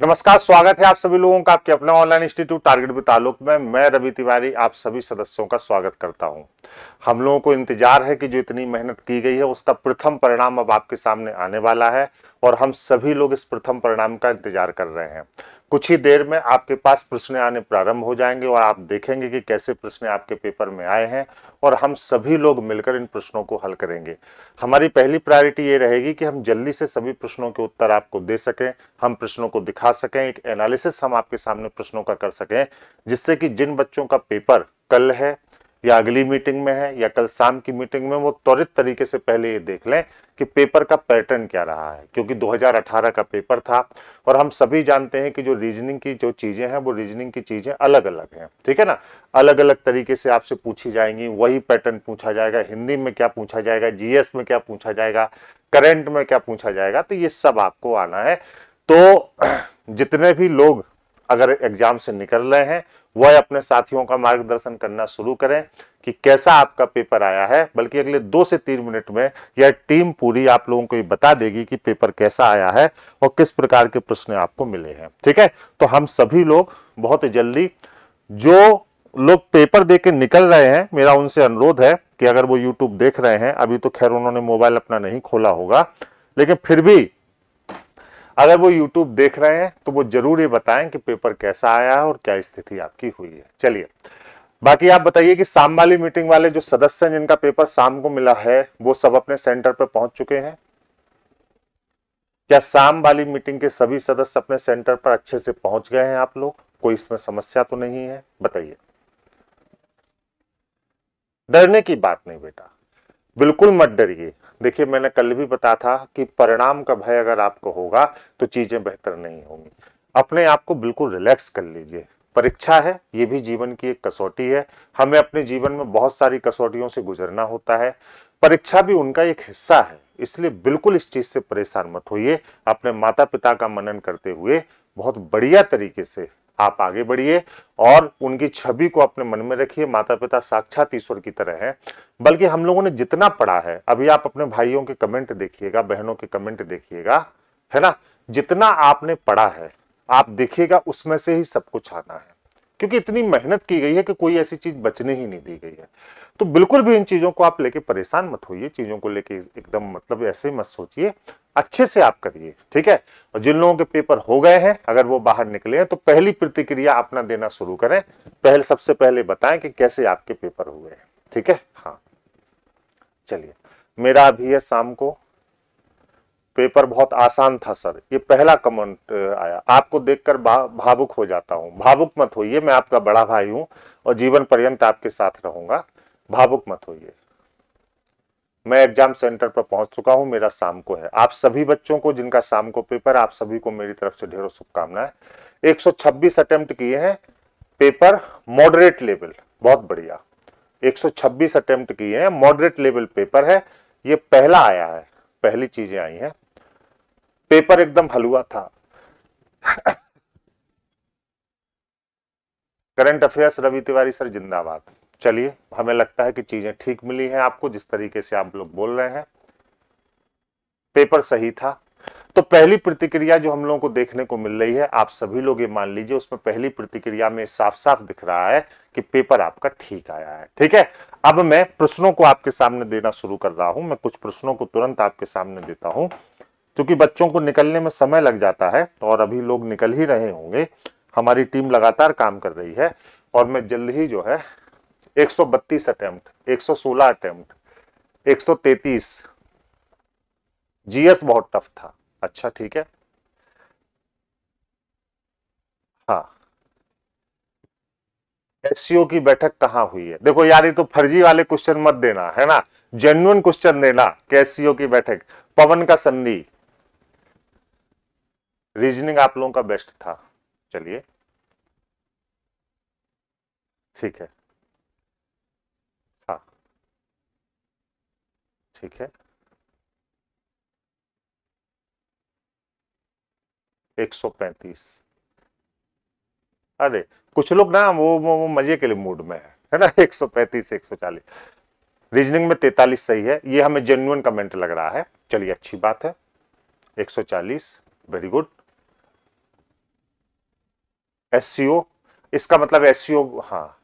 नमस्कार, स्वागत है आप सभी लोगों का आपके अपने ऑनलाइन इंस्टीट्यूट टारगेट तालुक में। मैं रवि तिवारी, आप सभी सदस्यों का स्वागत करता हूँ। हम लोगों को इंतज़ार है कि जो इतनी मेहनत की गई है, उसका प्रथम परिणाम अब आपके सामने आने वाला है और हम सभी लोग इस प्रथम परिणाम का इंतज़ार कर रहे हैं। कुछ ही देर में आपके पास प्रश्न आने प्रारंभ हो जाएँगे और आप देखेंगे कि कैसे प्रश्न आपके पेपर में आए हैं और हम सभी लोग मिलकर इन प्रश्नों को हल करेंगे। हमारी पहली प्रायोरिटी ये रहेगी कि हम जल्दी से सभी प्रश्नों के उत्तर आपको दे सकें, हम प्रश्नों को दिखा सकें, एक एनालिसिस हम आपके सामने प्रश्नों का कर सकें, जिससे कि जिन बच्चों का पेपर कल है या अगली मीटिंग में है, या कल शाम की मीटिंग में, वो त्वरित तरीके से पहले ये देख लें कि पेपर का पैटर्न क्या रहा है, क्योंकि 2018 का पेपर था और हम सभी जानते हैं कि जो रीजनिंग की जो चीज़ें हैं, वो रीजनिंग की चीज़ें अलग अलग हैं। ठीक है ना? अलग अलग तरीके से आपसे पूछी जाएँगी, वही पैटर्न पूछा जाएगा, हिंदी में क्या पूछा जाएगा, जीएस में क्या पूछा जाएगा, करेंट में क्या पूछा जाएगा तो ये सब आपको आना है। तो जितने भी लोग अगर एग्ज़ाम से निकल रहे हैं, वह अपने साथियों का मार्गदर्शन करना शुरू करें कि कैसा आपका पेपर आया है, बल्कि अगले दो से तीन मिनट में यह टीम पूरी आप लोगों को बता देगी कि पेपर कैसा आया है और किस प्रकार के प्रश्न आपको मिले हैं। ठीक है? तो हम सभी लोग बहुत जल्दी, जो लोग पेपर दे के निकल रहे हैं, मेरा उनसे अनुरोध है कि अगर वो यूट्यूब देख रहे हैं, अभी तो खैर उन्होंने मोबाइल अपना नहीं खोला होगा, लेकिन फिर भी अगर वो यूट्यूब देख रहे हैं तो वो ज़रूर ये बताएँ कि पेपर कैसा आया है और क्या स्थिति आपकी हुई है। चलिए, बाकी आप बताइए कि शाम वाली मीटिंग वाले जो सदस्य हैं, जिनका पेपर शाम को मिला है, वो सब अपने सेंटर पर पहुँच चुके हैं? क्या शाम वाली मीटिंग के सभी सदस्य अपने सेंटर पर अच्छे से पहुँच गए हैं आप लोग? कोई इसमें समस्या तो नहीं है? बताइए। डरने की बात नहीं बेटा। बिल्कुल मत डरिए। देखिए, मैंने कल भी बताया था कि परिणाम का भय अगर आपको होगा तो चीज़ें बेहतर नहीं होंगी। अपने आप को बिल्कुल रिलैक्स कर लीजिए। परीक्षा है, ये भी जीवन की एक कसौटी है। हमें अपने जीवन में बहुत सारी कसौटियों से गुजरना होता है। परीक्षा भी उनका एक हिस्सा है, इसलिए बिल्कुल इस चीज़ से परेशान मत होइए। अपने माता पिता का मनन करते हुए बहुत बढ़िया तरीके से आप आगे बढ़िए और उनकी छवि को अपने मन में रखिए। माता पिता साक्षात ईश्वर की तरह हैं। बल्कि हम लोगों ने जितना पढ़ा है, अभी आप अपने भाइयों के कमेंट देखिएगा, बहनों के कमेंट देखिएगा, है ना? जितना आपने पढ़ा है, आप देखिएगा, उसमें से ही सब कुछ आना है। क्योंकि इतनी मेहनत की गई है कि कोई ऐसी चीज़ बचने ही नहीं दी गई है। तो बिल्कुल भी इन चीज़ों को आप लेके परेशान मत होइए, चीज़ों को लेके एकदम मतलब ऐसे मत सोचिए। अच्छे से आप करिए, ठीक है? और जिन लोगों के पेपर हो गए हैं, अगर वो बाहर निकले हैं तो पहली प्रतिक्रिया अपना देना शुरू करें। पहले, सबसे पहले बताएँ कि कैसे आपके पेपर हुए हैं, ठीक है? हाँ। चलिए, मेरा अभी है शाम को। पेपर बहुत आसान था, सर। ये पहला कमेंट आया। आपको देखकर भावुक हो जाता हूँ। भावुक मत होइए, मैं आपका बड़ा भाई हूँ और जीवन पर्यंत आपके साथ रहूँगा। भावुक मत होइए। मैं एग्ज़ाम सेंटर पर पहुँच चुका हूँ, मेरा शाम को है। आप सभी बच्चों को, जिनका शाम को पेपर, आप सभी को मेरी तरफ़ से ढेरों शुभकामनाएँ। 126 अटेम्प्ट किए हैं, पेपर, मॉडरेट लेवल, बहुत बढ़िया। 126 अटेम्प्ट किए हैं, मॉडरेट लेवल पेपर है, ये पहला आया है, पहली चीज़ें आई हैं। पेपर एकदम हलुआ था। Current affairs, Ravi Tiwari sir, जिंदाबाद। चलिए, हमें लगता है कि चीज़ें ठीक मिली हैं आपको, जिस तरीके से आप लोग बोल रहे हैं। पेपर सही था। तो पहली प्रतिक्रिया जो हम लोगों को देखने को मिल रही है, आप सभी लोग ये मान लीजिए, उसमें पहली प्रतिक्रिया में साफ़ साफ़ दिख रहा है कि पेपर आपका ठीक आया है। ठीक है? अब मैं प्रश्नों को आपके सामने देना शुरू कर रहा हूँ। मैं कुछ प्रश्नों को तुरंत आपके सामने देता हूँ। क्योंकि बच्चों को निकलने में समय लग जाता है, और अभी लोग निकल ही रहे होंगे, हमारी टीम लगातार काम कर रही है, और मैं जल्द ही जो है 132 अटेम्प्ट 116 अटेम्प्ट 133 जीएस बहुत टफ था। अच्छा ठीक है। हाँ। एससीओ की बैठक कहाँ हुई है? देखो यार, ये तो फर्जी वाले क्वेश्चन मत देना, है ना? जेन्युइन क्वेश्चन देना कि एससीओ की बैठक। पवन का संधि। रीजनिंग आप लोगों का बेस्ट था। चलिए। ठीक है। ठीक है? एक सौ पैंतीस। अरे कुछ लोग ना वो, वो, वो मज़े के लिए मूड में है है ना? एक सौ पैंतीस एक सौ चालीस। रीजनिंग में तैतालीस सही है। ये हमें जेन्युन कमेंट लग रहा है। चलिए अच्छी बात है। एक सौ चालीस वेरी गुड एस इसका मतलब एस हाँ।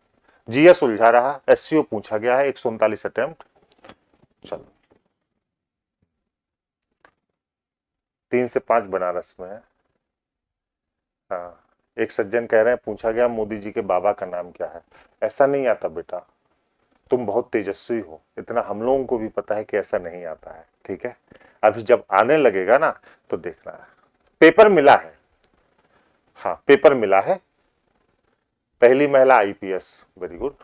जीएस उलझा रहा। एस पूछा गया है एक सौ उनतालीस अटेम्प्ट चलो। तीन से पाँच बनारस में है। हाँ एक सज्जन कह रहे हैं, पूछा गया, मोदी जी के बाबा का नाम क्या है? ऐसा नहीं आता बेटा। तुम बहुत तेजस्वी हो। इतना हम लोगों को भी पता है कि ऐसा नहीं आता है, ठीक है? अभी जब आने लगेगा ना तो देखना है। पेपर मिला है। हाँ पेपर मिला है। पहली महिला आईपीएस वेरी गुड।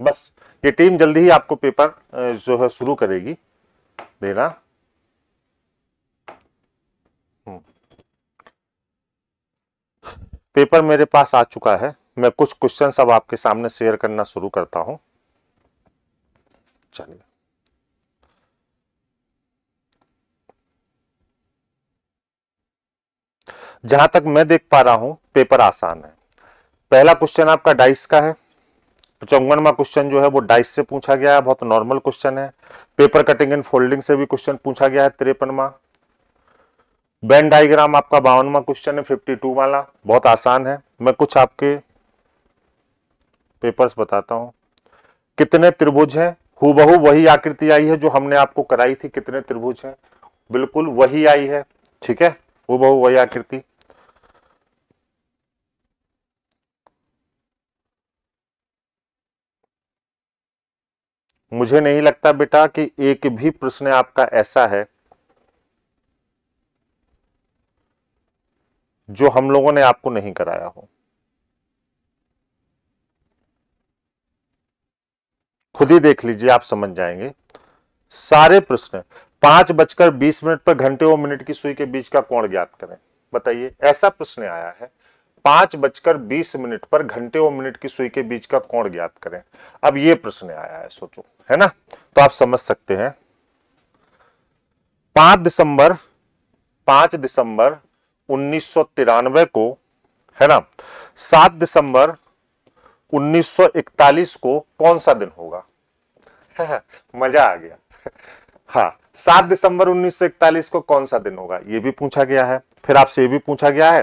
बस, ये टीम जल्दी ही आपको पेपर जो है शुरू करेगी। देना। हम्म। पेपर मेरे पास आ चुका है। मैं कुछ क्वेश्चन अब आपके सामने शेयर करना शुरू करता हूँ। चलिए। जहाँ तक मैं देख पा रहा हूँ पेपर आसान है। पहला क्वेश्चन आपका डाइस का है। चौवनवा क्वेश्चन जो है वो डाइस से पूछा गया है, बहुत नॉर्मल क्वेश्चन है। पेपर कटिंग एंड फोल्डिंग से भी क्वेश्चन पूछा गया है तिरपनवा। बैन डायग्राम आपका बावनवा क्वेश्चन है फिफ्टी टू वाला, बहुत आसान है। मैं कुछ आपके पेपर्स बताता हूँ। कितने त्रिभुज हैं? हु वही आकृति आई है जो हमने आपको कराई थी, कितने त्रिभुज हैं? बिल्कुल वही आई है, ठीक है? हु वही आकृति। मुझे नहीं लगता बेटा कि एक भी प्रश्न आपका ऐसा है जो हम लोगों ने आपको नहीं कराया हो। खुद ही देख लीजिए, आप समझ जाएँगे। सारे प्रश्न, पाँच बजकर बीस मिनट पर घंटे और मिनट की सुई के बीच का कोण ज्ञात करें। बताइए, ऐसा प्रश्न आया है पाँच बजकर बीस मिनट पर घंटे और मिनट की सुई के बीच का कोण ज्ञात करें। अब ये प्रश्न आया है, सोचो, है ना? तो आप समझ सकते हैं। पाँच दिसंबर पाँच दिसंबर उन्नीस को, है ना? सात दिसंबर 1941 को कौन सा दिन होगा? मज़ा आ गया। हाँ सात दिसंबर 1941 को कौन सा दिन होगा? ये भी पूछा गया है। फिर आपसे ये भी पूछा गया है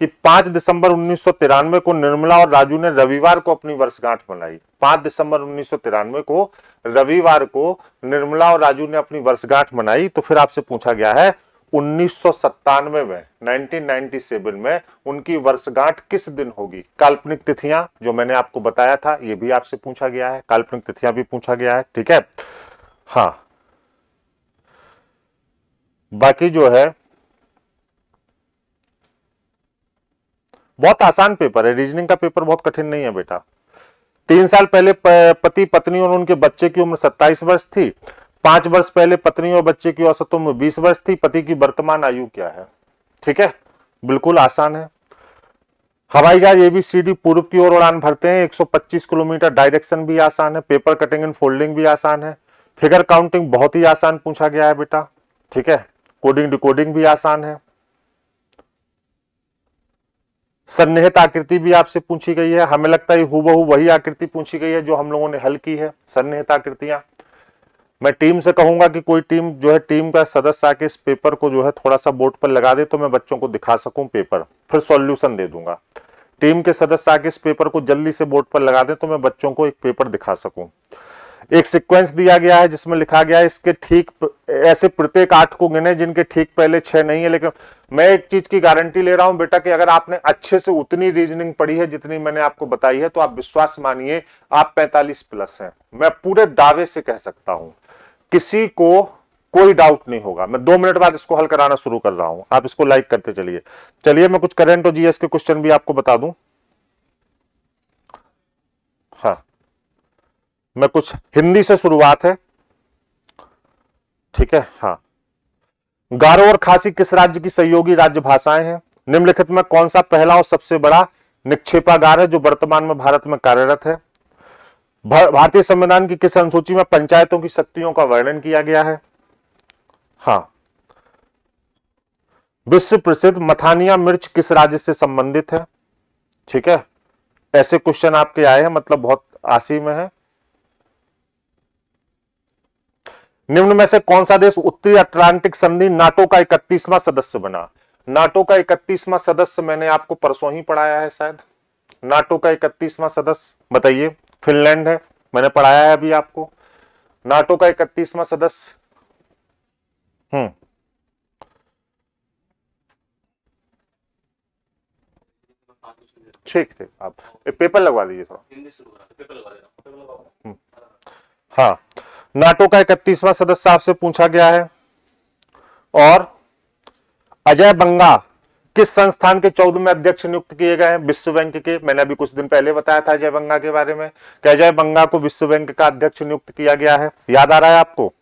कि 5 दिसंबर उन्नीस सौ तिरानवे को निर्मला और राजू ने रविवार को अपनी वर्षगांठ मनाई। 5 दिसंबर उन्नीस सौ तिरानवे को रविवार को निर्मला और राजू ने अपनी वर्षगांठ मनाई। तो फिर आपसे पूछा गया है, उन्नीस सौ सत्तानवे में 1997 में उनकी वर्षगांठ किस दिन होगी? काल्पनिक तिथियाँ, जो मैंने आपको बताया था, ये भी आपसे पूछा गया है। काल्पनिक तिथियाँ भी पूछा गया है, ठीक है? हाँ बाकी जो है, बहुत आसान पेपर है। रीजनिंग का पेपर बहुत कठिन नहीं है बेटा। तीन साल पहले पति पत्नी और उनके बच्चे की उम्र 27 वर्ष थी। पाँच वर्ष पहले पत्नी और बच्चे की औसत उम्र 20 वर्ष थी। पति की वर्तमान आयु क्या है? ठीक है? बिल्कुल आसान है। हवाई जहाज़ एबीसीडी पूर्व की ओर उड़ान भरते हैं। 125 किलोमीटर डायरेक्शन भी आसान है। पेपर कटिंग एंड फोल्डिंग भी आसान है। फिगर काउंटिंग बहुत ही आसान पूछा गया है बेटा। ठीक है? कोडिंग डिकोडिंग भी आसान है। सन्निहित आकृति भी आपसे पूछी गई है। हमें लगता है हु वही आकृति पूछी गई है जो हम लोगों ने हल की है, सन्निहित आकृतियाँ। मैं टीम से कहूँगा कि कोई टीम जो है, टीम का सदस्य आके इस पेपर को जो है थोड़ा सा बोर्ड पर लगा दे तो मैं बच्चों को दिखा सकूँ पेपर। फिर सॉल्यूशन दे दूँगा। टीम के सदस्य आके इस पेपर को जल्दी से बोर्ड पर लगा दे तो मैं बच्चों को एक पेपर दिखा सकूँ। एक सीक्वेंस दिया गया है जिसमें लिखा गया है इसके ठीक ऐसे प्रत्येक आठ को गिने जिनके ठीक पहले छह नहीं है, लेकिन मैं एक चीज़ की गारंटी ले रहा हूँ, बेटा, कि अगर आपने अच्छे से उतनी रीजनिंग पढ़ी है जितनी मैंने आपको बताई है तो आप विश्वास मानिए, आप 45 प्लस हैं। मैं पूरे दावे से कह सकता हूँ, किसी को कोई डाउट नहीं होगा। मैं दो मिनट बाद इसको हल कराना शुरू कर रहा हूँ। आप इसको लाइक करते चलिए। चलिए, मैं कुछ करेंट और जीएस के क्वेश्चन भी आपको बता दूँ। हाँ। मैं कुछ हिंदी से शुरुआत है। ठीक है हाँ। गारो और खासी किस राज्य की सहयोगी राज्य भाषाएँ हैं? निम्नलिखित में कौन सा पहला और सबसे बड़ा निक्षेपागार है जो वर्तमान में भारत में कार्यरत है? भारतीय संविधान की किस अनुसूची में पंचायतों की शक्तियों का वर्णन किया गया है? हाँ। विश्व प्रसिद्ध मथानिया मिर्च किस राज्य से संबंधित है? ठीक है। ऐसे क्वेश्चन आपके आए हैं मतलब बहुत आसी में है। निम्न में से कौन सा देश उत्तरी अटलांटिक संधि नाटो का इकतीसवां सदस्य बना? नाटो का इकतीसवां सदस्य मैंने आपको परसों ही पढ़ाया है शायद। नाटो का इकतीसवां सदस्य, बताइए, फिनलैंड है, मैंने पढ़ाया है अभी आपको। नाटो का इकतीसवां सदस्य हम्म। ठीक ठीक, आप पेपर लगवा दीजिए थोड़ा। हाँ। नाटो का इकतीसवां सदस्य आपसे पूछा गया है। और अजय बंगा किस संस्थान के चौदहवें अध्यक्ष नियुक्त किए गए हैं? विश्व बैंक के। मैंने अभी कुछ दिन पहले बताया था अजय बंगा के बारे में कि अजय बंगा को विश्व बैंक का अध्यक्ष नियुक्त किया गया है। याद आ रहा है आपको?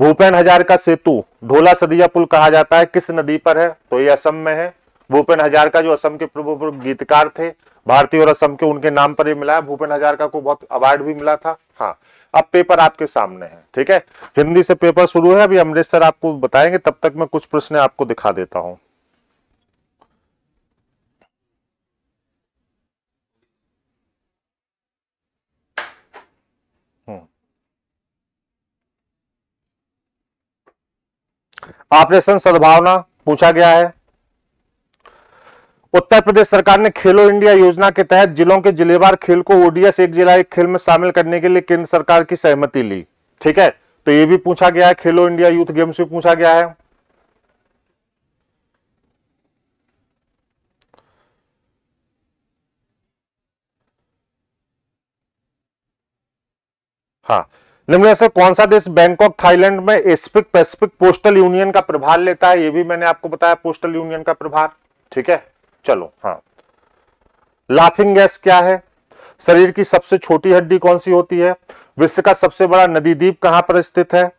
भूपेन हज़ार का सेतु, ढोला सदिया पुल कहा जाता है। किस नदी पर है? तो ये असम में है। भूपेन हज़ार का जो असम के पूर्व गीतकार थे, भारतीय और असम के, उनके नाम पर ही मिला है। भूपेन हज़ार का को बहुत अवार्ड भी मिला था। हाँ अब पेपर आपके सामने है, ठीक है हिंदी से पेपर शुरू है, अभी अमृत सर आपको बताएँगे, तब तक मैं कुछ प्रश्न आपको दिखा देता हूँ हम्म। ऑपरेशन सद्भावना पूछा गया है उत्तर प्रदेश सरकार ने खेलो इंडिया योजना के तहत जिलों के जिलेवार खेल को ओडीएस एक जिला एक खेल में शामिल करने के लिए केंद्र सरकार की सहमति ली। ठीक है? तो ये भी पूछा गया है, खेलो इंडिया यूथ गेम्स भी पूछा गया है। हाँ निम्न से कौन सा देश बैंकॉक, थाईलैंड में एस्पिक पैसिफिक पोस्टल यूनियन का प्रभार लेता है? ये भी मैंने आपको बताया, पोस्टल यूनियन का प्रभार। ठीक है? चलो हाँ। लाफिंग गैस क्या है? शरीर की सबसे छोटी हड्डी कौन सी होती है? विश्व का सबसे बड़ा नदी द्वीप कहाँ पर स्थित है?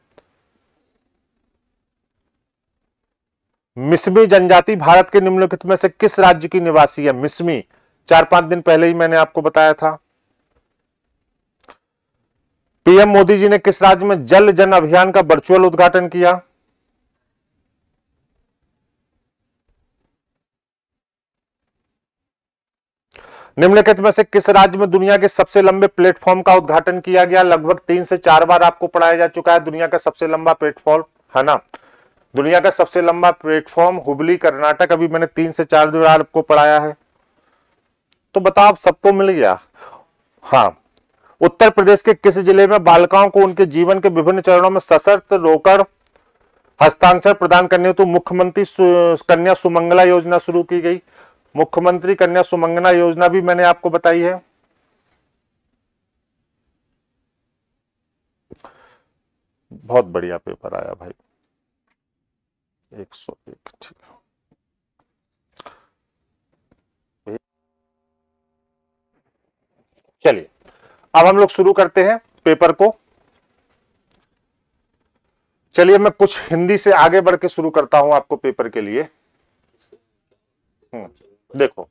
मिसमी जनजाति भारत के निम्नलिखित में से किस राज्य की निवासी है? मिसमी, चार पाँच दिन पहले ही मैंने आपको बताया था। पीएम मोदी जी ने किस राज्य में जल जन अभियान का वर्चुअल उद्घाटन किया? निम्नलिखित में से किस राज्य में दुनिया के सबसे लंबे प्लेटफॉर्म का उद्घाटन किया गया? लगभग तीन से चार बार आपको पढ़ाया जा चुका है दुनिया का सबसे लंबा प्लेटफॉर्म, है ना? दुनिया का सबसे लंबा प्लेटफॉर्म हुबली, कर्नाटक। अभी मैंने तीन से चार बार आपको पढ़ाया है। तो बताओ सबको मिल गया? हाँ। उत्तर प्रदेश के किस ज़िले में बालिकाओं को उनके जीवन के विभिन्न चरणों में सशक्त रोकड़ हस्ताक्षर प्रदान करने हेतु मुख्यमंत्री कन्या सुमंगला योजना शुरू की गई? मुख्यमंत्री कन्या सुमंगना योजना भी मैंने आपको बताई है। बहुत बढ़िया पेपर आया भाई। एक सौ एक, ठीक चलिए, अब हम लोग शुरू करते हैं पेपर को। चलिए, मैं कुछ हिंदी से आगे बढ़ के शुरू करता हूँ आपको पेपर के लिए। हम्म। देखो,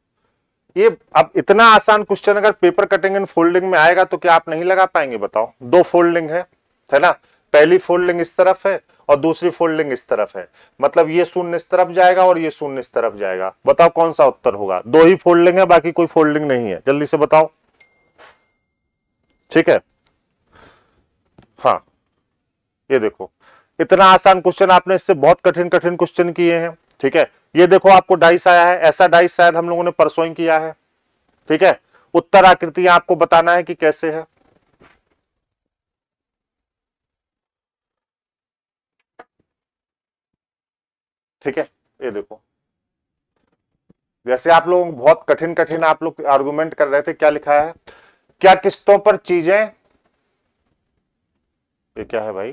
ये अब इतना आसान क्वेश्चन अगर पेपर कटिंग एंड फोल्डिंग में आएगा तो क्या आप नहीं लगा पाएँगे? बताओ। दो फोल्डिंग है है ना? पहली फोल्डिंग इस तरफ़ है और दूसरी फोल्डिंग इस तरफ़ है। मतलब ये शून्य इस तरफ़ जाएगा और ये शून्य इस तरफ़ जाएगा। बताओ कौन सा उत्तर होगा? दो ही फोल्डिंग है, बाकी कोई फोल्डिंग नहीं है। जल्दी से बताओ। ठीक है? हाँ। ये देखो, इतना आसान क्वेश्चन आपने इससे बहुत कठिन कठिन क्वेश्चन किए हैं। ठीक है? ये देखो आपको डाइस आया है, ऐसा डाइस शायद हम लोगों ने परसों किया है। ठीक है? उत्तर आकृति आपको बताना है कि कैसे है। ठीक है? ये देखो। जैसे आप लोग बहुत कठिन कठिन आप लोग आर्गुमेंट कर रहे थे, क्या लिखा है? क्या किस्तों पर चीज़ें? ये क्या है भाई?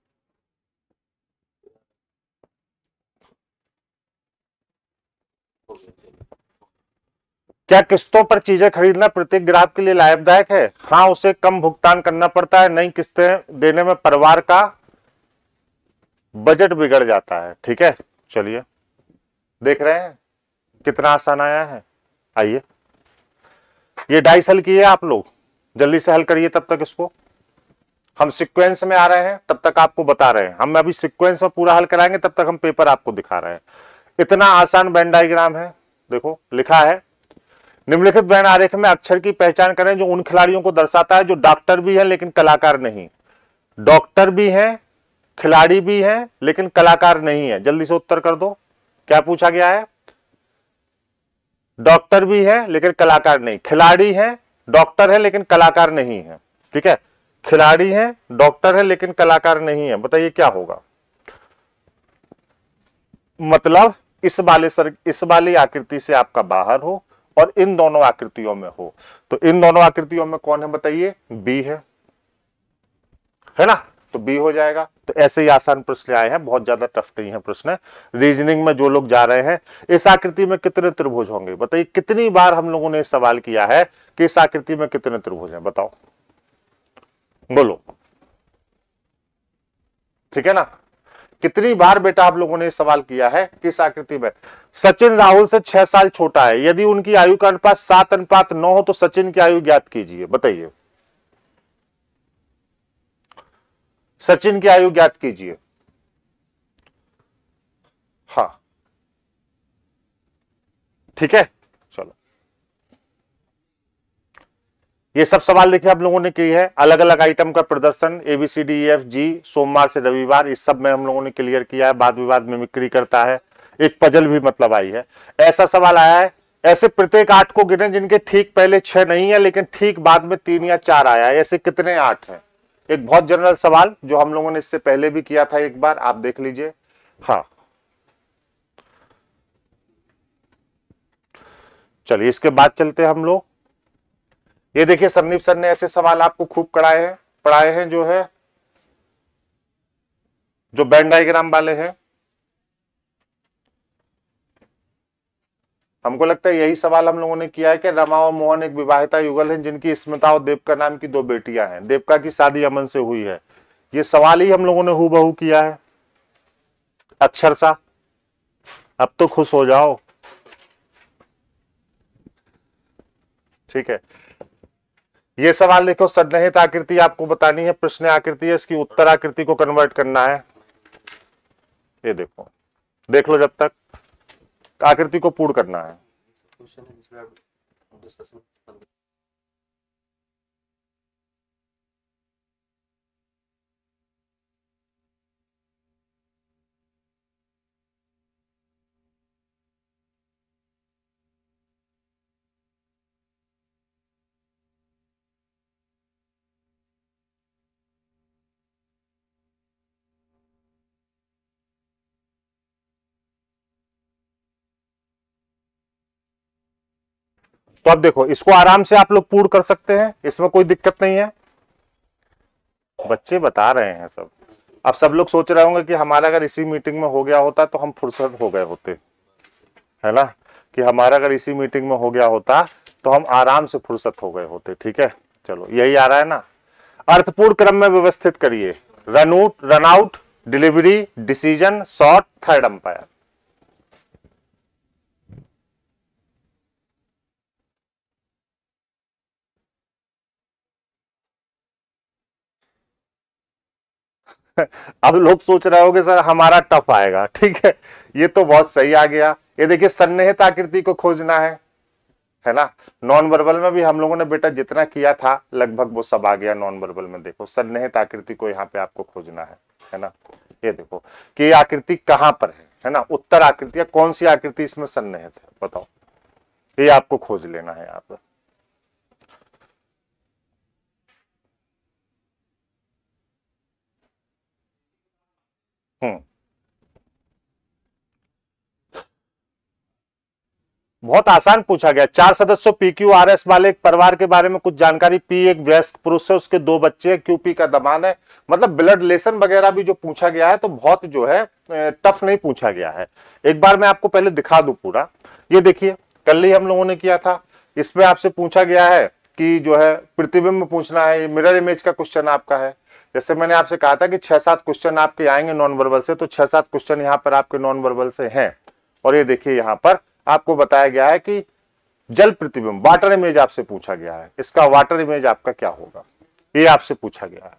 क्या किस्तों पर चीज़ें खरीदना प्रत्येक ग्राहक के लिए लाभदायक है? हाँ उसे कम भुगतान करना पड़ता है, नई किस्तें देने में परिवार का बजट बिगड़ जाता है। ठीक है, चलिए। देख रहे हैं, कितना आसान आया है। आइए। ये डाइस हल किए आप लोग। जल्दी से हल करिए तब तक इसको। हम सीक्वेंस में आ रहे हैं, तब तक आपको बता रहे हैं। हम अभी सिक्वेंस में पूरा हल कराएँगे, तब तक हम पेपर आपको दिखा रहे हैं। इतना आसान बैंड डायग्राम है। देखो, लिखा है। निम्नलिखित बैंड आरेख में अक्षर की पहचान करें जो उन खिलाड़ियों को दर्शाता है जो डॉक्टर भी है, लेकिन कलाकार नहीं। डॉक्टर भी है, खिलाड़ी भी है, लेकिन कलाकार नहीं है। जल्दी से उत्तर कर दो। क्या पूछा गया है? डॉक्टर भी है, लेकिन कलाकार नहीं। खिलाड़ी है, डॉक्टर है, लेकिन कलाकार नहीं है। ठीक है? खिलाड़ी है, डॉक्टर है, लेकिन कलाकार नहीं है। बताइए क्या होगा? मतलब इस वाले सर, इस वाली आकृति से आपका बाहर हो और इन दोनों आकृतियों में हो। तो इन दोनों आकृतियों में कौन है बताइए? बी है। है ना? तो बी हो जाएगा। तो ऐसे ही आसान प्रश्न आए हैं। बहुत ज़्यादा टफ नहीं है प्रश्न। रीजनिंग में जो लोग जा रहे हैं, इस आकृति में कितने त्रिभुज होंगे? बताइए, कितनी बार हम लोगों ने सवाल किया है कि इस आकृति में कितने त्रिभुज हैं? बताओ। बोलो। ठीक है ना? कितनी बार बेटा आप लोगों ने सवाल किया है किस आकृति में? सचिन राहुल से छह साल छोटा है। यदि उनकी आयु का अनुपात सात, अनुपात नौ हो तो सचिन की आयु ज्ञात कीजिए, बताइए। सचिन की आयु ज्ञात कीजिए। हाँ। ठीक है चलो ये सब सवाल देखिए आप लोगों ने की है। अलग अलग आइटम का प्रदर्शन एबीसीडी एफ़ जी सोमवार से रविवार, इस सब में हम लोगों ने क्लियर किया है। बाद विवाद में मिक्री करता है। एक पजल भी मतलब आई है। ऐसा सवाल आया है, ऐसे प्रत्येक आठ को गिने जिनके ठीक पहले छह नहीं है, लेकिन ठीक बाद में तीन या चार आया है, ऐसे कितने आठ हैं? एक बहुत जनरल सवाल, जो हम लोगों ने इससे पहले भी किया था एक बार, आप देख लीजिए। हाँ। चलिए, इसके बाद चलते हम लोग। ये देखिए संदीप सर ने ऐसे सवाल आपको खूब कराए हैं, पढ़ाए हैं जो है, जो बैंड डायग्राम वाले हैं। हमको लगता है यही सवाल हम लोगों ने किया है कि रमा और मोहन एक विवाहिता युगल हैं जिनकी स्मिता और देवका नाम की दो बेटियाँ हैं। देवका की शादी अमन से हुई है। ये सवाल ही हम लोगों ने हु किया है। अक्षर सा, अब तो खुश हो जाओ। ठीक है। ये सवाल देखो सदनहित आकृति आपको बतानी है, प्रश्न आकृति है, इसकी उत्तर आकृति को कन्वर्ट करना है। ये देखो, देख लो जब तक, आकृति को पूर्ण करना है। तो अब देखो, इसको आराम से आप लोग पूर्ण कर सकते हैं, इसमें कोई दिक्कत नहीं है। बच्चे बता रहे हैं सब। अब सब लोग सोच रहे होंगे कि हमारा अगर इसी मीटिंग में हो गया होता तो हम फुर्सत हो गए होते, है ना? कि हमारा अगर इसी मीटिंग में हो गया होता तो हम आराम से फुर्सत हो गए होते, ठीक है? चलो, यही आ रहा है ना? अर्थपूर्ण क्रम में व्यवस्थित करिए। Run out run out delivery decision short third umpire अब लोग सोच रहे होगे, सर, हमारा टफ आएगा। ठीक है? ये तो बहुत सही आ गया। ये देखिए, सन्निहित आकृति को खोजना है है ना? नॉन वर्बल में भी हम लोगों ने, बेटा, जितना किया था, लगभग वो सब आ गया नॉन वर्बल में। देखो, सन्निहित आकृति को यहाँ पे आपको खोजना है है ना? ये देखो, कि आकृति कहाँ पर है है ना? उत्तर आकृति या कौन सी आकृति इसमें सन्निहित है? बताओ। ये आपको खोज लेना है यहाँ पर। हम्म। बहुत आसान पूछा गया। चार सदस्यों पी क्यू आर एस वाले एक परिवार के बारे में कुछ जानकारी। पी एक व्यस्क पुरुष है, उसके दो बच्चे क्यू पी का दमान है। मतलब ब्लड लेसन वगैरह भी जो पूछा गया है तो बहुत जो है टफ नहीं पूछा गया है। एक बार मैं आपको पहले दिखा दू पूरा। ये देखिए, कल ही हम लोगों ने किया था। इसमें आपसे पूछा गया है कि जो है, प्रतिबिंब पूछना है मिरर इमेज का क्वेश्चन आपका है। जैसे मैंने आपसे कहा था कि छह सात क्वेश्चन आपके आएँगे नॉन वर्बल से तो छह सात क्वेश्चन यहाँ पर आपके नॉन वर्बल से हैं। और ये देखिए यहाँ पर आपको बताया गया है कि जल प्रतिबिंब वाटर इमेज आपसे पूछा गया है। इसका वाटर इमेज आपका क्या होगा? ये आपसे पूछा गया है।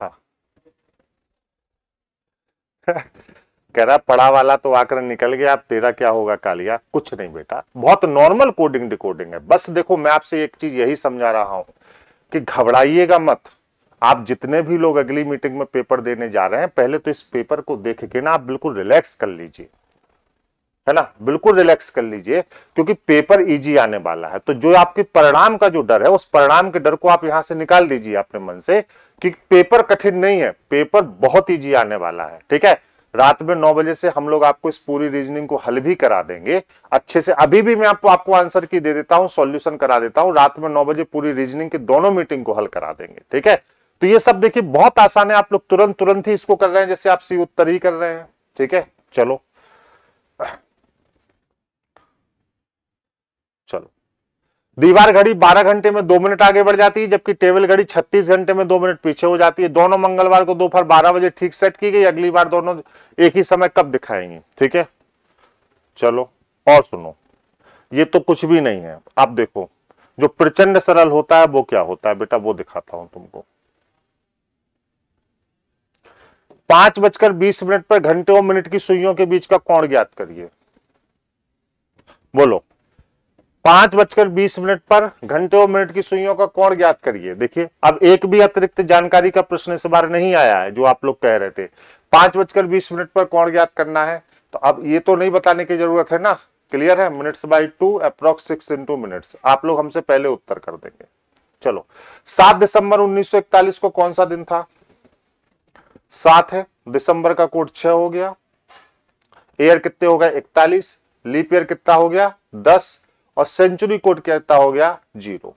हाँ। कह रहा, पढ़ा वाला तो आकर निकल गया आप तेरा क्या होगा कालिया? कुछ नहीं बेटा। बहुत नॉर्मल कोडिंग डिकोडिंग है। बस देखो, मैं आपसे एक चीज़ यही समझा रहा हूँ। कि घबराइएगा मत। आप जितने भी लोग अगली मीटिंग में पेपर देने जा रहे हैं, पहले तो इस पेपर को देख के ना आप बिल्कुल रिलैक्स कर लीजिए। है ना? बिल्कुल रिलैक्स कर लीजिए, क्योंकि पेपर इजी आने वाला है। तो जो आपके परिणाम का जो डर है, उस परिणाम के डर को आप यहाँ से निकाल दीजिए अपने मन से कि पेपर कठिन नहीं है, पेपर बहुत इजी आने वाला है। ठीक है? रात में नौ बजे से हम लोग आपको इस पूरी रीजनिंग को हल भी करा देंगे। अच्छे से अभी भी मैं आपको आपको आंसर की दे देता हूँ सॉल्यूशन करा देता हूँ। रात में नौ बजे पूरी रीजनिंग की दोनों मीटिंग को हल करा देंगे, ठीक है? तो ये सब देखिए, बहुत आसान है। आप लोग तुरंत तुरंत ही इसको कर रहे हैं, जैसे आप सी उत्तर ही कर रहे हैं, ठीक है? चलो। दीवार घड़ी 12 घंटे में दो मिनट आगे बढ़ जाती है, जबकि टेबल घड़ी 36 घंटे में दो मिनट पीछे हो जाती है। दोनों मंगलवार को दोपहर 12 बजे ठीक सेट की गई, अगली बार दोनों एक ही समय कब दिखाएँगे, ठीक है? चलो, और सुनो, ये तो कुछ भी नहीं है। आप देखो, जो प्रचंड सरल होता है, वो क्या होता है बेटा, वो दिखाता हूँ तुमको। पाँच बजकर बीस मिनट पर घंटे और मिनट की सुइयों के बीच का कोण ज्ञात करिए। बोलो। पाँच बजकर बीस मिनट पर घंटे और मिनट की सुइयों का कोण ज्ञात करिए। देखिए, अब एक भी अतिरिक्त जानकारी का प्रश्न इस बार नहीं आया है, जो आप लोग कह रहे थे। पाँच बजकर बीस मिनट पर कोण ज्ञात करना है तो अब ये तो नहीं बताने की ज़रूरत है ना। क्लियर है? Minutes by two, approx six into minutes. आप लोग हमसे पहले उत्तर कर देंगे। चलो, सात दिसंबर 1941 को कौन सा दिन था? सात है, दिसंबर का कोड छह हो गया। एयर कितने हो गए? इकतालीस। लीप ईयर कितना हो गया? दस। और सेंचुरी कोड कितना हो गया? ज़ीरो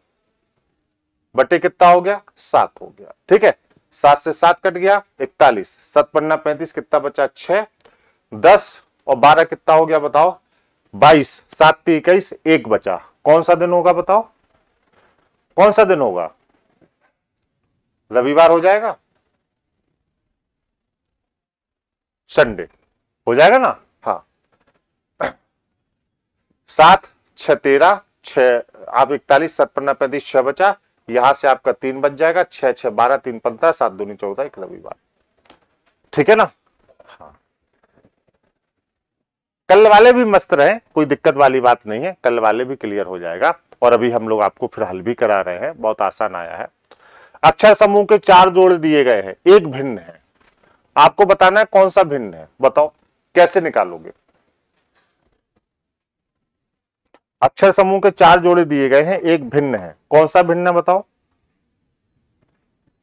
बटे कितना हो गया? सात हो गया। ठीक है? सात से सात कट गया, इकतालीस. सत पन्ना पैंतीस कितना बचा? छह. दस और बारह कितना हो गया बताओ? बाईस. सात इक्कीस, एक बचा। कौन सा दिन होगा बताओ? कौन सा दिन होगा? रविवार हो जाएगा? संडे हो जाएगा ना? हाँ। सात छ तेरह छ आप इकतालीस सात पन्ना पैंतीस, छह बचा, यहाँ से आपका तीन बच जाएगा, छह छह, बारह, तीन, पंद्रह, सात दूनी चौदह, एक रविवार। ठीक है ना? हाँ। कल वाले भी मस्त रहे, कोई दिक्कत वाली बात नहीं है, कल वाले भी क्लियर हो जाएगा, और अभी हम लोग आपको फिर हल भी करा रहे हैं, बहुत आसान आया है। अक्षर समूह के चार जोड़ दिए गए हैं, एक भिन्न है। आपको बताना है कौन सा भिन्न है, बताओ, कैसे निकालोगे? अक्षर समूह के चार जोड़े दिए गए हैं एक भिन्न है। कौन सा भिन्न है बताओ?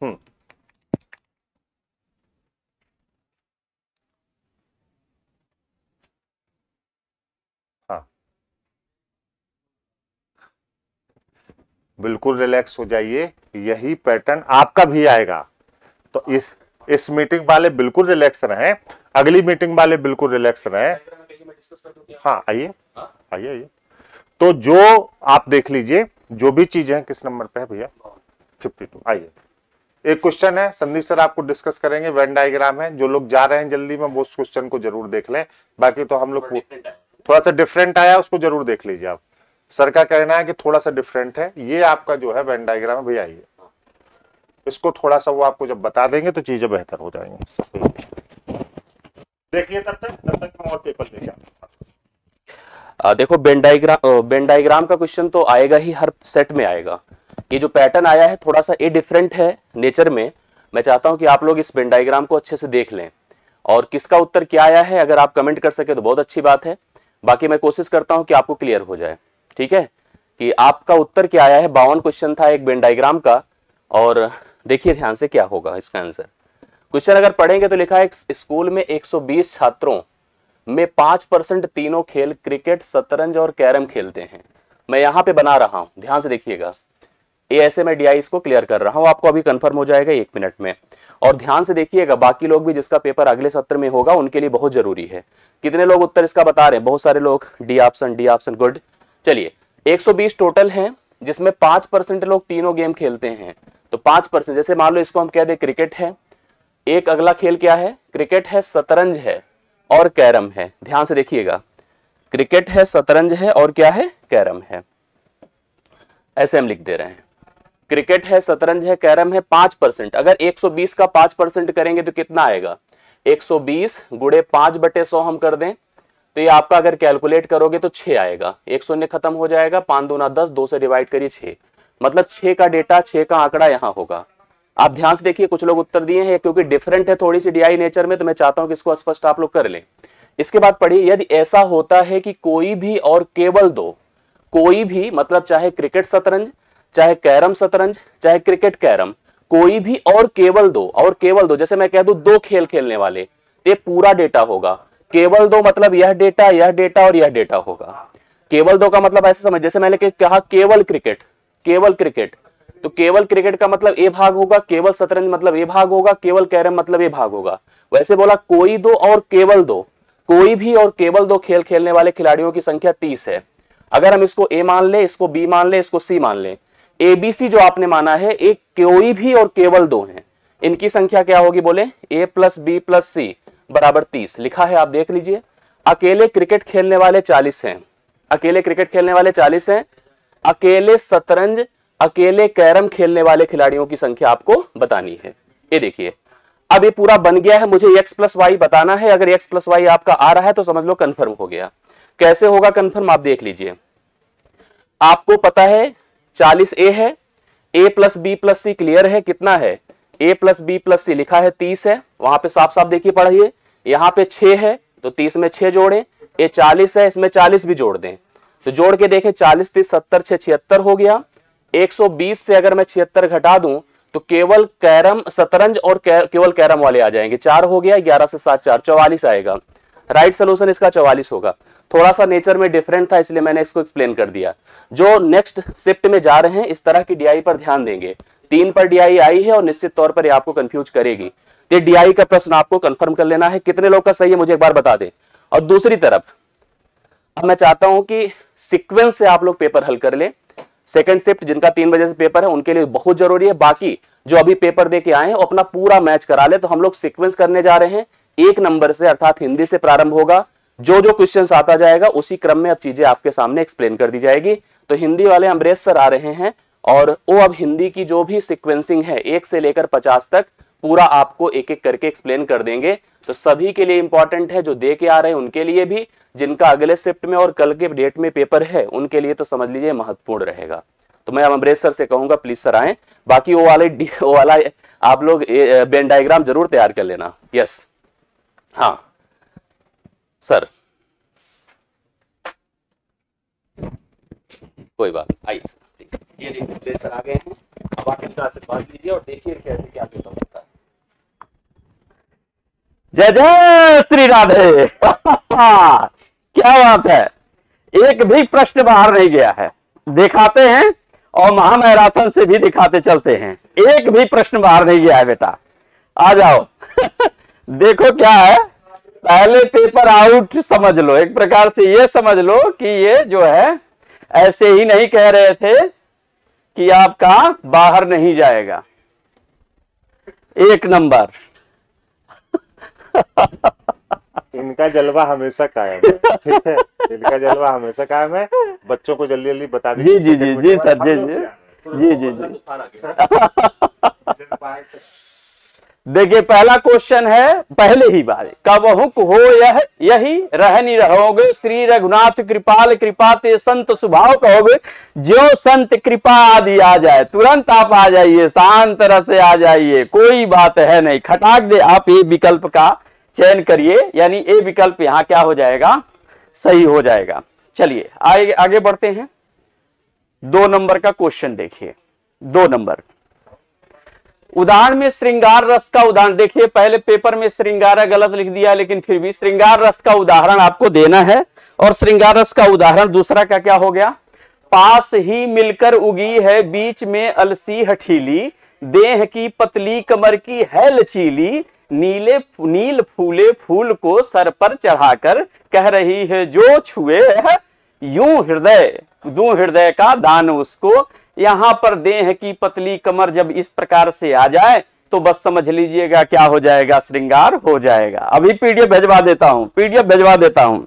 हम्म। हाँ। बिल्कुल रिलैक्स हो जाइए यही पैटर्न आपका भी आएगा। तो इस इस मीटिंग वाले बिल्कुल रिलैक्स रहे अगली मीटिंग वाले बिल्कुल रिलैक्स रहे। हाँ आइए। आइए आइए। तो जो आप देख लीजिए जो भी चीज़ है किस नंबर पे है भैया? फिफ्टी टू आइए। एक क्वेश्चन है संदीप सर आपको डिस्कस करेंगे वेन डायग्राम है जो लोग जा रहे हैं जल्दी में वो उस क्वेश्चन को ज़रूर देख लें। बाकी तो हम लोग थोड़ा सा डिफरेंट आया उसको ज़रूर देख लीजिए आप। सर का कहना है कि थोड़ा सा डिफरेंट है। ये आपका जो है वेन डायग्राम है भैया आइए। इसको थोड़ा सा वो आपको जब बता देंगे तो चीज़ें बेहतर हो जाएँगी। देखिए तब तक तब तक मैं और पेपर लेके देखो बेन डायग्राम बेन डायग्राम का क्वेश्चन तो आएगा ही, हर सेट में आएगा। ये जो पैटर्न आया है, थोड़ा सा ए डिफरेंट है नेचर में। मैं चाहता हूँ कि आप लोग इस बेन डायग्राम को अच्छे से देख लें। और किसका उत्तर क्या आया है, अगर आप कमेंट कर सके तो बहुत अच्छी बात है। बाकी मैं कोशिश करता हूँ कि आपको क्लियर हो जाए। ठीक है? कि आपका उत्तर क्या आया है? बावन क्वेश्चन था एक बेन डायग्राम का। और देखिए, ध्यान से क्या होगा इसका आंसर क्वेश्चन अगर पढ़ेंगे तो लिखा है स्कूल में 120 छात्रों में पाँच परसेंट तीनों खेल क्रिकेट, शतरंज और कैरम खेलते हैं। मैं यहाँ पे बना रहा हूँ। ध्यान से देखिएगा। ऐसे मैं डी को क्लियर कर रहा हूँ। आपको अभी कंफर्म हो जाएगा एक मिनट में। और ध्यान से देखिएगा, बाकी लोग भी जिसका पेपर अगले सत्र में होगा, उनके लिए बहुत ज़रूरी है। कितने लोग उत्तर इसका बता रहे हैं? बहुत सारे लोग। D option D option good चलिए 120 टोटल हैं, जिसमें पाँच परसेंट लोग तीनों गेम खेलते हैं। तो पाँच परसेंट, जैसे मान लो इसको हम कह दें, क्रिकेट है। एक अगला खेल क्या है? क्रिकेट है, शतरंज है। और कैरम है। ध्यान से देखिएगा। क्रिकेट है, शतरंज है और क्या है? कैरम है। ऐसे हम लिख दे रहे हैं। क्रिकेट है, शतरंज है, कैरम है, पाँच परसेंट। अगर 120 का पाँच परसेंट करेंगे तो कितना आएगा? 120 सौ बीस गुड़े पाँच बटे सौ हम कर दें। तो ये आपका अगर कैलकुलेट करोगे तो छह आएगा। एक शून्य खत्म हो जाएगा, पाँच दूना दस, दो से डिवाइड करिए छह मतलब छह का डेटा छह का आंकड़ा यहाँ होगा। आप ध्यान से देखिए, कुछ लोग उत्तर दिए हैं, क्योंकि डिफरेंट है थोड़ी सी डीआई नेचर में तो मैं चाहता हूँ कि इसको स्पष्ट आप लोग कर लें। इसके बाद पढ़िए, यदि ऐसा होता है कि कोई भी और केवल दो, कोई भी मतलब चाहे क्रिकेट शतरंज, चाहे कैरम शतरंज, चाहे क्रिकेट कैरम, कोई भी और केवल दो, और केवल दो, जैसे मैं कह दू, दो खेल खेलने वाले ये पूरा डेटा होगा। केवल दो मतलब यह डेटा यह डेटा और यह डेटा होगा। केवल दो का मतलब ऐसे समझ जैसे मैंने कहा, केवल क्रिकेट केवल क्रिकेट तो केवल क्रिकेट का मतलब ए भाग होगा, केवल शतरंज मतलब ए भाग होगा, केवल कैरम मतलब ए भाग होगा। वैसे बोला, कोई दो और केवल दो, कोई भी और केवल दो खेल खेलने वाले खिलाड़ियों की संख्या तीस है। अगर हम इसको ए मान ले, इसको बी मान ले, इसको सी मान ले एबीसी जो आपने माना है, एक कोई भी और केवल दो हैं। इनकी संख्या क्या होगी बोले? A plus B plus C बराबर तीस। लिखा है, आप देख लीजिए। अकेले क्रिकेट खेलने वाले चालीस हैं। अकेले क्रिकेट खेलने वाले चालीस हैं। अकेले शतरंज अकेले कैरम खेलने वाले खिलाड़ियों की संख्या आपको बतानी है। ये देखिए, अब ये पूरा बन गया है, मुझे एक्स प्लस वाई बताना है। अगर एक्स प्लस वाई आपका आ रहा है तो समझ लो कंफर्म हो गया। कैसे होगा कंफर्म आप देख लीजिए। आपको पता है, चालीस ए है A plus B plus C clear है, कितना है? A plus B plus C लिखा है, तीस है। वहाँ पे साफ़ साफ़ देखिए, पढ़िए। यहाँ पे छह है तो तीस में छह जोड़े। ए चालीस है, इसमें चालीस भी जोड़ दें। तो जोड़ के देखें, चालीस, तीस, सत्तर छह छिहत्तर हो गया। 120 से अगर मैं छिहत्तर घटा दूँ तो केवल कैरम शतरंज और केवल कैरम वाले आ जाएँगे। चार हो गया, ग्यारह से सात, चार, चौवालीस आएगा। राइट सोल्यूशन इसका चौवालीस होगा। थोड़ा सा नेचर में डिफरेंट था, इसलिए मैंने इसको एक्सप्लेन कर दिया। जो नेक्स्ट शिफ्ट में जा रहे हैं, इस तरह की डीआई पर ध्यान देंगे। तीन पर डीआई आई है और निश्चित तौर पर आपको कंफ्यूज करेगी। तो डीआई का प्रश्न आपको कंफर्म कर लेना है। कितने लोग का सही है, मुझे एक बार बता दें। और दूसरी तरफ़, अब मैं चाहता हूँ कि सीक्वेंस से आप लोग पेपर हल कर ले। सेकंड शिफ्ट जिनका तीन बजे से पेपर है, उनके लिए बहुत ज़रूरी है। बाकी जो अभी पेपर दे के आए हैं अपना पूरा मैच करा ले। तो हम लोग सीक्वेंस करने जा रहे हैं। एक नंबर से, अर्थात हिंदी से प्रारंभ होगा। जो जो क्वेश्चन आता जाएगा, उसी क्रम में अब चीज़ें आपके सामने एक्सप्लेन कर दी जाएगी। तो हिंदी वाले अमरेश सर आ रहे हैं, और वो अब हिंदी की जो भी सिक्वेंसिंग है, एक से लेकर पचास तक, पूरा आपको एक एक करके एक्सप्लेन कर देंगे। तो सभी के लिए इंपॉर्टेंट है, जो दे के आ रहे हैं, उनके लिए भी। जिनका अगले शिफ्ट में और कल के डेट में पेपर है, उनके लिए तो समझ लीजिए महत्वपूर्ण रहेगा। तो मैं अमरेश सर से कहूँगा प्लीज़ सर आए। बाकी वो वाले वो वाला, आप लोग बेन डायग्राम ज़रूर तैयार कर लेना। यस हाँ। सर कोई बात आइए सर ये देखिए सर आ गए हैं। अब आप इनका आशीर्वाद लीजिए और देखिए कैसे क्या होता है। जय जय श्री राधे। क्या बात है? एक भी प्रश्न बाहर नहीं गया है। दिखाते हैं और महामैराथन से भी दिखाते चलते हैं। एक भी प्रश्न बाहर नहीं गया है बेटा। आ जाओ। देखो क्या है। पहले पेपर आउट समझ लो। एक प्रकार से ये समझ लो कि ये जो है, ऐसे ही नहीं कह रहे थे कि आपका बाहर नहीं जाएगा। एक नंबर। इनका जलवा हमेशा कायम है ठीक है? इनका जलवा हमेशा कायम है। बच्चों को जल्दी जल्दी बता जी जी जी जी सर जी जी। जी जी जी। देखिए पहला क्वेश्चन है पहले ही बार। कब हुक हो यह यही रहनी रहोगे। श्री रघुनाथ कृपाल कृपा ते संत स्वभाव कहोगे। जो संत कृपा आदि आ जाए तुरंत आप आ जाइए शांत तरह से आ जाइए। कोई बात है नहीं। खटाक दे आप ये विकल्प का। चयन करिए, यानी ए विकल्प यहाँ क्या हो जाएगा? सही हो जाएगा। चलिए, आगे आगे बढ़ते हैं। दो नंबर का क्वेश्चन देखिए। दो नंबर। उदाहरण में श्रृंगार रस का उदाहरण, देखिए, पहले पेपर में श्रृंगार गलत लिख दिया, लेकिन फिर भी श्रृंगार रस का उदाहरण आपको देना है, और श्रृंगार रस का उदाहरण दूसरा का क्या हो गया? पास ही मिलकर उगी है बीच में अलसी हठीली, देह की पतली कमर की है लचीली नीले नील फूले फूल को सर पर चढ़ाकर कह रही है, जो छुए यूँ हृदय, दू हृदय का दान उसको। यहाँ पर देह की पतली कमर जब इस प्रकार से आ जाए तो बस समझ लीजिएगा क्या हो जाएगा, श्रृंगार हो जाएगा। अभी पीडीएफ भेजवा देता हूँ, पीडीएफ भेजवा देता हूँ।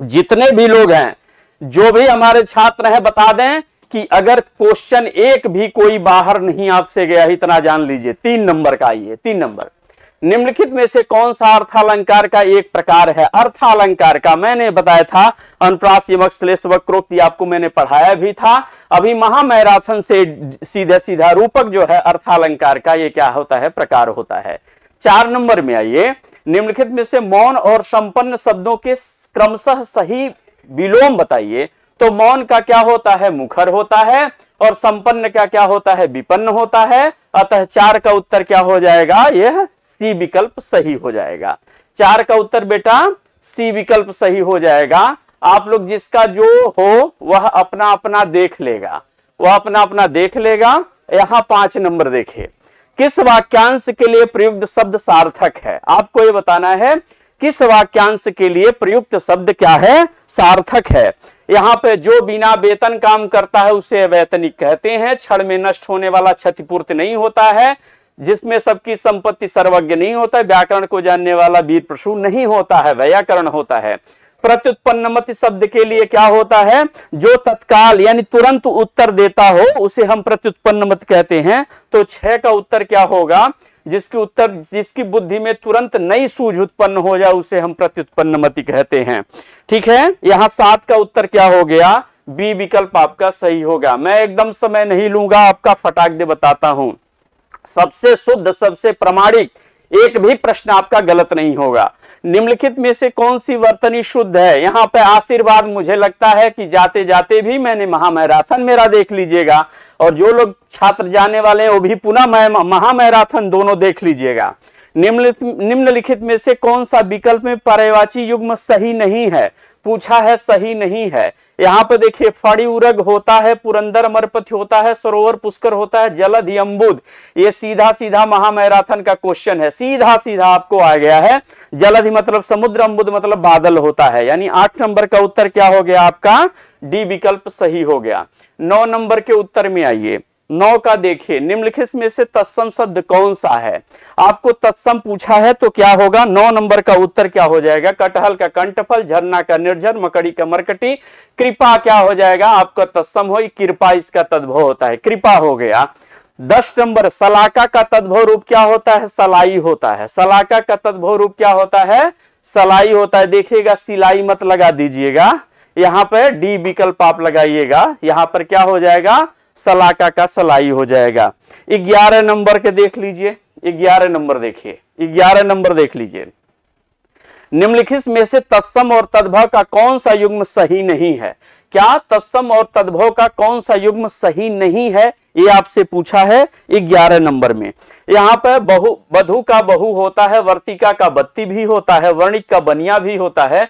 जितने भी लोग हैं, जो भी हमारे छात्र हैं, बता दें कि अगर क्वेश्चन एक भी कोई बाहर नहीं आपसे गया, इतना जान लीजिए। तीन नंबर का आइए, तीन नंबर। निम्नलिखित में से कौन सा अर्थालंकार का एक प्रकार है? अर्थालंकार का। मैंने बताया था, अनुप्रास, यमक श्लेष वक्रोक्ति आपको मैंने पढ़ाया भी था। अभी महामैराथन से सीधा सीधा रूपक जो है, अर्थालंकार का ये क्या होता है? प्रकार होता है। चार नंबर में आइए। निम्नलिखित में से मौन और संपन्न शब्दों के क्रमशः सही विलोम बताइए। तो मौन का क्या होता है? मुखर होता है और संपन्न का क्या होता है? विपन्न होता है। अतः चार का उत्तर क्या हो जाएगा? यह सी विकल्प सही हो जाएगा। चार का उत्तर बेटा, सी विकल्प सही हो जाएगा। आप लोग जिसका जो हो, वह अपना अपना देख लेगा। वह अपना अपना देख लेगा। यहाँ पाँच नंबर देखे किस वाक्यांश के लिए प्रयुक्त शब्द सार्थक है? आपको ये बताना है, किस वाक्यांश के लिए प्रयुक्त शब्द क्या है? सार्थक है। यहाँ पे जो बिना वेतन काम करता है, उसे वैतनिक कहते हैं। क्षण में नष्ट होने वाला क्षतिपूर्ति नहीं होता है। जिसमें सबकी संपत्ति सर्वज्ञ नहीं होता, व्याकरण को जानने वाला वीर प्रशु नहीं होता है व्याकरण होता है। प्रत्युत्पन्नमति शब्द के लिए क्या होता है? जो तत्काल, यानी तुरंत उत्तर देता हो, उसे हम प्रत्युत्पन्नमत कहते हैं। तो छह का उत्तर क्या होगा? जिसकी उत्तर, जिसकी बुद्धि में तुरंत नई सूझ उत्पन्न हो जाए, उसे हम प्रत्युत्पन्नमति कहते हैं। ठीक है? यहाँ सात का उत्तर क्या हो गया? बी विकल्प आपका सही होगा। मैं एकदम समय नहीं लूँगा, आपका फटाक दे बताता हूँ। सबसे शुद्ध, सबसे प्रमाणिक, एक भी प्रश्न आपका गलत नहीं होगा। निम्नलिखित में से कौन सी वर्तनी शुद्ध है? यहाँ पे आशीर्वाद मुझे लगता है कि जाते जाते भी मैंने महामैराथन मेरा देख लीजिएगा, और जो लोग छात्र जाने वाले हैं, वो भी पुनः महामैराथन दोनों देख लीजिएगा। निम्नलिखित में से कौन सा विकल्प में पर्यवाची युग्म सही नहीं है? पूछा है, सही नहीं है। यहाँ पे देखिए, फड़ी उरग होता है, पुरंदर मरपथ होता है, सरोवर पुष्कर होता है जलद अम्बुद ये सीधा सीधा महामैराथन का क्वेश्चन है। सीधा सीधा आपको आ गया है। जलधि मतलब समुद्र अम्बुद मतलब बादल होता है। यानी आठ नंबर का उत्तर क्या हो गया आपका? डी विकल्प सही हो गया। नौ नंबर के उत्तर में आइए। नौ का देखिए, निम्नलिखित में से तत्सम शब्द कौन सा है? आपको तत्सम पूछा है तो क्या होगा? नौ नंबर का उत्तर क्या हो जाएगा? कटहल का कंटफल झरना का निर्झर, मकड़ी का मरकटी। कृपा क्या हो जाएगा? आपका तत्सम हो कृपा इसका तद्भव होता है। कृपा हो गया। दस नंबर, सलाका का तद्भव रूप क्या होता है? सलाई होता है। सलाका का तद्भव रूप क्या होता है? सलाई होता है। देखिएगा, सिलाई मत लगा दीजिएगा। यहाँ पर डी विकल्प आप लगाइएगा। यहाँ पर क्या हो जाएगा? सलाका का सलाई हो जाएगा। ग्यारह नंबर के देख लीजिए, ग्यारह नंबर देखिए, ग्यारह नंबर देख लीजिए। निम्नलिखित में से तत्सम और तद्भव का कौन सा युग्म सही नहीं है? क्या तत्सम और तद्भव का कौन सा युग्म सही नहीं है? ये आपसे पूछा है ग्यारह नंबर में। यहाँ पर बहु बधु का बहु होता है, वर्तिका का बत्ती भी होता है, वर्णिक का बनिया भी होता है,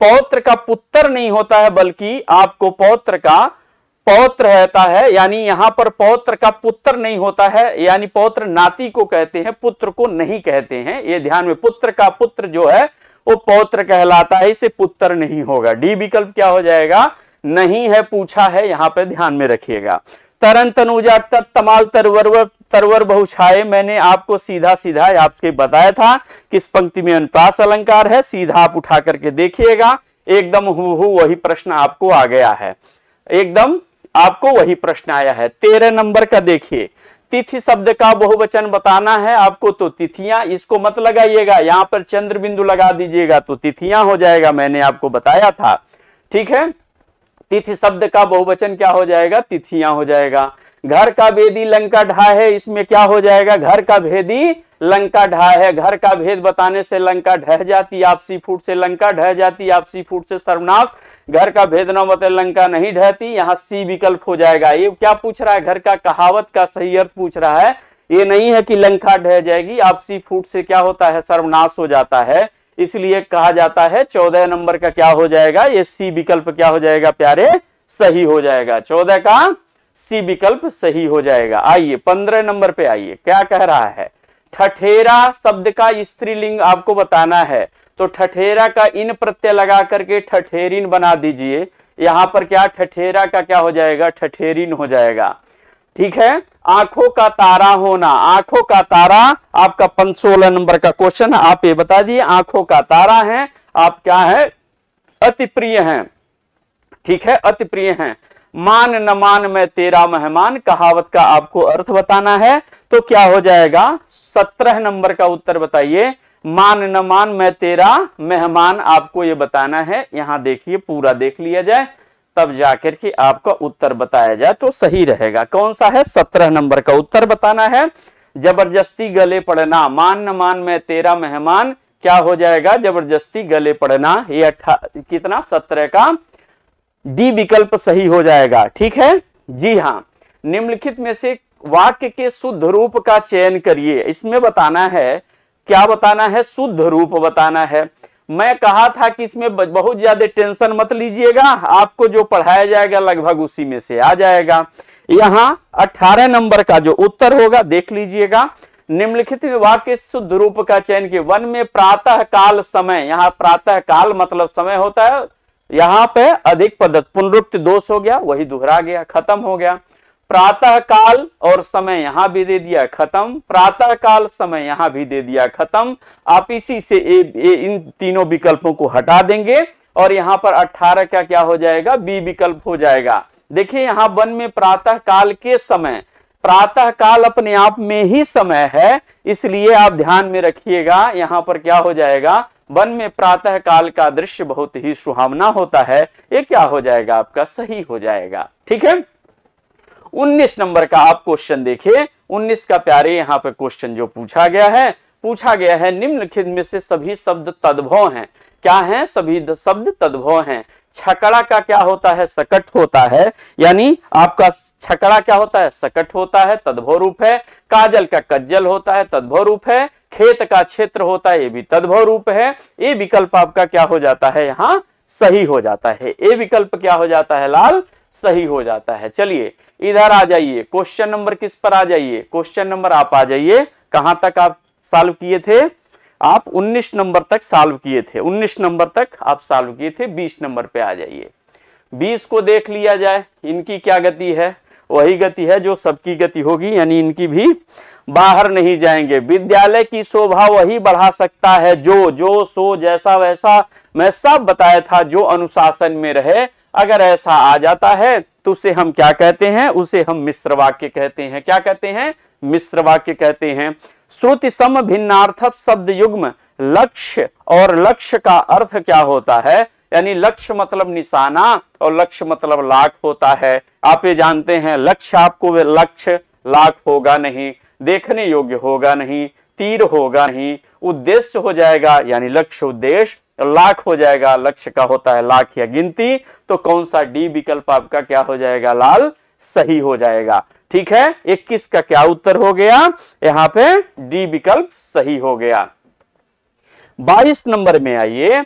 पौत्र का पुत्र नहीं होता है, बल्कि आपको पौत्र का पौत्र रहता है, यानी यहाँ पर पौत्र का पुत्र नहीं होता है, यानी पौत्र नाती को कहते हैं, पुत्र को नहीं कहते हैं। ये ध्यान में पुत्र का पुत्र जो है, वो पौत्र कहलाता है, इसे पुत्र नहीं होगा। डी विकल्प क्या हो जाएगा? नहीं है, पूछा है, यहाँ पे ध्यान में रखिएगा। तरन तनुजा तमाल तरवर तरवर बहुछाए मैंने आपको सीधा सीधा आपके बताया था, किस पंक्ति में अनुप्रास अलंकार है, सीधा आप उठा करके देखिएगा। एकदम हु वही प्रश्न आपको आ गया है। एकदम आपको वही प्रश्न आया है। तेरह नंबर का देखिए। तिथि शब्द का बहुवचन बताना है आपको तो तिथियाँ, इसको मत लगाइएगा। यहाँ पर चंद्र बिंदु लगा दीजिएगा तो तिथियाँ हो जाएगा, मैंने आपको बताया था। ठीक है? तिथि शब्द का बहुवचन क्या हो जाएगा? तिथियाँ हो जाएगा। घर का भेदी लंका ढा है, इसमें क्या हो जाएगा? घर का भेदी लंका ढा है। घर का भेद बताने से लंका ढह जाती, आपसी फूट से लंका ढह जाती, आपसी फूट से सर्वनाश। घर का भेद न बते लंका नहीं ढहती, यहाँ सी विकल्प हो जाएगा। ये क्या पूछ रहा है? घर का कहावत का सही अर्थ पूछ रहा है। ये नहीं है कि लंका ढह जाएगी आपसी फूट से क्या होता है? सर्वनाश हो जाता है। इसलिए कहा जाता है, चौदह नंबर का क्या हो जाएगा? ये सी विकल्प क्या हो जाएगा प्यारे? सही हो जाएगा। चौदह का? सी विकल्प सही हो जाएगा। आइए, पंद्रह नंबर पे आइए। क्या कह रहा है? ठठेरा शब्द का स्त्रीलिंग आपको बताना है। तो ठठेरा का इन प्रत्यय लगा करके ठठेरिन बना दीजिए। यहाँ पर क्या, ठठेरा का क्या हो जाएगा? ठठेरिन हो जाएगा। ठीक है? आँखों का तारा होना। आँखों का तारा, आपका पंच सोलह नंबर का क्वेश्चन, आप ये बता दिए, आँखों का तारा है, आप क्या है? अति प्रिय हैं। ठीक है? अति प्रिय हैं। मान न मान मैं तेरा मेहमान, कहावत का आपको अर्थ बताना है। तो क्या हो जाएगा? सत्रह नंबर का उत्तर बताइए। मान न मान, मैं तेरा मेहमान आपको ये बताना है। यहाँ देखिए, पूरा देख लिया जाए, तब जाकर के आपका उत्तर बताया जाए तो सही रहेगा। कौन सा है? सत्रह नंबर का उत्तर बताना है। ज़बरदस्ती गले पड़ना, मान न मान, मैं तेरा मेहमान, क्या हो जाएगा? ज़बरदस्ती गले पड़ना, ये अट्ठा कितना? सत्रह का। डी विकल्प सही हो जाएगा, ठीक है? जी हाँ निम्नलिखित में से वाक्य के शुद्ध रूप का चयन करिए। इसमें बताना है क्या बताना है? शुद्ध रूप बताना है। मैं कहा था कि इसमें बहुत ज़्यादा टेंशन मत लीजिएगा। आपको जो पढ़ाया जाएगा लगभग उसी में से आ जाएगा। यहाँ 18 नंबर का जो उत्तर होगा, देख लीजिएगा। निम्नलिखित वाक्य शुद्ध रूप का चयन किए वन में प्रातः काल समय, यहाँ प्रातः काल मतलब समय होता है। यहाँ पे अधिक पद्धत पुनरुक्ति दोष हो गया, वही दोहरा गया, खत्म हो गया। प्रातः काल और समय यहाँ भी दे दिया खत्म। प्रातः काल समय यहाँ भी दे दिया खत्म। आप इसी से ए, ए, इन तीनों विकल्पों को हटा देंगे और यहाँ पर 18 का क्या हो जाएगा? बी विकल्प हो जाएगा। देखिए यहाँ वन में प्रातः काल के समय। प्रातः काल अपने आप में ही समय है इसलिए आप ध्यान में रखिएगा यहाँ पर क्या हो जाएगा? वन में प्रातः काल का दृश्य बहुत ही सुहावना होता है ये क्या हो जाएगा? आपका सही हो जाएगा। ठीक है? 19 नंबर का आप क्वेश्चन देखिए। 19 का प्यारे, यहाँ पे क्वेश्चन जो पूछा गया है, पूछा गया है, निम्नलिखित में से सभी शब्द तद्भव हैं। क्या है? सभी शब्द तद्भव हैं। छकड़ा का क्या होता है? सकट होता है। यानी आपका छकड़ा क्या होता है? सकट होता है, तद्भव रूप है। काजल का कज्जल होता है, तद्भव रूप है। खेत का क्षेत्र होता है, ये भी तद्भव रूप है। ये विकल्प आपका क्या हो जाता है? यहाँ सही हो जाता है। ये विकल्प क्या हो जाता है, लाल? सही हो जाता है। चलिए इधर आ जाइए। क्वेश्चन नंबर किस पर आ जाइए? क्वेश्चन नंबर आप आ जाइए। कहाँ तक आप सॉल्व किए थे? आप 19 नंबर तक सॉल्व किए थे। 19 नंबर तक आप सॉल्व किए थे। 20 नंबर पे आ जाइए। 20 को देख लिया जाए। इनकी क्या गति है? वही गति है जो सबकी गति होगी, यानी इनकी भी बाहर नहीं जाएँगे। विद्यालय की शोभा वही बढ़ा सकता है। जो जो, सो, जैसा, वैसा, मैं सब बताया था जो अनुशासन में रहे। अगर ऐसा आ जाता है तो उसे हम क्या कहते हैं? उसे हम मिश्र वाक्य कहते हैं। क्या कहते हैं? मिश्र वाक्य कहते हैं। श्रुति सम भिन्नार्थक शब्द युग्म लक्ष्य और लक्ष्य का अर्थ क्या होता है? यानी लक्ष्य मतलब निशाना और लक्ष्य मतलब लाख होता है। आप ये जानते हैं, लक्ष्य आपको लक्ष्य, लाख होगा नहीं, देखने योग्य होगा नहीं, तीर होगा नहीं, उद्देश्य हो जाएगा, यानी लक्ष्य उद्देश्य लाख हो जाएगा, लक्ष्य का होता है लाख या गिनती तो कौन सा डी विकल्प आपका क्या हो जाएगा लाल? सही हो जाएगा। ठीक है? 21 का क्या उत्तर हो गया? यहाँ पे डी विकल्प सही हो गया। 22 नंबर में आइए।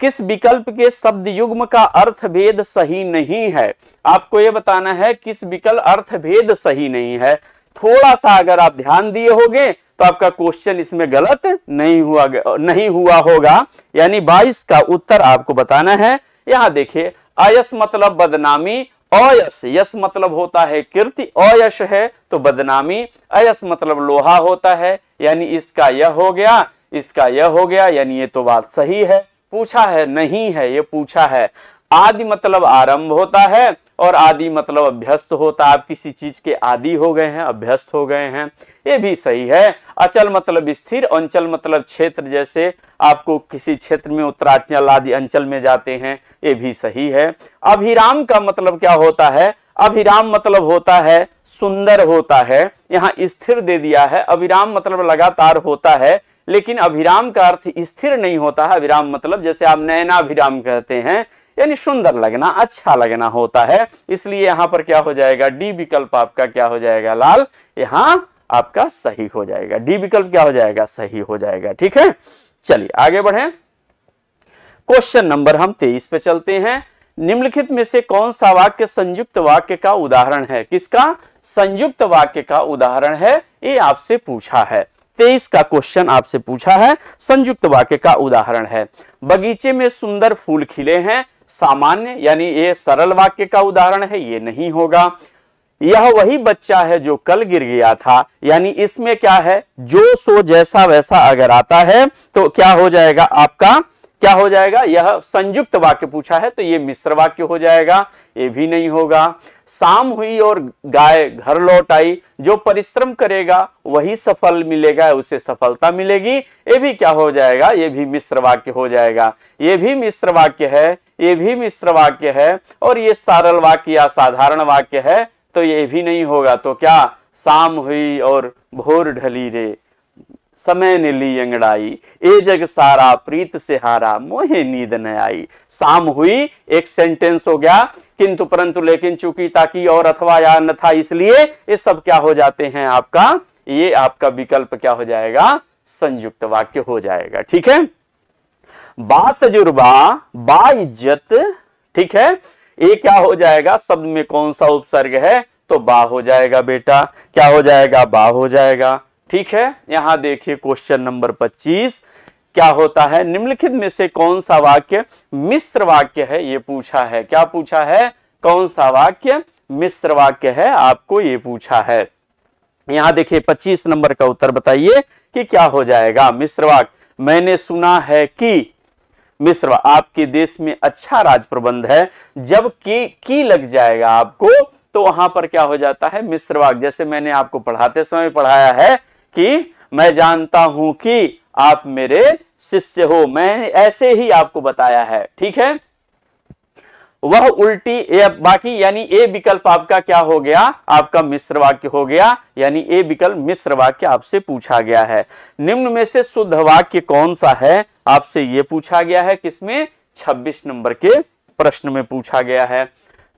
किस विकल्प के शब्द युग्म का अर्थ भेद सही नहीं है? आपको यह बताना है, किस विकल्प अर्थ भेद सही नहीं है? थोड़ा सा अगर आप ध्यान दिए होगे तो आपका क्वेश्चन इसमें गलत नहीं हुआ नहीं हुआ होगा। यानी 22 का उत्तर आपको बताना है। यहाँ देखिए, अयस मतलब बदनामी, अयस यश मतलब होता है कीर्ति, अयश है तो बदनामी, अयस मतलब लोहा होता है, यानी इसका यह हो गया, इसका यह हो गया, यानी ये तो बात सही है। पूछा है, नहीं है, ये पूछा है। आदि मतलब आरंभ होता है और आदि मतलब अभ्यस्त होता है। आप किसी चीज़ के आदि हो गए हैं, अभ्यस्त हो गए हैं, ये भी सही है। अचल मतलब स्थिर, अंचल मतलब क्षेत्र, जैसे आपको किसी क्षेत्र में उत्तरांचल आदि अंचल में जाते हैं, ये भी सही है। अभिराम का मतलब क्या होता है? अभिराम मतलब होता है, सुंदर होता है। यहाँ स्थिर दे दिया है। अभिराम मतलब लगातार होता है, लेकिन अभिराम का अर्थ स्थिर नहीं होता है। अभिराम मतलब जैसे आप नयनाभिराम कहते हैं, यानी सुंदर लगना अच्छा लगना होता है। इसलिए यहाँ पर क्या हो जाएगा? डी विकल्प आपका क्या हो जाएगा लाल? यहाँ आपका सही हो जाएगा। डी विकल्प क्या हो जाएगा? सही हो जाएगा। ठीक है? चलिए, आगे बढ़े। क्वेश्चन नंबर हम तेईस पे चलते हैं। निम्नलिखित में से कौन सा वाक्य संयुक्त वाक्य का उदाहरण है? किसका? संयुक्त वाक्य का उदाहरण है। ये आपसे पूछा है। तेईस का क्वेश्चन आपसे पूछा है। संयुक्त वाक्य का उदाहरण है। बगीचे में सुंदर फूल खिले हैं। सामान्य, यानी ये सरल वाक्य का उदाहरण है, ये नहीं होगा। यह वही बच्चा है जो कल गिर गया था। यानी इसमें क्या है? जो सो जैसा वैसा अगर आता है तो क्या हो जाएगा आपका? क्या हो जाएगा? यह संयुक्त वाक्य पूछा है तो ये मिश्र वाक्य हो जाएगा, ये भी नहीं होगा। शाम हुई और गाय घर लौट आई। जो परिश्रम करेगा, वही सफल मिलेगा, उसे सफलता मिलेगी। ये भी क्या हो जाएगा? ये भी मिश्र वाक्य हो जाएगा। ये भी मिश्र वाक्य है, ये भी मिश्र वाक्य है, और ये सरल वाक्य या साधारण वाक्य है। तो ये भी नहीं होगा। तो क्या शाम हुई और भोर ढली रे? समय ने ली अंगड़ाई। ए जग सारा प्रीत से हारा, मोहे नींद न आई। शाम हुई, एक सेंटेंस हो गया। किंतु परंतु लेकिन चूँकि ताकि और अथवा या न था इसलिए ये सब क्या हो जाते हैं आपका? ये आपका विकल्प क्या हो जाएगा? संयुक्त वाक्य हो जाएगा। ठीक है? बा तजुर्बा बा इज़्ज़त ठीक है? ये क्या हो जाएगा? शब्द में कौन सा उपसर्ग है? तो बा हो जाएगा बेटा। क्या हो जाएगा? बा हो जाएगा। ठीक है? यहाँ देखिए क्वेश्चन नंबर 25 क्या होता है? निम्नलिखित में से कौन सा वाक्य मिश्र वाक्य है? ये पूछा है। क्या पूछा है? कौन सा वाक्य मिश्र वाक्य है? आपको ये पूछा है। यहाँ देखिए 25 नंबर का उत्तर बताइए कि क्या हो जाएगा? मिश्र वाक्य। मैंने सुना है कि मिश्र, आपके देश में अच्छा राज प्रबंध है। जब की की लग जाएगा आपको तो वहाँ पर क्या हो जाता है? मिश्र वाक्य जैसे मैंने आपको पढ़ाते समय पढ़ाया है कि मैं जानता हूँ कि आप मेरे शिष्य हो। मैंने ऐसे ही आपको बताया है, ठीक है? वह उल्टी, ए, बाकी, यानी ए विकल्प आपका क्या हो गया? आपका मिश्र वाक्य हो गया, यानी ए विकल्प मिश्र वाक्य आपसे पूछा गया है। निम्न में से शुद्ध वाक्य कौन सा है? आपसे ये पूछा गया है किसमें? 26 नंबर के प्रश्न में पूछा गया है।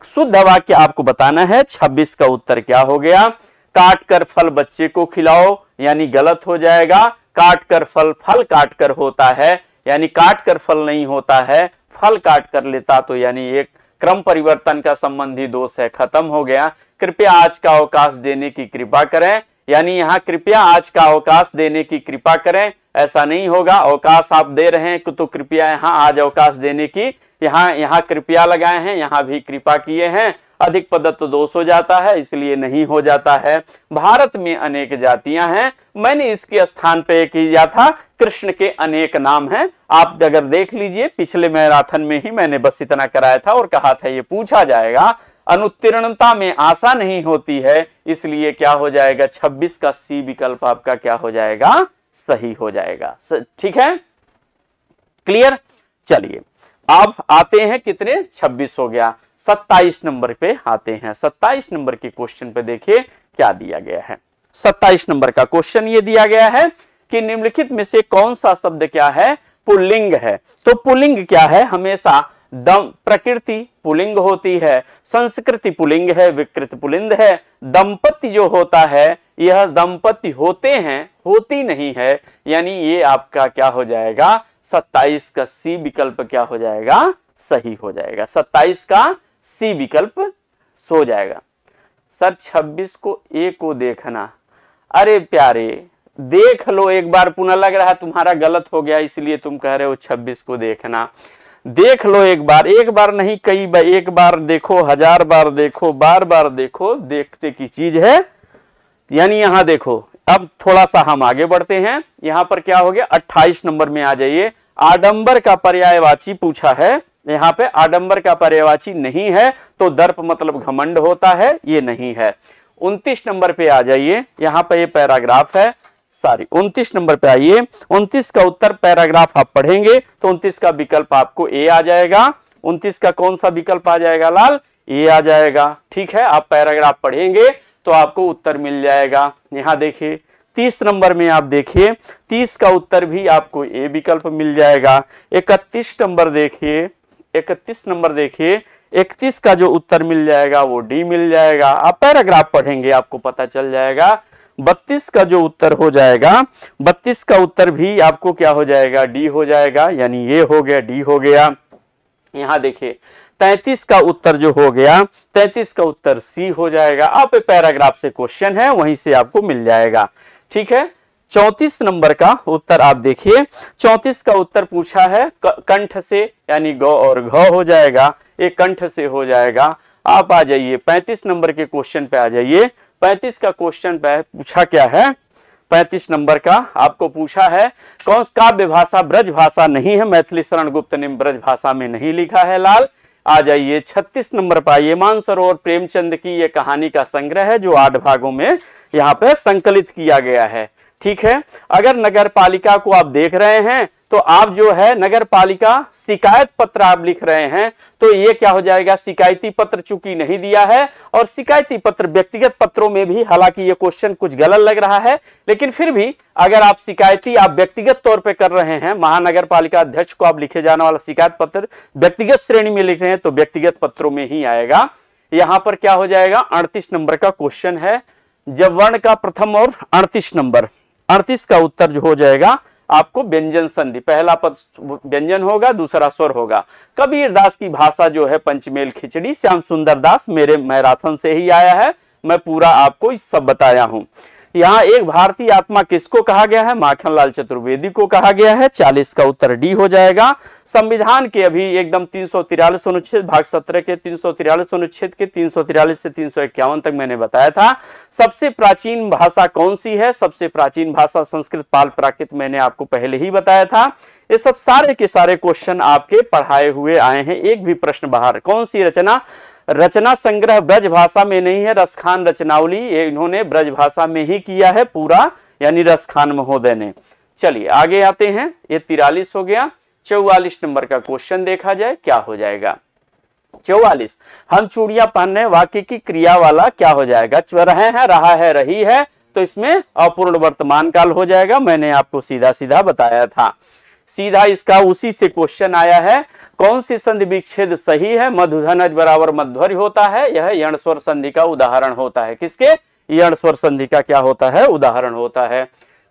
शुद्ध वाक्य आपको बताना है 26 का उत्तर क्या हो गया? काट कर फल बच्चे को खिलाओ, यानी गलत हो जाएगा। काट कर फल फल काट कर होता है, यानी काट कर फल नहीं होता है। फल काट कर लेता तो यानी एक क्रम परिवर्तन का संबंधी दोष है, खत्म हो गया। कृपया आज का अवकाश देने की कृपा करें। यानी यहाँ कृपया आज का अवकाश देने की कृपा करें। ऐसा नहीं होगा। अवकाश आप दे रहे हैं तो कृपया यहाँ आज अवकाश देने की यहाँ यहाँ कृपया लगाए हैं, यहाँ भी कृपा किए हैं। अधिक पदत्व दोष हो जाता है, इसलिए नहीं हो जाता है। भारत में अनेक जातियाँ हैं। मैंने इसके स्थान पे किया था। कृष्ण के अनेक नाम हैं। आप अगर देख लीजिए, पिछले मैराथन में ही मैंने बस इतना कराया था और कहा था, ये पूछा जाएगा, अनुत्तीर्णता में आशा नहीं होती है, इसलिए क्या हो जाएगा? 26 का सी विकल्प आपका क्या हो जाएगा? सही हो जाएगा। ठीक है? क्लियर? चलिए अब आते हैं कितने? 26 हो गया। 27 नंबर पे आते हैं। 27 नंबर के क्वेश्चन पे देखिए क्या दिया गया है। 27 नंबर का क्वेश्चन ये दिया गया है कि निम्नलिखित में से कौन सा शब्द क्या है? पुल्लिंग है। तो पुल्लिंग क्या है? हमेशा दम, प्रकृति पुलिंग होती है। संस्कृति पुलिंग है, विकृत पुलिंद है। दंपति जो होता है, यह दंपति होते हैं, होती नहीं है। यानी ये आपका क्या हो जाएगा? 27 का सी विकल्प क्या हो जाएगा? सही हो जाएगा। 27 का सी विकल्प सो जाएगा। सर 26 को ए को देखना। अरे प्यारे, देख लो, एक बार पुनः लग रहा है तुम्हारा गलत हो गया, इसलिए तुम कह रहे हो 26 को देखना। देख लो एक बार एक बार नहीं, कई बार, एक बार देखो, हज़ार बार देखो, बार बार देखो देखने की चीज़ है। यानी यहाँ देखो, अब थोड़ा सा हम आगे बढ़ते हैं। यहाँ पर क्या हो गया 28 नंबर में आ जाइए। आडंबर का पर्यायवाची पूछा है। यहाँ पे आडंबर का पर्यावाची नहीं है तो दर्प मतलब घमंड होता है, ये नहीं है। उनतीस नंबर पे आ जाइए, यहाँ पे ये पैराग्राफ है, सॉरी, उनतीस नंबर पे आइए, उनतीस का उत्तर पैराग्राफ आप पढ़ेंगे तो उनतीस का विकल्प आपको ए आ जाएगा, उनतीस का कौन सा विकल्प आ जाएगा लाल? ए आ जाएगा, ठीक है, आप पैराग्राफ पढ़ेंगे तो आपको उत्तर मिल जाएगा। यहाँ देखिए, तीस नंबर में आप देखिए, तीस का उत्तर भी आपको ए विकल्प मिल जाएगा। इकतीस नंबर देखिए इकतीस नंबर देखिए, इकतीस का जो उत्तर मिल जाएगा, वो डी मिल जाएगा। आप पैराग्राफ पढ़ेंगे, आपको पता चल जाएगा। बत्तीस का जो उत्तर हो जाएगा, बत्तीस का उत्तर भी आपको क्या हो जाएगा? डी हो जाएगा, यानी ये हो गया, डी हो गया। यहाँ देखिए, तैतीस का उत्तर जो हो गया, तैतीस का उत्तर सी हो जाएगा। आप पैराग्राफ से क्वेश्चन है, वहीं से आपको मिल जाएगा। ठीक है? चौतीस नंबर का उत्तर आप देखिए। चौतीस का उत्तर पूछा है कंठ से, यानी गौ और घ हो जाएगा एक कंठ से हो जाएगा। आप आ जाइए, पैंतीस नंबर के क्वेश्चन पे आ जाइए। पैंतीस का क्वेश्चन पे पूछा क्या है? पैंतीस नंबर का आपको पूछा है, कौन काव्य भाषा ब्रज भाषा नहीं है? मैथिली शरण गुप्त ने ब्रज भाषा में नहीं लिखा है लाल। आ जाइए, छत्तीस नंबर पर आइए। मानसरोवर प्रेमचंद की ये कहानी का संग्रह है, जो आठ भागों में यहाँ पे संकलित किया गया है। ठीक है? अगर नगर पालिका को आप देख रहे हैं तो आप जो है नगर पालिका शिकायत पत्र आप लिख रहे हैं तो ये क्या हो जाएगा? शिकायती पत्र चूँकि नहीं दिया है, और शिकायती पत्र व्यक्तिगत पत्रों में भी हालाँकि ये क्वेश्चन कुछ गलत लग रहा है, लेकिन फिर भी अगर आप शिकायती, आप व्यक्तिगत तौर पे कर रहे हैं महानगर पालिका अध्यक्ष को आप लिखे जाने वाला शिकायत पत्र व्यक्तिगत श्रेणी में लिख रहे हैं तो व्यक्तिगत पत्रों में ही आएगा। यहाँ पर क्या हो जाएगा? अड़तीस नंबर का क्वेश्चन है, जब वर्ण का प्रथम और अड़तीस नंबर। अड़तीस का उत्तर जो हो जाएगा आपको व्यंजन संधि। पहला पद व्यंजन होगा, दूसरा स्वर होगा। कबीर दास की भाषा जो है पंचमेल खिचड़ी, श्याम सुंदर दास मेरे मैराथन से ही आया है। मैं पूरा आपको इस सब बताया हूँ। यहाँ एक भारतीय आत्मा किसको कहा गया है? माखन लाल चतुर्वेदी को कहा गया है। चालीस का उत्तर डी हो जाएगा। संविधान के अभी एकदम तीन अनुच्छेद, भाग सत्रह के तीन अनुच्छेद के तीन से तीन सौ इक्यावन तक मैंने बताया था। सबसे प्राचीन भाषा कौन सी है? सबसे प्राचीन भाषा संस्कृत पाल प्राकृत मैंने आपको पहले ही बताया था। ये सब सारे के सारे क्वेश्चन आपके पढ़ाए हुए आए हैं। एक भी प्रश्न बाहर। कौन सी रचना रचना संग्रह ब्रज भाषा में नहीं है, रसखान रचनावली, ये इन्होंने ब्रज भाषा में ही किया है पूरा, यानी रसखान महोदय ने। चलिए, आगे आते हैं, ये तिरालीस हो गया, चौवालीस नंबर का क्वेश्चन देखा जाए, क्या हो जाएगा? चौवालीस, हम चूड़िया पहनने, वाक्य की क्रिया वाला, क्या हो जाएगा? रहे हैं, रहा है, रही है तो इसमें अपूर्ण वर्तमान काल हो जाएगा, मैंने आपको सीधा सीधा बताया था। सीधा इसका उसी से क्वेश्चन आया है कौन सी संधि विच्छेद सही है? मधुधन बराबर मध्वरी होता है। यह यण स्वर संधि का उदाहरण होता है। किसके? यण स्वर संधि का क्या होता है? उदाहरण होता है।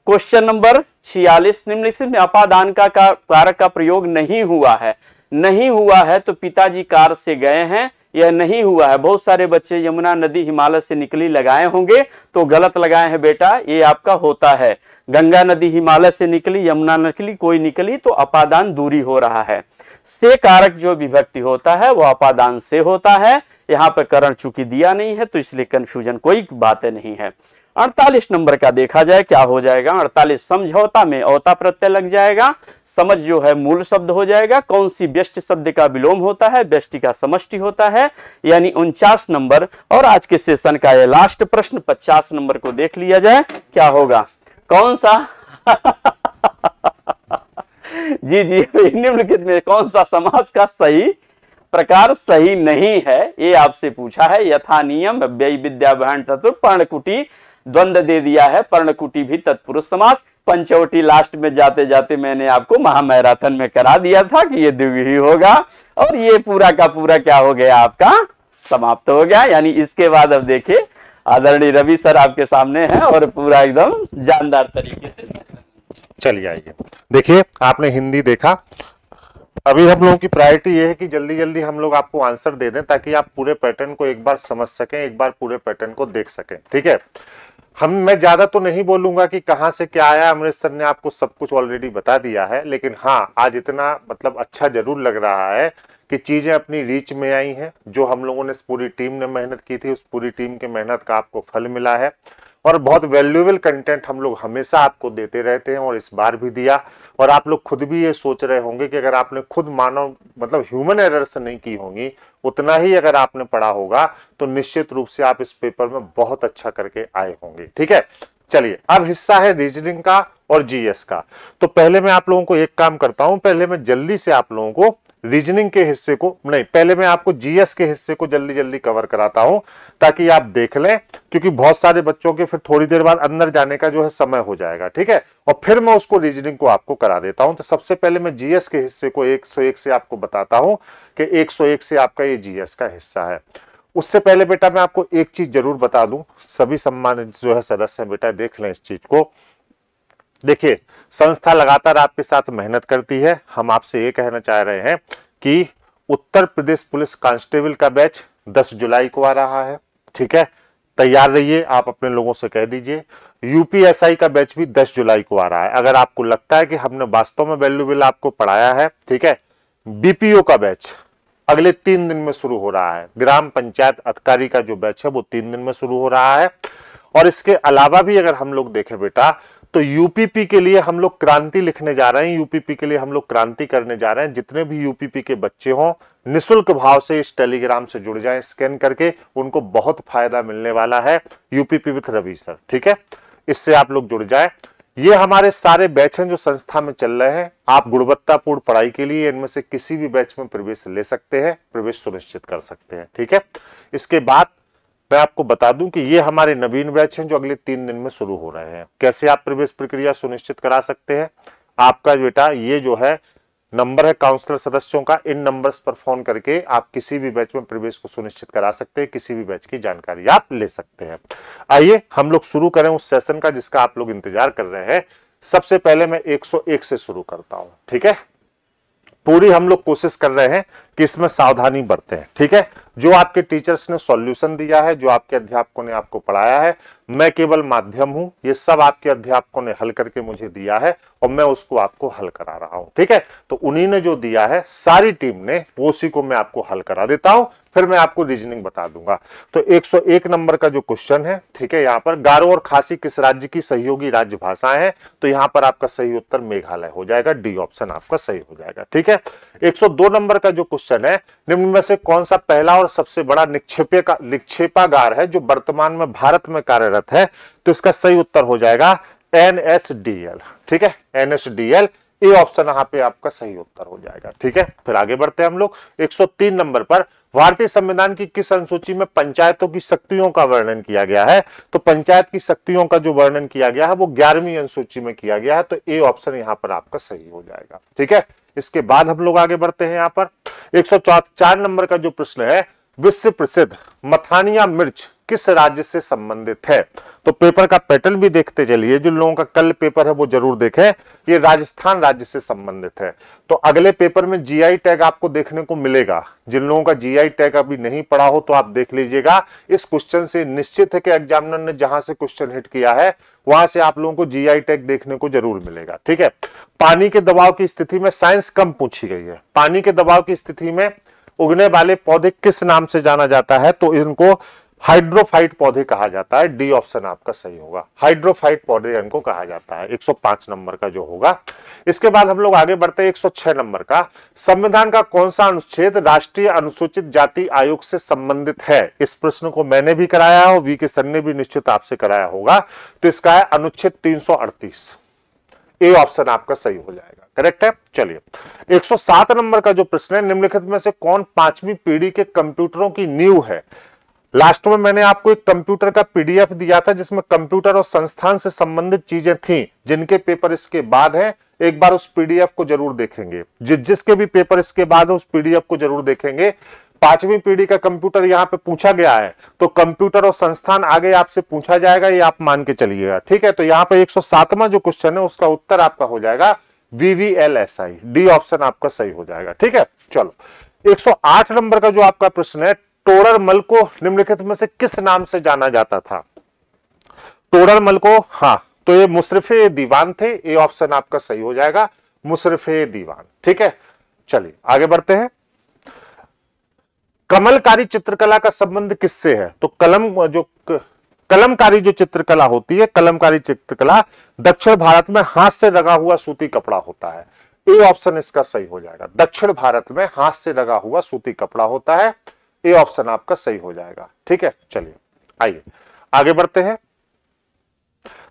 क्वेश्चन नंबर छियालीस, निम्नलिखित में अपादान का कारक का प्रयोग नहीं हुआ है। नहीं हुआ है तो पिताजी कार से गए हैं। यह नहीं हुआ है। बहुत सारे बच्चे यमुना नदी हिमालय से निकली लगाए होंगे। तो गलत लगाए हैं बेटा। ये आपका होता है। गंगा नदी हिमालय से निकली, यमुना निकली, कोई निकली तो अपादान दूरी हो रहा है। से कारक जो विभक्ति होता है, वो अपादान से होता है। यहाँ पर करण चूँकि दिया नहीं है तो इसलिए कंफ्यूजन कोई बात नहीं है। अड़तालीस नंबर का देखा जाए, क्या हो जाएगा? अड़तालीस समझौता में औता प्रत्यय लग जाएगा। समझ जो है, मूल शब्द हो जाएगा। कौन सी व्यष्टि शब्द का विलोम होता है? व्यष्टि का समष्टि होता है। यानी उनचास नंबर। और आज के सेशन का ये लास्ट प्रश्न, पचास नंबर को देख लिया जाए, क्या होगा? कौन सा? जी जी निम्नलिखित में कौन सा समाज का सही प्रकार सही नहीं है, ये आपसे पूछा है। यथा नियम, व्यय विद्या बहन तत्व, पर्णकुटी द्वंद दे दिया है। पर्णकुटी भी तत्पुरुष समाज। पंचवटी लास्ट में जाते जाते मैंने आपको महामैराथन में करा दिया था कि ये दिव्य ही होगा। और ये पूरा का पूरा क्या हो गया? आपका समाप्त हो गया। यानी इसके बाद अब देखिए, आदरणीय रवि सर आपके सामने है और पूरा एकदम जानदार तरीके से चलिए आइए। देखिए, आपने हिंदी देखा। अभी हम लोगों की प्रायोरिटी ये है कि जल्दी जल्दी हम लोग आपको आंसर दे दें ताकि आप पूरे पैटर्न को एक बार समझ सकें, एक बार पूरे पैटर्न को देख सकें। ठीक है? हम, मैं ज़्यादा तो नहीं बोलूँगा कि कहाँ से क्या आया, अमृतसर ने आपको सब कुछ ऑलरेडी बता दिया है, लेकिन हाँ आज इतना मतलब अच्छा ज़रूर लग रहा है कि चीज़ें अपनी रीच में आई हैं, जो हम लोगों ने पूरी टीम ने मेहनत की थी, उस पूरी टीम के मेहनत का आपको फल मिला है। और बहुत वैल्यूएबल कंटेंट हम लोग हमेशा आपको देते रहते हैं और इस बार भी दिया। और आप लोग खुद भी ये सोच रहे होंगे कि अगर आपने खुद मानव मतलब ह्यूमन एरर्स नहीं की होंगी, उतना ही अगर आपने पढ़ा होगा तो निश्चित रूप से आप इस पेपर में बहुत अच्छा करके आए होंगे। ठीक है? चलिए, अब हिस्सा है रीजनिंग का और जीएस का। तो पहले मैं आप लोगों को एक काम करता हूँ, पहले मैं जल्दी से आप लोगों को रीजनिंग के हिस्से को, नहीं, पहले मैं आपको जीएस के हिस्से को जल्दी जल्दी कवर कराता हूँ, ताकि आप देख लें, क्योंकि बहुत सारे बच्चों के फिर थोड़ी देर बाद अंदर जाने का जो है समय हो जाएगा, ठीक है? और फिर मैं उसको रीजनिंग को आपको करा देता हूँ। तो सबसे पहले मैं जीएस के हिस्से को 101 से आपको बताता हूँ कि 101 से आपका ये जीएस का हिस्सा है। उससे पहले बेटा मैं आपको एक चीज़ ज़रूर बता दूँ, सभी सम्मानित जो है सदस्य बेटा, देख लें इस चीज़ को। देखिए, संस्था लगातार आपके साथ मेहनत करती है। हम आपसे ये कहना चाह रहे हैं कि उत्तर प्रदेश पुलिस कांस्टेबल का बैच 10 जुलाई को आ रहा है। ठीक है? तैयार रहिए, आप अपने लोगों से कह दीजिए। यूपीएसआई का बैच भी 10 जुलाई को आ रहा है। अगर आपको लगता है कि हमने वास्तव में वैल्यूबल आपको पढ़ाया है, ठीक है? बीपीओ का बैच अगले तीन दिन में शुरू हो रहा है। ग्राम पंचायत अधिकारी का जो बैच है, वो तीन दिन में शुरू हो रहा है। और इसके अलावा भी अगर हम लोग देखें बेटा तो यूपीपी के लिए हम लोग क्रांति लिखने जा रहे हैं। यूपीपी के लिए हम लोग क्रांति करने जा रहे हैं। जितने भी यूपीपी के बच्चे हों, निशुल्क भाव से इस टेलीग्राम से जुड़ जाएँ स्कैन करके उनको बहुत फ़ायदा मिलने वाला है। यूपीपी विथ रवि सर ठीक है? इससे आप लोग जुड़ जाए। ये हमारे सारे बैच हैं जो संस्था में चल रहे हैं। आप गुणवत्तापूर्ण पढ़ाई के लिए इनमें से किसी भी बैच में प्रवेश ले सकते हैं, प्रवेश सुनिश्चित कर सकते हैं, ठीक है? इसके बाद मैं आपको बता दूँ कि ये हमारे नवीन बैच हैं जो अगले तीन दिन में शुरू हो रहे हैं। कैसे आप प्रवेश प्रक्रिया सुनिश्चित करा सकते हैं? आपका बेटा ये जो है, नंबर है काउंसलर सदस्यों का, इन नंबर्स पर फ़ोन करके आप किसी भी बैच में प्रवेश को सुनिश्चित करा सकते हैं, किसी भी बैच की जानकारी आप ले सकते हैं। आइए हम लोग शुरू करें उस सेशन का जिसका आप लोग इंतज़ार कर रहे हैं। सबसे पहले मैं 101 से शुरू करता हूँ, ठीक है? पूरी हम लोग कोशिश कर रहे हैं कि इसमें सावधानी बरतें ठीक है? जो आपके टीचर्स ने सॉल्यूशन दिया है, जो आपके अध्यापकों ने आपको पढ़ाया है, मैं केवल माध्यम हूँ, ये सब आपके अध्यापकों ने हल करके मुझे दिया है और मैं उसको आपको हल करा रहा हूँ। ठीक है? तो उन्हीं ने जो दिया है, सारी टीम ने उसी को मैं आपको हल करा देता हूँ, फिर मैं आपको रीजनिंग बता दूँगा। तो 101 नंबर का जो क्वेश्चन है, ठीक है, यहाँ पर, गारो और खासी किस राज्य की सहयोगी राज्य भाषाएँ हैं? तो यहाँ पर आपका सही उत्तर मेघालय हो जाएगा डी ऑप्शन आपका सही हो जाएगा। ठीक है? 102 नंबर का जो क्वेश्चन है, निम्न में से कौन सा पहला और सबसे बड़ा निक्षेपे का निक्षेपागार है जो वर्तमान में भारत में कार्यरत है? तो इसका सही उत्तर हो जाएगा एनएसडीएल ठीक है? एनएसडीएल ए ऑप्शन, यहाँ पे आपका सही उत्तर हो जाएगा। ठीक है? फिर आगे बढ़ते हैं हम लोग। 103 नंबर पर भारतीय संविधान की किस अनुसूची में पंचायतों की शक्तियों का वर्णन किया गया है? तो पंचायत की शक्तियों का जो वर्णन किया गया है, वो ग्यारहवीं अनुसूची में किया गया है तो ए ऑप्शन यहाँ पर आपका सही हो जाएगा। ठीक है? इसके बाद हम लोग आगे बढ़ते हैं यहाँ पर। एक सौ चार नंबर का जो प्रश्न है, विश्व प्रसिद्ध मथानिया मिर्च किस राज्य से संबंधित है? तो पेपर का पैटर्न भी देखते चलिए। जो लोगों का कल पेपर है, वो ज़रूर देखें। ये राजस्थान राज्य से संबंधित है। तो अगले पेपर में जीआई टैग आपको देखने को मिलेगा। जिन लोगों का जीआई टैग अभी नहीं पढ़ा हो तो आप देख लीजिएगा। इस क्वेश्चन से निश्चित है कि एग्जामिनर ने जहाँ से क्वेश्चन हिट किया है, वहाँ से आप लोगों को जीआई टैग देखने को ज़रूर मिलेगा। ठीक है? पानी के दबाव की स्थिति में साइंस कम पूछी गई है। पानी के दबाव की स्थिति में उगने वाले पौधे किस नाम से जाना जाता है? तो इनको हाइड्रोफाइट पौधे कहा जाता है, डी ऑप्शन आपका सही होगा। हाइड्रोफाइट पौधे इनको कहा जाता है 105 नंबर का जो होगा। इसके बाद हम लोग आगे बढ़ते हैं 106 नंबर का। संविधान का कौन सा अनुच्छेद राष्ट्रीय अनुसूचित जाति आयोग से संबंधित है? इस प्रश्न को मैंने भी कराया और वी के सर ने भी निश्चित आपसे कराया होगा। तो इसका है अनुच्छेद तीन सौ अड़तीस। ए ऑप्शन आपका सही हो जाएगा। करेक्ट है? चलिए। 107 नंबर का जो प्रश्न है, निम्नलिखित में से कौन पांचवी पीढ़ी के कंप्यूटरों की नींव है? लास्ट में मैंने आपको एक कंप्यूटर का पीडीएफ दिया था, जिसमें कंप्यूटर और संस्थान से संबंधित चीज़ें थी, जिनके पेपर इसके बाद है। एक बार उस पीडीएफ को ज़रूर देखेंगे। जिस जिसके भी पेपर इसके बाद है, उस पीडीएफ को ज़रूर देखेंगे। पांचवी पीढ़ी का कंप्यूटर यहाँ पे पूछा गया है तो कंप्यूटर और संस्थान आगे आपसे पूछा जाएगा, ये आप मान के चलिएगा। ठीक है तो यहाँ पे एक जो क्वेश्चन है, उसका उत्तर आपका हो जाएगा वीवीएलएसआई डी ऑप्शन आपका सही हो जाएगा। ठीक है, चलो। 108 नंबर का जो आपका प्रश्न है टोरर मल को निम्नलिखित में से किस नाम से जाना जाता था? टोरर मल को हाँ तो ये मुशरफे दीवान थे, ये ऑप्शन आपका सही हो जाएगा मुशरफे दीवान, ठीक है? चलिए, आगे बढ़ते हैं। कमलकारी चित्रकला का संबंध किससे है? तो कलम, जो कलमकारी जो चित्रकला होती है, कलमकारी चित्रकला दक्षिण भारत में हाथ से लगा हुआ सूती कपड़ा होता है। ए ऑप्शन इसका सही हो जाएगा। दक्षिण भारत में हाथ से लगा हुआ सूती कपड़ा होता है। ए ऑप्शन आपका सही हो जाएगा। ठीक है? चलिए, आइए। आगे बढ़ते हैं।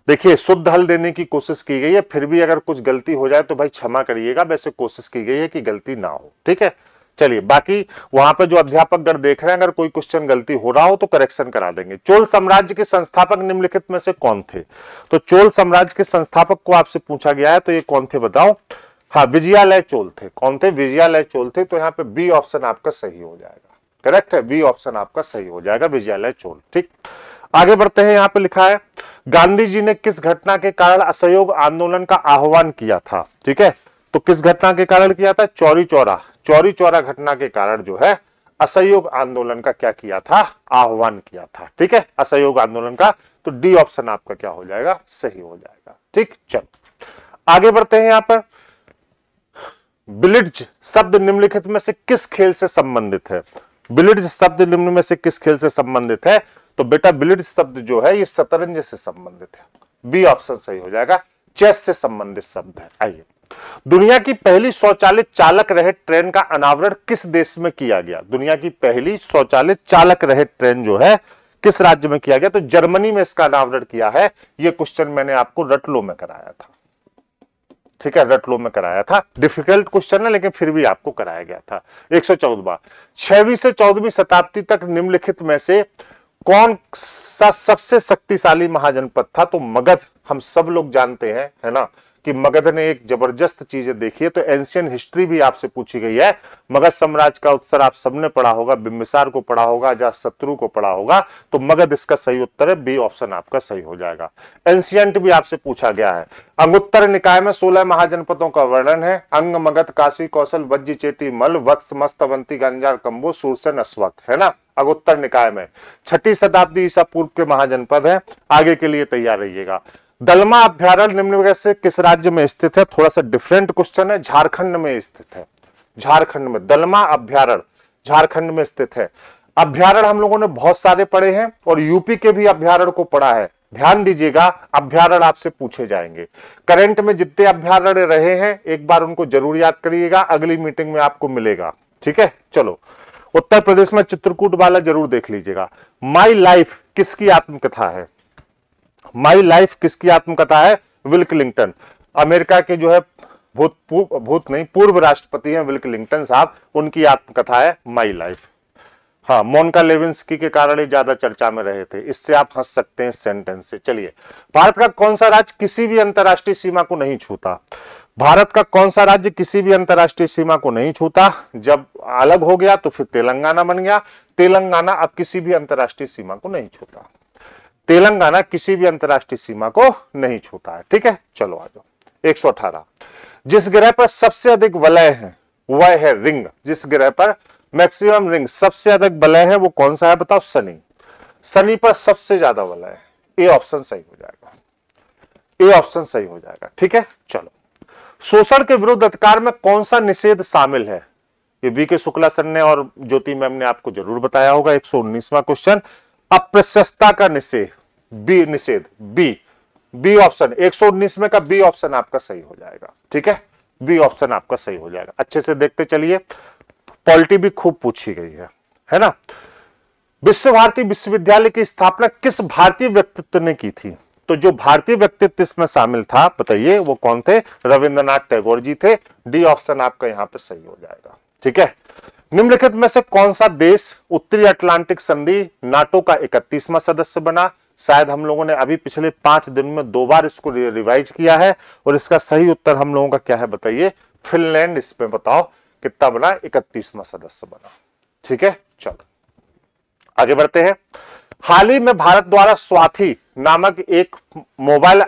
देखिए, शुद्ध हल देने की कोशिश की गई है, फिर भी अगर कुछ गलती हो जाए तो भाई क्षमा करिएगा, वैसे कोशिश की गई है कि गलती ना हो। ठीक है? चलिए, बाकी वहाँ पर जो अध्यापक गण देख रहे हैं, अगर कोई क्वेश्चन गलती हो रहा हो तो करेक्शन करा देंगे। चोल साम्राज्य के संस्थापक निम्नलिखित में से कौन थे? तो चोल साम्राज्य के संस्थापक को आपसे पूछा गया है तो ये कौन थे बताओ? हाँ विजयालय चोल थे। कौन थे? विजयालय चोल थे तो यहाँ पे बी ऑप्शन आपका सही हो जाएगा। करेक्ट है बी ऑप्शन आपका सही हो जाएगा, विजयालय चोल ठीक? आगे बढ़ते हैं, यहाँ पे लिखा है, गांधी जी ने किस घटना के कारण असहयोग आंदोलन का आह्वान किया था, ठीक है? तो किस घटना के कारण किया था? चौरी चौरा चौरी चौरा घटना के कारण जो है, असहयोग आंदोलन का क्या किया था? आह्वान किया था, ठीक है? असहयोग आंदोलन का तो डी ऑप्शन आपका क्या हो जाएगा? सही हो जाएगा, ठीक? चलो, आगे बढ़ते हैं यहाँ पर। बिलिड्ज शब्द निम्नलिखित में से किस खेल से संबंधित है? बिलिड्ज शब्द निम्न में से किस खेल से संबंधित है? तो बेटा बिलिड्ज शब्द जो है, ये शतरंज से संबंधित है। बी ऑप्शन सही हो जाएगा। चेस से संबंधित शब्द है। आइए। दुनिया की पहली स्वचालित चालक रहे ट्रेन का अनावरण किस देश में किया गया? दुनिया की पहली स्वचालित चालक रहे ट्रेन जो है, किस राज्य में किया गया? तो जर्मनी में इसका अनावरण किया है। यह क्वेश्चन मैंने आपको रटलो में कराया था। ठीक है रटलो में कराया था। डिफ़िकल्ट क्वेश्चन है, लेकिन फिर भी आपको कराया गया था। एक सौ चौदवा छवी से चौदहवीं शताब्दी तक निम्नलिखित में से कौन सा सबसे शक्तिशाली महाजनपद था? तो मगध, हम सब लोग जानते हैं, है ना? कि मगध ने एक ज़बरदस्त चीज़ें देखी है तो एंशियन हिस्ट्री भी आपसे पूछी गई है। मगध साम्राज्य का उत्तर आप सबने पढ़ा होगा, बिम्बिसार को पढ़ा होगा या शत्रु को पढ़ा होगा तो मगध इसका सही उत्तर है, बी ऑप्शन आपका सही हो जाएगा। एंशियंट भी आपसे पूछा गया है। अंगुत्तर निकाय में सोलह महाजनपदों का वर्णन है। अंग, मगध, काशी, कौशल, वज्र, चेटी, मल, वत्स मस्तवंती गंजार कंबो सूरसन, अश्वक, है ना? अगुत्तर निकाय में। छठी शताब्दी ईसा पूर्व के महाजनपद है। आगे के लिए तैयार रहिएगा। दलमा अभ्यारण्य निम्न से किस राज्य में स्थित है? थोड़ा सा डिफरेंट क्वेश्चन है। झारखंड में स्थित है। झारखंड में दलमा अभ्यारण्य, झारखंड में स्थित है। अभ्यारण हम लोगों ने बहुत सारे पढ़े हैं और यूपी के भी अभ्यारण को पढ़ा है। ध्यान दीजिएगा अभ्यारण आपसे पूछे जाएँगे। करंट में जितने अभ्यारण रहे हैं, एक बार उनको ज़रूर याद करिएगा, अगली मीटिंग में आपको मिलेगा। ठीक है? चलो। उत्तर प्रदेश में चित्रकूट वाला ज़रूर देख लीजिएगा। माई लाइफ किसकी आत्मकथा है? माई लाइफ किसकी आत्मकथा है? Will Clinton. अमेरिका के जो है भूत भूत नहीं, पूर्व राष्ट्रपति हैं विल क्लिंटन साहब। उनकी आत्मकथा है माई लाइफ। हाँ मोनका लेविंस्की के कारण ही ज़्यादा चर्चा में रहे थे। इससे आप हंस सकते हैं सेंटेंस से। चलिए, भारत का कौन सा राज्य किसी भी अंतरराष्ट्रीय सीमा को नहीं छूता? भारत का कौन सा राज्य किसी भी अंतरराष्ट्रीय सीमा को नहीं छूता? जब अलग हो गया तो फिर तेलंगाना बन गया। तेलंगाना अब किसी भी अंतरराष्ट्रीय सीमा को नहीं छूता। तेलंगाना किसी भी अंतरराष्ट्रीय सीमा को नहीं छूता है। ठीक है? चलो आ जाओ। 118 जिस ग्रह पर सबसे अधिक वलय है, वह है रिंग। जिस ग्रह पर मैक्सिमम रिंग सबसे अधिक वलय है, वो कौन सा है बताओ? शनि। शनि पर सबसे ज़्यादा वलय है। ए ऑप्शन सही हो जाएगा। ए ऑप्शन सही हो जाएगा। ठीक है? चलो। शोषण के विरुद्ध अधिकार में कौन सा निषेध शामिल है? ये वी के शुक्ला सर ने और ज्योति मैम ने आपको ज़रूर बताया होगा। एक क्वेश्चन। अप्रशस्ता का निषेध। बी निषेध, बी। बी ऑप्शन 119 में का बी ऑप्शन आपका सही हो जाएगा, ठीक है? बी ऑप्शन आपका सही हो जाएगा। अच्छे से देखते चलिए। पॉलिटी भी खूब पूछी गई है है ना? विश्व भारती विश्वविद्यालय की स्थापना किस भारतीय व्यक्तित्व ने की थी? तो जो भारतीय व्यक्तित्व इसमें शामिल था, बताइए, वो कौन थे? रविंद्रनाथ टैगोर जी थे। डी ऑप्शन आपका यहाँ पे सही हो जाएगा, ठीक है? निम्नलिखित में से कौन सा देश उत्तरी अटलांटिक संधि नाटो का इकतीसवा सदस्य बना? शायद हम लोगों ने अभी पिछले पाँच दिन में दो बार इसको रिवाइज किया है और इसका सही उत्तर हम लोगों का क्या है बताइए। फिनलैंड इसमें बताओ कितना बना? इकतीसवा सदस्य बना। ठीक है? चलो। आगे बढ़ते हैं। हाल ही में भारत द्वारा स्वाथी नामक एक मोबाइल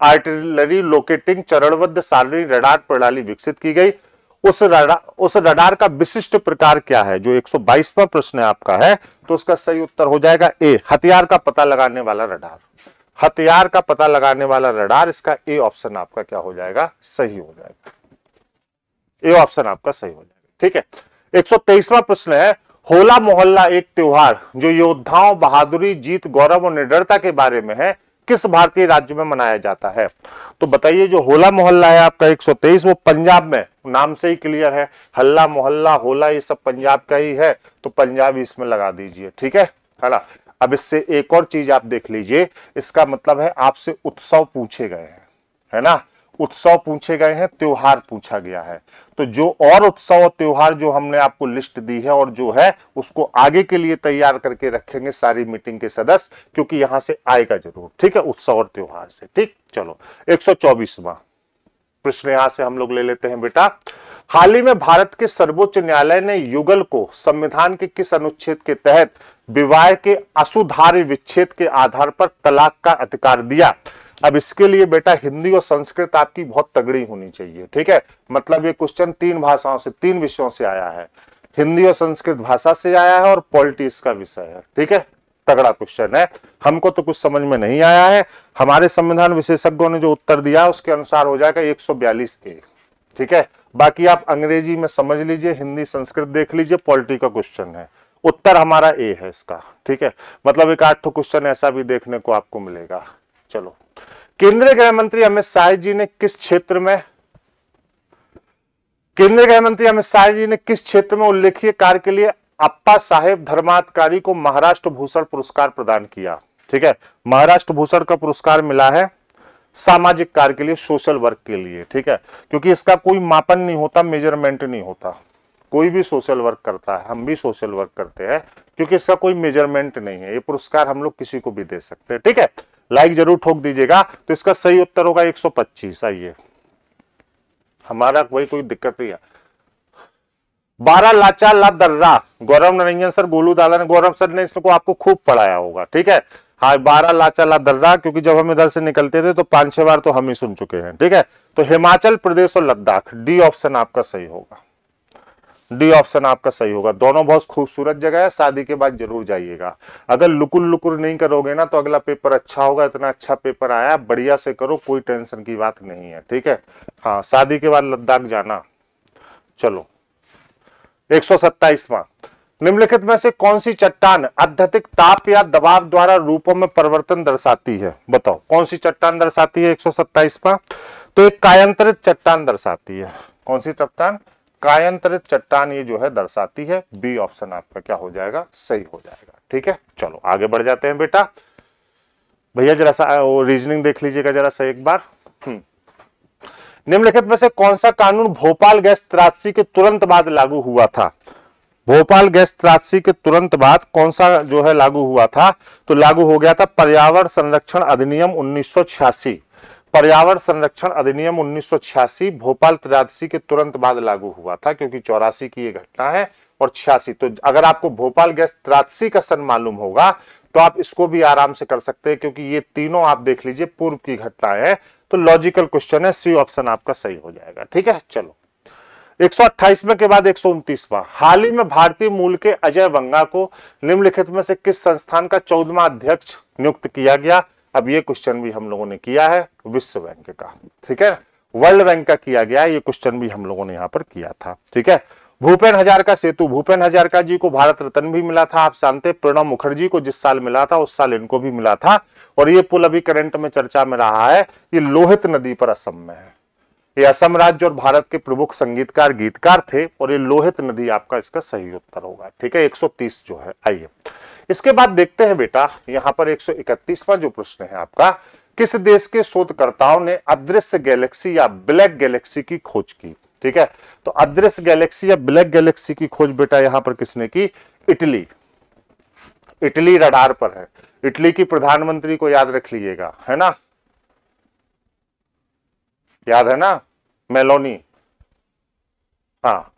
आर्टिलरी लोकेटिंग चरणबद्ध सारणी रडार प्रणाली विकसित की गई। उस रडार उस रडार का विशिष्ट प्रकार क्या है? जो 122वां प्रश्न आपका है तो उसका सही उत्तर हो जाएगा ए, हथियार का पता लगाने वाला रडार। हथियार का पता लगाने वाला रडार, इसका ए ऑप्शन आपका क्या हो जाएगा? सही हो जाएगा। ए ऑप्शन आपका सही हो जाएगा। ठीक है? एक प्रश्न है, होला मोहल्ला एक त्योहार, जो योद्धाओं, बहादुरी, जीत, गौरव और निडरता के बारे में है किस भारतीय राज्य में मनाया जाता है? तो बताइए, जो होला मोहल्ला है आपका 123 वो पंजाब में नाम से ही क्लियर है। हल्ला मोहल्ला, होला, ये सब पंजाब का ही है तो पंजाब इसमें लगा दीजिए, ठीक है? है ना? अब इससे एक और चीज़ आप देख लीजिए, इसका मतलब है आपसे उत्सव पूछे गए हैं, है ना? उत्सव पूछे गए हैं, त्योहार पूछा गया है। तो जो और उत्सव और त्योहार जो हमने आपको लिस्ट दी है और जो है, उसको आगे के लिए तैयार करके रखेंगे सारी मीटिंग के सदस्य, क्योंकि यहाँ से आएगा ज़रूर। ठीक है? उत्सव और त्योहार से। ठीक? चलो। एक सौ प्रश्न यहाँ से हम लोग ले लेते हैं, बेटा। हाल ही में भारत के सर्वोच्च न्यायालय ने युगल को संविधान के किस अनुच्छेद के तहत विवाह के असुधार्य विच्छेद के आधार पर तलाक का अधिकार दिया? अब इसके लिए बेटा हिंदी और संस्कृत आपकी बहुत तगड़ी होनी चाहिए, ठीक है? मतलब ये क्वेश्चन तीन भाषाओं से, तीन विषयों से आया है। हिंदी और संस्कृत भाषा से आया है और पॉलिटिक्स का विषय है, ठीक है? तगड़ा क्वेश्चन है। हमको तो कुछ समझ में नहीं आया है। हमारे संविधान विशेषज्ञों ने जो उत्तर दिया, उसके अनुसार हो जाएगा 142 ए ठीक है? बाकी आप अंग्रेज़ी में समझ लीजिए, हिंदी, संस्कृत देख लीजिए पॉलिटी का क्वेश्चन है। उत्तर हमारा ए है इसका, ठीक है? मतलब एक आठ क्वेश्चन ऐसा भी देखने को आपको मिलेगा। चलो। केंद्रीय गृह मंत्री अमित शाह जी ने किस क्षेत्र में केंद्रीय गृह मंत्री अमित शाह जी ने किस क्षेत्र में उल्लेखीय कार्य के लिए अप्पा साहेब धर्माधिकारी को महाराष्ट्र भूषण पुरस्कार प्रदान किया? ठीक है, महाराष्ट्र भूषण का पुरस्कार मिला है सामाजिक कार्य के लिए, सोशल वर्क के लिए। ठीक है, क्योंकि इसका कोई मापन नहीं होता मेज़रमेंट नहीं होता। कोई भी सोशल वर्क करता है, हम भी सोशल वर्क करते हैं, क्योंकि इसका कोई मेज़रमेंट नहीं है। ये पुरस्कार हम लोग किसी को भी दे सकते हैं। ठीक है लाइक ज़रूर ठोक दीजिएगा। तो इसका सही उत्तर होगा 125 आइए। हमारा कोई कोई दिक्कत नहीं है। बारह लाचा ला दर्रा। गौरव नरंजन सर, गोलू दादा ने गौरव सर ने इसको आपको खूब पढ़ाया होगा। ठीक है? हाँ बारह लाचा ला दर्रा, क्योंकि जब हम इधर से निकलते थे तो पाँच छह बार तो हम ही सुन चुके हैं। ठीक है? तो हिमाचल प्रदेश और लद्दाख, डी ऑप्शन आपका सही होगा। डी ऑप्शन आपका सही होगा। दोनों बहुत खूबसूरत जगह है, शादी के बाद ज़रूर जाइएगा। अगर लुकुर लुकुर नहीं करोगे ना तो अगला पेपर अच्छा होगा, इतना अच्छा पेपर आया, बढ़िया से करो, कोई टेंशन की बात नहीं है, ठीक है? हाँ शादी के बाद लद्दाख जाना। चलो। एक सौ निम्नलिखित में से कौन सी चट्टान अत्यधिक ताप या दबाव द्वारा रूपों में परिवर्तन दर्शाती है? बताओ, कौन सी चट्टान दर्शाती है एक सौ तो एक कायंतरित चट्टान दर्शाती है। कौन सी चट्टान? कायंतरित चट्टान ये जो है दर्शाती है बी ऑप्शन आपका क्या हो जाएगा? सही हो जाएगा। ठीक है? चलो, आगे बढ़ जाते हैं बेटा। भैया जरा सा वो रीजनिंग देख लीजिएगा जरा सा एक बार। हम्म। निम्नलिखित में से कौन सा कानून भोपाल गैस त्रासदी के तुरंत बाद लागू हुआ था? भोपाल गैस त्रासदी के तुरंत बाद कौन सा जो है लागू हुआ था? तो लागू हो गया था पर्यावरण संरक्षण अधिनियम 1986 पर्यावरण संरक्षण अधिनियम 1986 भोपाल त्रासदी के तुरंत बाद लागू हुआ था, क्योंकि चौरासी की ये घटना है और छियासी। तो अगर आपको भोपाल गैस त्रासदी का सन मालूम होगा तो आप इसको भी आराम से कर सकते हैं, क्योंकि ये तीनों आप देख लीजिए, पूर्व की घटनाएँ हैं। तो लॉजिकल क्वेश्चन है सी ऑप्शन आपका सही हो जाएगा, ठीक है? चलो। 128वें के बाद 129वां हाल ही में भारतीय मूल के अजय वंगा को निम्नलिखित में से किस संस्थान का चौदवा अध्यक्ष नियुक्त किया गया? अब ये क्वेश्चन भी हम लोगों ने किया है विश्व बैंक का, ठीक है? वर्ल्ड बैंक का किया गया ये क्वेश्चन भी हम लोगों ने यहाँ पर किया था, ठीक है? भूपेन हजारका सेतु, भूपेन हजारका जी को भारत रत्न भी मिला था, आप जानते प्रणब मुखर्जी को जिस साल मिला था, उस साल इनको भी मिला था, और ये पुल अभी करंट में चर्चा में रहा है, ये लोहित नदी पर असम में है। ये असम राज्य और भारत के प्रमुख संगीतकार, गीतकार थे, और ये लोहित नदी आपका इसका सही उत्तर होगा, ठीक है? 130 जो है, आइए। इसके बाद देखते हैं बेटा, यहाँ पर 131वां जो प्रश्न है आपका, किस देश के शोधकर्ताओं ने अदृश्य गैलेक्सी या ब्लैक गैलेक्सी की खोज की? ठीक है तो अदृश्य गैलेक्सी या ब्लैक गैलेक्सी की खोज बेटा यहाँ पर किसने की? इटली। इटली रडार पर है। इटली की प्रधानमंत्री को याद रख लीजिएगा, है ना? याद है ना? मेलोनी। हाँ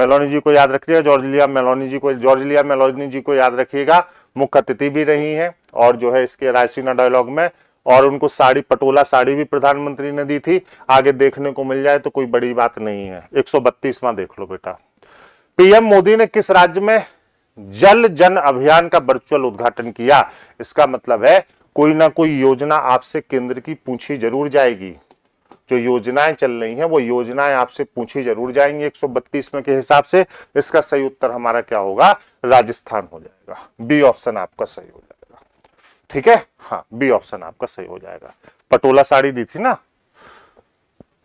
मेलोनी जी को याद रखिएगा, जॉर्जिलिया मेलोनी जी को, जॉर्जिलिया मेलोनी जी को याद रखिएगा। मुख्य अतिथि भी रही हैं और जो है इसके रायसीना डायलॉग में और उनको साड़ी, पटोला साड़ी भी प्रधानमंत्री ने दी थी। आगे देखने को मिल जाए तो कोई बड़ी बात नहीं है। एक सौ देख लो बेटा। पीएम मोदी ने किस राज्य में जल जन अभियान का वर्चुअल उद्घाटन किया? इसका मतलब है कोई ना कोई योजना आपसे केंद्र की पूछी ज़रूर जाएगी। जो योजनाएँ चल रही हैं, वो योजनाएँ आपसे पूछी ज़रूर जाएँगी 132 में के हिसाब से। इसका सही उत्तर हमारा क्या होगा? राजस्थान हो जाएगा। बी ऑप्शन आपका सही हो जाएगा। ठीक है? हाँ बी ऑप्शन आपका सही हो जाएगा। पटोला साड़ी दी थी ना?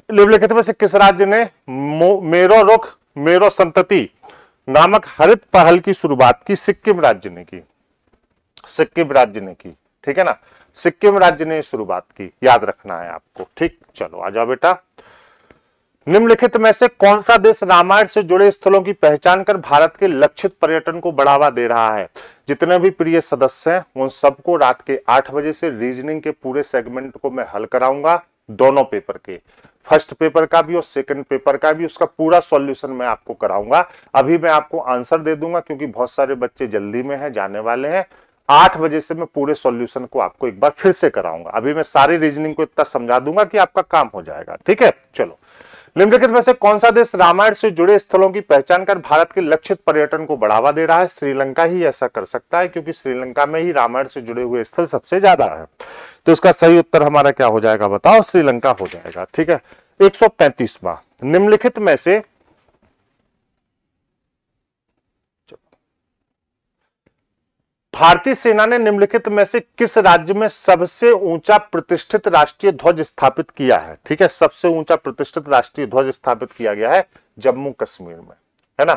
निम्नलिखित में से किस राज्य ने मेरो रुख, मेरो संतति नामक हरित पहल की शुरुआत की सिक्किम राज्य ने की? सिक्किम राज्य ने की। ठीक है ना? सिक्किम राज्य ने शुरुआत की। याद रखना है आपको। ठीक, चलो आ जाओ बेटा। निम्नलिखित में से कौन सा देश रामायण से जुड़े स्थलों की पहचान कर भारत के लक्षित पर्यटन को बढ़ावा दे रहा है? जितने भी प्रिय सदस्य हैं, उन सबको रात के आठ बजे से रीजनिंग के पूरे सेगमेंट को मैं हल कराऊँगा, दोनों पेपर के। फ़र्स्ट पेपर का भी और सेकंड पेपर का भी, उसका पूरा सॉल्यूशन मैं आपको कराऊँगा। अभी मैं आपको आंसर दे दूँगा, क्योंकि बहुत सारे बच्चे जल्दी में हैं, जाने वाले हैं। आठ बजे से मैं पूरे सॉल्यूशन को आपको एक बार फिर से कराऊँगा। अभी मैं सारी रीजनिंग को इतना समझा दूँगा कि आपका काम हो जाएगा। ठीक है? चलो। निम्नलिखित में से कौन सा देश रामायण से जुड़े स्थलों की पहचान कर भारत के लक्षित पर्यटन को बढ़ावा दे रहा है? श्रीलंका ही ऐसा कर सकता है, क्योंकि श्रीलंका में ही रामायण से जुड़े हुए स्थल सबसे ज़्यादा है। तो इसका सही उत्तर हमारा क्या हो जाएगा बताओ? श्रीलंका हो जाएगा। ठीक है? एक सौ निम्नलिखित में से भारतीय सेना ने निम्नलिखित में से किस राज्य में सबसे ऊँचा प्रतिष्ठित राष्ट्रीय ध्वज स्थापित किया है? ठीक है सबसे ऊँचा प्रतिष्ठित राष्ट्रीय ध्वज स्थापित किया गया है जम्मू कश्मीर में है ना?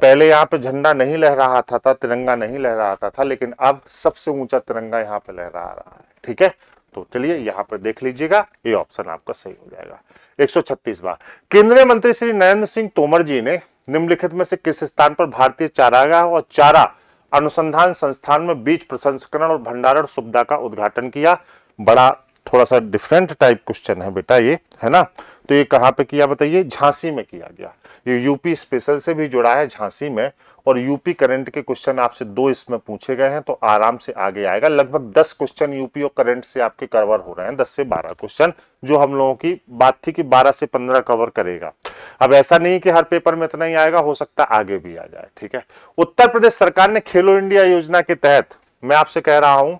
पहले यहाँ पे झंडा नहीं लहरा था, था तिरंगा नहीं लहराता था था लेकिन अब सबसे ऊँचा तिरंगा यहाँ पे लहरा रहा है ठीक है? तो चलिए यहाँ पर देख लीजिएगा ये ऑप्शन आपका सही हो जाएगा। 136 बार। केंद्रीय मंत्री श्री नरेंद्र सिंह तोमर जी ने निम्नलिखित में से किस स्थान पर भारतीय चारागाह और चारा अनुसंधान संस्थान में बीज प्रसंस्करण और भंडारण सुविधा का उद्घाटन किया। बड़ा थोड़ा सा डिफरेंट टाइप क्वेश्चन है बेटा ये, है ना? तो ये कहाँ पे किया बताइए? झांसी में किया गया। ये यूपी स्पेशल से भी जुड़ा है झांसी में और यूपी करंट के क्वेश्चन आपसे दो इसमें पूछे गए हैं तो आराम से आगे आएगा। लगभग दस क्वेश्चन यूपी और करंट से आपके कवर हो रहे हैं, दस से बारह क्वेश्चन जो हम लोगों की बात थी कि बारह से पंद्रह कवर करेगा। अब ऐसा नहीं कि हर पेपर में इतना ही आएगा, हो सकता आगे भी आ जाए, ठीक है? उत्तर प्रदेश सरकार ने खेलो इंडिया योजना के तहत, मैं आपसे कह रहा हूँ,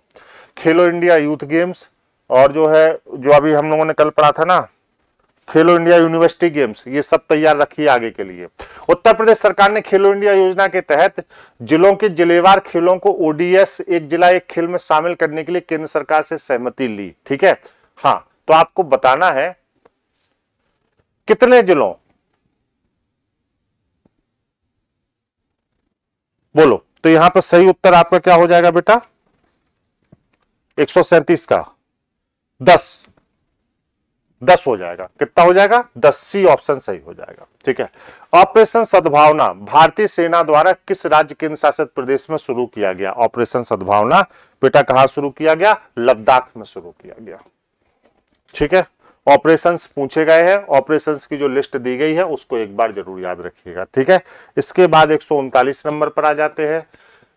खेलो इंडिया यूथ गेम्स और जो है, जो अभी हम लोगों ने कल पढ़ा था ना, खेलो इंडिया यूनिवर्सिटी गेम्स, ये सब तैयार रखिए आगे के लिए। उत्तर प्रदेश सरकार ने खेलो इंडिया योजना के तहत जिलों के जिलेवार खेलों को ओडीएस, एक जिला, एक खेल में शामिल करने के लिए केंद्र सरकार से सहमति ली, ठीक है? हाँ तो आपको बताना है, कितने जिलों? बोलो तो यहाँ पर सही उत्तर आपका क्या हो जाएगा बेटा? एक सौ सैंतीस का। दस। दस हो जाएगा। कितना हो जाएगा? दस सी ऑप्शन सही हो जाएगा। ठीक है? ऑपरेशन सद्भावना, भारतीय सेना द्वारा किस राज्य केंद्र शासित प्रदेश में शुरू किया गया? ऑपरेशन सद्भावना, बेटा कहा शुरू किया गया? लद्दाख में शुरू किया गया। ठीक है? ऑपरेशन पूछे गए हैं। ऑपरेशन की जो लिस्ट दी गई है, उसको एक बार ज़रूर याद रखिएगा। ठीक है? इसके बाद एक सौ उनतालीस नंबर पर आ जाते हैं।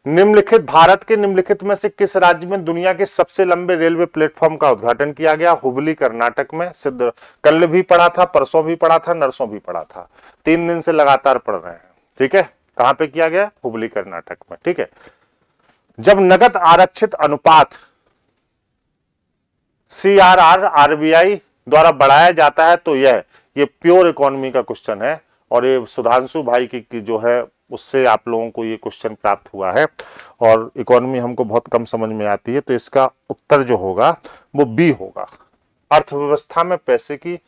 निम्नलिखित भारत के निम्नलिखित में से किस राज्य में दुनिया के सबसे लंबे रेलवे प्लेटफॉर्म का उद्घाटन किया गया? हुबली कर्नाटक में। सिद्ध कल भी पढ़ा था परसों भी पढ़ा था नरसों भी पढ़ा था। तीन दिन से लगातार पढ़ रहे हैं। ठीक है? कहाँ पे किया गया? हुबली कर्नाटक में। ठीक है? जब नगद आरक्षित अनुपात सी आर आर आरबीआई द्वारा बढ़ाया जाता है तो यह ये प्योर इकोनॉमी का क्वेश्चन है। और ये सुधांशु भाई की, की जो है उससे आप लोगों को ये क्वेश्चन प्राप्त हुआ है। और इकोनॉमी हमको बहुत कम समझ में आती है तो इसका उत्तर जो होगा, वो बी होगा। अर्थव्यवस्था में पैसे की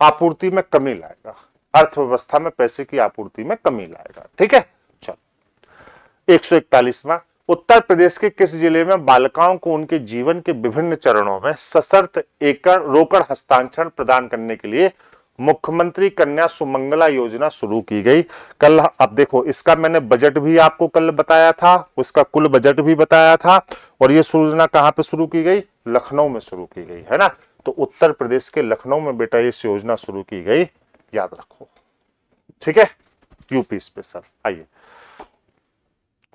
आपूर्ति में कमी लाएगा। अर्थव्यवस्था में पैसे की आपूर्ति में कमी लाएगा। ठीक है? चलो। एक सौ उत्तर प्रदेश के किस ज़िले में बालिकाओं को उनके जीवन के विभिन्न चरणों में सशर्त एकड़ रोकड़ हस्तांतरण प्रदान करने के लिए मुख्यमंत्री कन्या सुमंगला योजना शुरू की गई। कल अब देखो, इसका मैंने बजट भी आपको कल बताया था, उसका कुल बजट भी बताया था, और ये योजना कहाँ पे शुरू की गई? लखनऊ में शुरू की गई, है ना? तो उत्तर प्रदेश के लखनऊ में बेटा इस योजना शुरू की गई। याद रखो। ठीक है? यूपी स्पेशल आइए।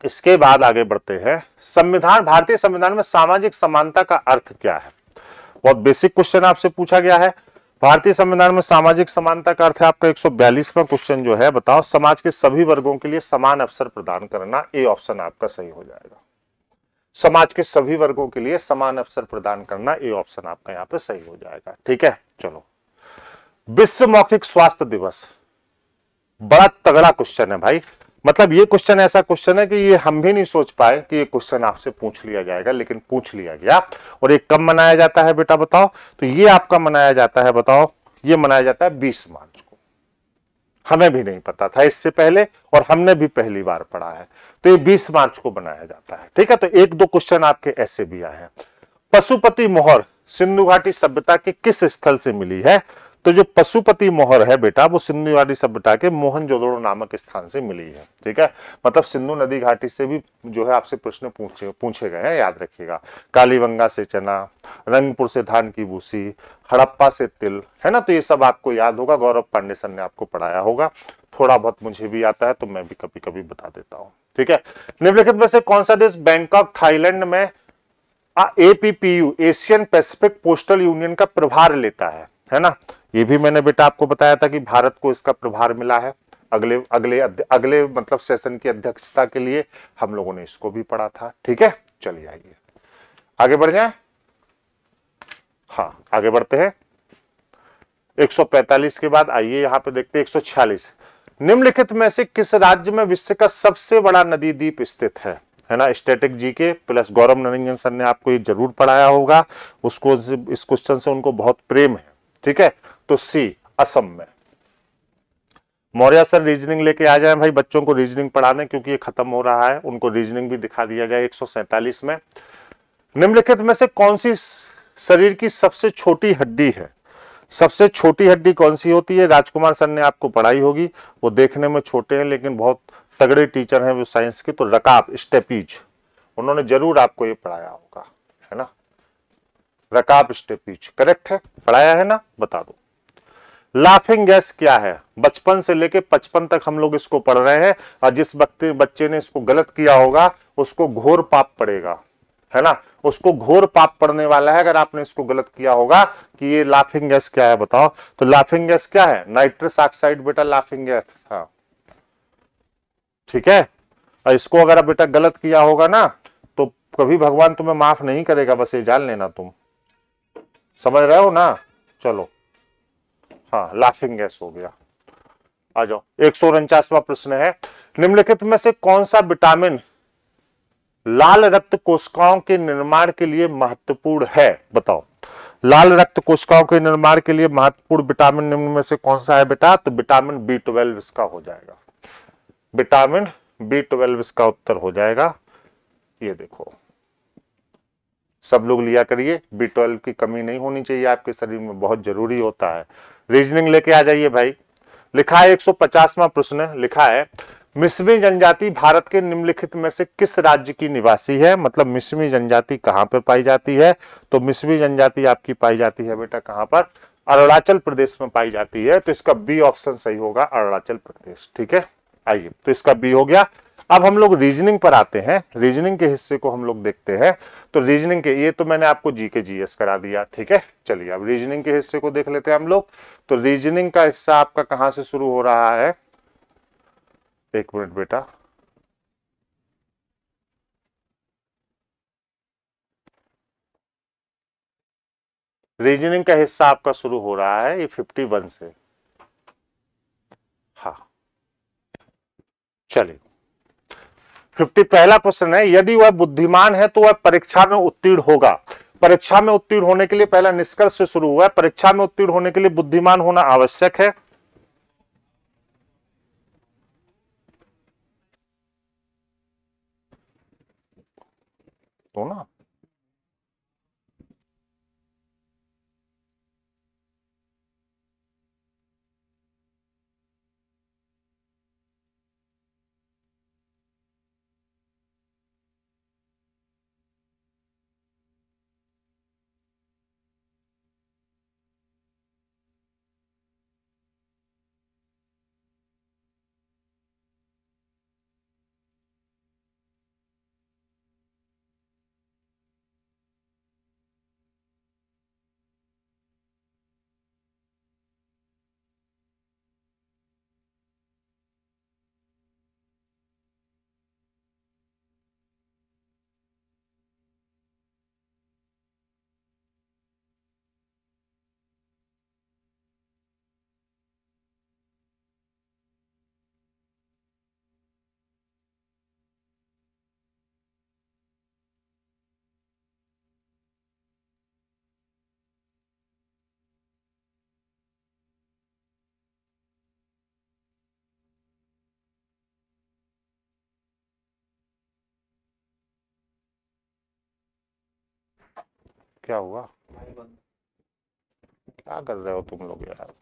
इसके बाद आगे बढ़ते हैं। संविधान, भारतीय संविधान में सामाजिक समानता का अर्थ क्या है? बहुत बेसिक क्वेश्चन आपसे पूछा गया है। भारतीय संविधान में सामाजिक समानता का अर्थ है आपका 142वां क्वेश्चन जो है, बताओ, समाज के सभी वर्गों के लिए समान अवसर प्रदान करना ए ऑप्शन आपका सही हो जाएगा। समाज के सभी वर्गों के लिए समान अवसर प्रदान करना ए ऑप्शन आपका यहाँ पे सही हो जाएगा। ठीक है? चलो। विश्व मौखिक स्वास्थ्य दिवस। बड़ा तगड़ा क्वेश्चन है भाई। मतलब ये क्वेश्चन ऐसा क्वेश्चन है कि ये हम भी नहीं सोच पाए कि ये क्वेश्चन आपसे पूछ लिया जाएगा, लेकिन पूछ लिया गया। और ये कब मनाया जाता है बेटा बताओ? तो ये आपका मनाया जाता है बताओ, ये मनाया जाता है बीस मार्च को। हमें भी नहीं पता था इससे पहले और हमने भी पहली बार पढ़ा है। तो ये बीस मार्च को बनाया जाता है, ठीक है? तो एक दो क्वेश्चन आपके ऐसे भी आए हैं। पशुपति मोहर, सिंधु घाटी सभ्यता के किस स्थल से मिली है? तो जो पशुपति मोहर है बेटा, वो सिंधु घाटी सभ्यता के मोहन जोदड़ो नामक स्थान से मिली है, ठीक है? मतलब सिंधु नदी घाटी से भी जो है आपसे प्रश्न पूछे पूछे गए हैं, याद रखिएगा। कालीबंगा से चना, रंगपुर से धान की भूसी, हड़प्पा से तिल, है ना? तो ये सब आपको याद होगा, गौरव पांडे सर ने आपको पढ़ाया होगा। थोड़ा बहुत मुझे भी आता है तो मैं भी कभी कभी बता देता हूँ, ठीक है? निम्नलिखित में से कौन सा देश बैंकॉक, थाईलैंड में APPU Asian Pacific Postal Union का प्रभार लेता है है ना? ये भी मैंने बेटा आपको बताया था कि भारत को इसका प्रभार मिला है। अगले अगले अगले मतलब सेशन की अध्यक्षता के लिए हम लोगों ने इसको भी पढ़ा था। ठीक है? चलिए आइए। आगे बढ़ जाए? हाँ आगे बढ़ते हैं। 145 के बाद आइए यहाँ पे देखते हैं 146 निम्नलिखित में से किस राज्य में विश्व का सबसे बड़ा नदी द्वीप स्थित है? है ना स्टैटिक जी के प्लस गौरव नरंजन सर ने आपको ये ज़रूर पढ़ाया होगा। उसको, इस क्वेश्चन से उनको बहुत प्रेम है। ठीक है? तो सी असम में। मौर्य सर रीजनिंग लेके आ जाए भाई, बच्चों को रीजनिंग पढ़ाने, क्योंकि ये खत्म हो रहा है, उनको रीजनिंग भी दिखा दिया गया एक सौ सैंतालीस में। निम्नलिखित में से कौन सी शरीर की सबसे छोटी हड्डी है? सबसे छोटी हड्डी कौन सी होती है? राजकुमार सर ने आपको पढ़ाई होगी। वो देखने में छोटे हैं, लेकिन बहुत तगड़े टीचर हैं वो साइंस के तो रकाब, स्टेपीज। उन्होंने ज़रूर आपको ये पढ़ाया होगा, है ना? रकाब, स्टेपीज। करेक्ट है? पढ़ाया है ना? बता दो। लाफिंग गैस क्या है? बचपन से लेके पचपन तक हम लोग इसको पढ़ रहे हैं और जिस बच्चे बच्चे ने इसको गलत किया होगा, उसको घोर पाप पड़ेगा। है ना? उसको घोर पाप पड़ने वाला है अगर आपने इसको गलत किया होगा कि ये लाफिंग गैस क्या है बताओ। तो लाफिंग गैस क्या है? नाइट्रस ऑक्साइड बेटा लाफिंग गैस हाँ। ठीक है? और इसको अगर आप बेटा गलत किया होगा ना तो कभी भगवान तुम्हें माफ़ नहीं करेगा, बस ये जान लेना तुम। समझ रहे हो ना? चलो। हाँ लाफिंग गैस हो गया। आ जाओ, एक सौ उनचासवा प्रश्न है। निम्नलिखित में से कौन सा विटामिन लाल रक्त कोशिकाओं के निर्माण के लिए महत्वपूर्ण है? बताओ। लाल रक्त कोशिकाओं के निर्माण के लिए महत्वपूर्ण विटामिन निम्न में से कौन सा है बेटा? तो विटामिन बी ट्वेल्व इसका हो जाएगा। विटामिन बी ट्वेल्व इसका उत्तर हो जाएगा। ये देखो। सब लोग लिया करिए। बी ट्वेल्व की कमी नहीं होनी चाहिए। आपके शरीर में बहुत ज़रूरी होता है। रीजनिंग लेके आ जाइए भाई। लिखा है 150वां प्रश्न, लिखा है मिसमी जनजाति भारत के निम्नलिखित में से किस राज्य की निवासी है? मतलब मिसमी जनजाति कहाँ पर पाई जाती है? तो मिसमी जनजाति आपकी पाई जाती है बेटा कहाँ पर? अरुणाचल प्रदेश में पाई जाती है। तो इसका बी ऑप्शन सही होगा, अरुणाचल प्रदेश, ठीक है? आइए तो इसका बी हो गया। अब हम लोग रीजनिंग पर आते हैं। रीजनिंग के हिस्से को हम लोग देखते हैं। तो रीजनिंग के, ये तो मैंने आपको जी के जीएस करा दिया, ठीक है? चलिए, अब रीजनिंग के हिस्से को देख लेते हैं हम लोग। तो रीजनिंग का हिस्सा आपका कहाँ से शुरू हो रहा है? एक मिनट बेटा। रीजनिंग का हिस्सा आपका शुरू हो रहा है, ये फिफ्टी वन से। हाँ। चलिए। फिफ्टी पहला प्रश्न है, यदि वह बुद्धिमान है तो वह परीक्षा में उत्तीर्ण होगा। परीक्षा में उत्तीर्ण होने के लिए पहला निष्कर्ष से शुरू हुआ है, परीक्षा में उत्तीर्ण होने के लिए बुद्धिमान होना आवश्यक है। तो ना? क्या हुआ? क्या कर रहे हो तुम लोग यार?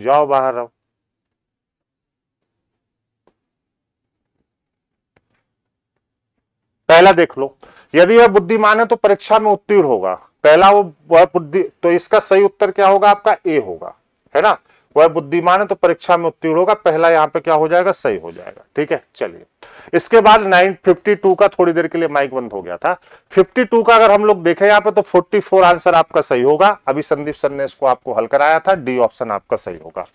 जाओ बाहर आओ। पहला देख लो, यदि वह बुद्धिमान है तो परीक्षा में उत्तीर्ण होगा। पहला वो बुद्धि तो इसका सही उत्तर क्या होगा? आपका ए होगा, है ना? वह बुद्धिमान है तो परीक्षा में उत्तीर्ण होगा, पहला यहाँ पे क्या हो जाएगा, सही हो जाएगा। ठीक है, चलिए। इसके बाद 952 का थोड़ी देर के लिए माइक बंद हो गया था। 52 का अगर हम लोग देखें यहाँ पे तो 44 आंसर आपका सही होगा। अभी संदीप सर ने इसको आपको हल कराया था, डी ऑप्शन आपका सही होगा।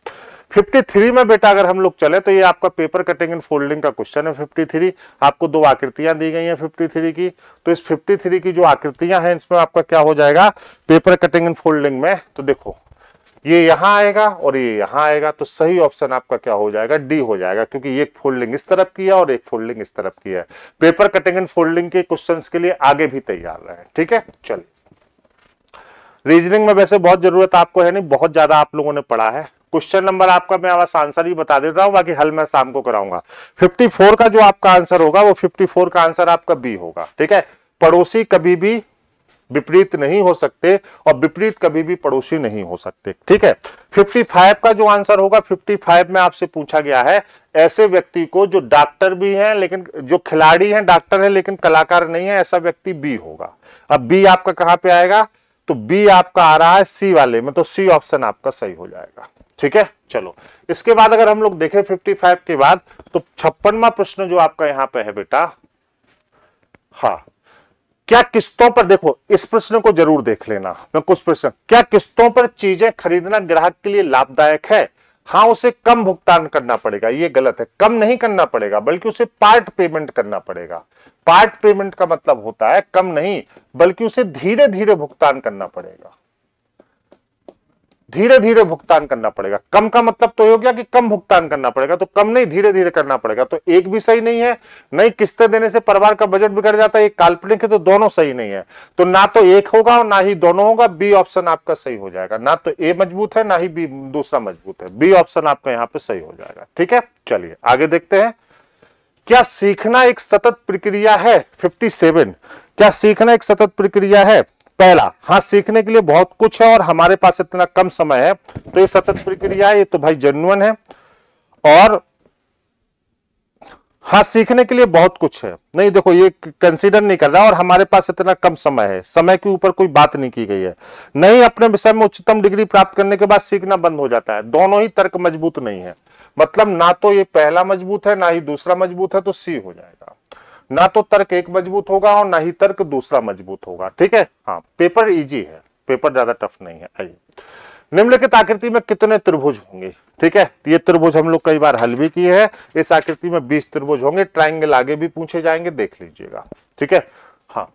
53 में बेटा अगर हम लोग चले तो ये आपका पेपर कटिंग एंड फोल्डिंग का क्वेश्चन है 53 आपको दो आकृतियाँ दी गई हैं 53 की। तो इस 53 की जो आकृतियाँ हैं, इसमें आपका क्या हो जाएगा, पेपर कटिंग एंड फोल्डिंग में। तो देखो ये यहाँ आएगा और ये यहाँ आएगा तो सही ऑप्शन आपका क्या हो जाएगा? डी हो जाएगा, क्योंकि एक फोल्डिंग इस तरफ़ की है और एक फोल्डिंग इस तरफ़ की है। पेपर कटिंग एंड फोल्डिंग के क्वेश्चन के लिए आगे भी तैयार रहे, ठीक है? चलिए। रीजनिंग में वैसे बहुत ज़रूरत आपको है नहीं, बहुत ज़्यादा आप लोगों ने पढ़ा है। क्वेश्चन नंबर आपका मैं आवाज़ आंसर ही बता देता हूँ, बाकी हल मैं शाम को कराऊँगा। 54 का जो आपका आंसर होगा, वो 54 का आंसर आपका बी होगा, ठीक है? पड़ोसी कभी भी विपरीत नहीं हो सकते और विपरीत कभी भी पड़ोसी नहीं हो सकते। ठीक है? 55 का जो आंसर होगा 55 में आपसे पूछा गया है, ऐसे व्यक्ति को जो डॉक्टर भी हैं, लेकिन जो खिलाड़ी हैं डॉक्टर है, लेकिन कलाकार नहीं है, ऐसा व्यक्ति बी होगा। अब बी आपका कहाँ पे आएगा? तो बी आपका आ रहा है सी वाले में तो सी ऑप्शन आपका सही हो जाएगा। ठीक है? चलो, इसके बाद अगर हम लोग देखें 55 के बाद तो छप्पनवा प्रश्न जो आपका यहाँ पे है बेटा हाँ क्या किस्तों पर देखो, इस प्रश्न को ज़रूर देख लेना। मैं कुछ प्रश्न, क्या किस्तों पर चीज़ें खरीदना ग्राहक के लिए लाभदायक है? हाँ उसे कम भुगतान करना पड़ेगा, ये गलत है। कम नहीं करना पड़ेगा, बल्कि उसे पार्ट पेमेंट करना पड़ेगा। पार्ट पेमेंट का मतलब होता है कम नहीं, बल्कि उसे धीरे धीरे भुगतान करना पड़ेगा। धीरे धीरे भुगतान करना पड़ेगा। कम का मतलब तो हो गया कि कम भुगतान करना पड़ेगा तो कम नहीं धीरे धीरे करना पड़ेगा। तो एक भी सही नहीं है, नहीं किस्तें देने से परिवार का बजट बिगड़ जाता है, एक काल्पनिक है तो दोनों सही नहीं है। तो ना तो एक होगा और ना ही दोनों होगा, बी ऑप्शन आपका सही हो जाएगा। ना तो ए मज़बूत है, ना ही बी दूसरा मज़बूत है। बी ऑप्शन आपका यहाँ पे सही हो जाएगा। ठीक है? चलिए, आगे देखते हैं। क्या सीखना एक सतत प्रक्रिया है? 57 क्या सीखना एक सतत प्रक्रिया है? पहला हाँ सीखने के लिए बहुत कुछ है और हमारे पास इतना कम समय है तो ये सतत प्रक्रिया है, ये तो भाई जेन्युन है। और हाँ सीखने के लिए बहुत कुछ है। नहीं, देखो, ये कंसीडर नहीं कर रहा और हमारे पास इतना कम समय है। समय के ऊपर कोई बात नहीं की गई है। नहीं, अपने विषय में उच्चतम डिग्री प्राप्त करने के बाद सीखना बंद हो जाता है। दोनों ही तर्क मज़बूत नहीं है। मतलब ना तो ये पहला मज़बूत है, ना ही दूसरा मज़बूत है तो सी हो जाएगा। ना तो तर्क एक मज़बूत होगा और ना ही तर्क दूसरा मज़बूत होगा। ठीक है? हाँ पेपर इजी है। पेपर ज़्यादा टफ नहीं है। आइए। निम्नलिखित आकृति में कितने त्रिभुज होंगे? ठीक है? ये त्रिभुज हम लोग कई बार हल भी किए हैं। इस आकृति में 20 त्रिभुज होंगे। ट्राइंगल आगे भी पूछे जाएँगे। देख लीजिएगा। ठीक है? हाँ।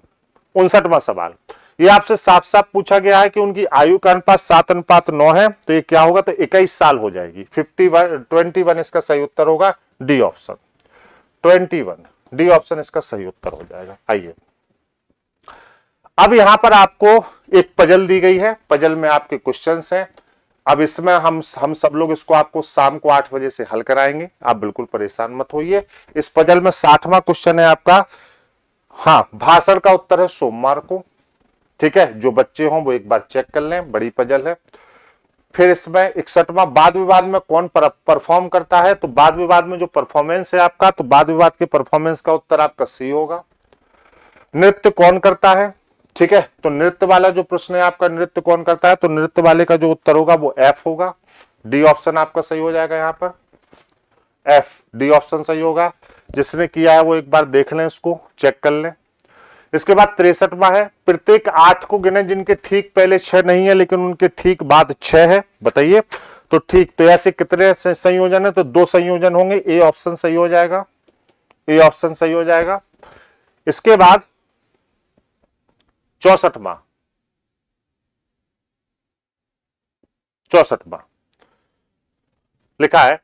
उनसठवा सवाल। ये आपसे साफ़ साफ़ पूछा गया है कि उनकी आयु का अनुपात सात, अनुपात नौ है। तो ये क्या होगा? तो इक्कीस साल हो जाएगी। फिफ्टी वन ट्वेंटी वन इसका सही उत्तर होगा। D option twenty one D option इसका सही उत्तर हो जाएगा। आइए। अब यहाँ पर आपको एक पजल दी गई है। पजल में आपके क्वेश्चंस हैं। अब इसमें हम हम सब लोग इसको आपको शाम को आठ बजे से हल कराएँगे। आप बिल्कुल परेशान मत होइए। इस पजल में साठवां क्वेश्चन है आपका। हाँ भाषण का उत्तर है सोमवार को। ठीक है? जो बच्चे हों वो एक बार चेक कर लें। बड़ी पजल है। फिर इसमें इकसठवा वाद विवाद में कौन परफॉर्म करता है? तो वाद विवाद में जो परफॉर्मेंस है आपका तो वाद विवाद के परफॉर्मेंस का उत्तर आपका सी होगा। नृत्य कौन करता है? ठीक है तो नृत्य वाला जो प्रश्न है आपका, नृत्य कौन करता है? तो नृत्य वाले का जो उत्तर होगा वो एफ़ होगा। डी ऑप्शन आपका सही हो जाएगा यहाँ पर। एफ़ डी ऑप्शन सही होगा। जिसने किया है वो एक बार देख लें इसको चेक कर लें। इसके बाद तिरसठवा है। प्रत्येक आठ को गिने जिनके ठीक पहले छह नहीं है, लेकिन उनके ठीक बाद छह है। बताइए तो ठीक तो ऐसे कितने संयोजन है? तो दो संयोजन होंगे। ए ऑप्शन सही हो जाएगा। ए ऑप्शन सही हो जाएगा। इसके बाद चौसठवा। चौसठवा। लिखा है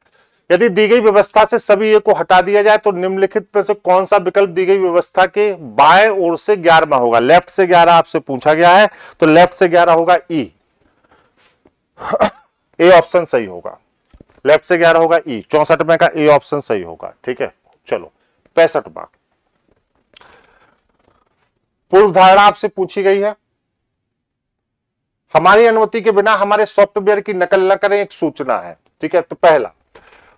यदि दी गई व्यवस्था से सभी ए को हटा दिया जाए तो निम्नलिखित में से कौन सा विकल्प दी गई व्यवस्था के बाएँ ओर से ग्यारहवा होगा? लेफ़्ट से ग्यारह आपसे पूछा गया है तो लेफ़्ट से ग्यारह होगा ई ए ऑप्शन सही होगा। लेफ़्ट से ग्यारह होगा ई चौसठ में का ए ऑप्शन सही होगा, ठीक है? चलो, पैंसठ बार पूर्व धारणा आपसे पूछी गई है। हमारी अनुमति के बिना हमारे सॉफ्टवेयर की नकल न करें, एक सूचना है, ठीक है? तो पहला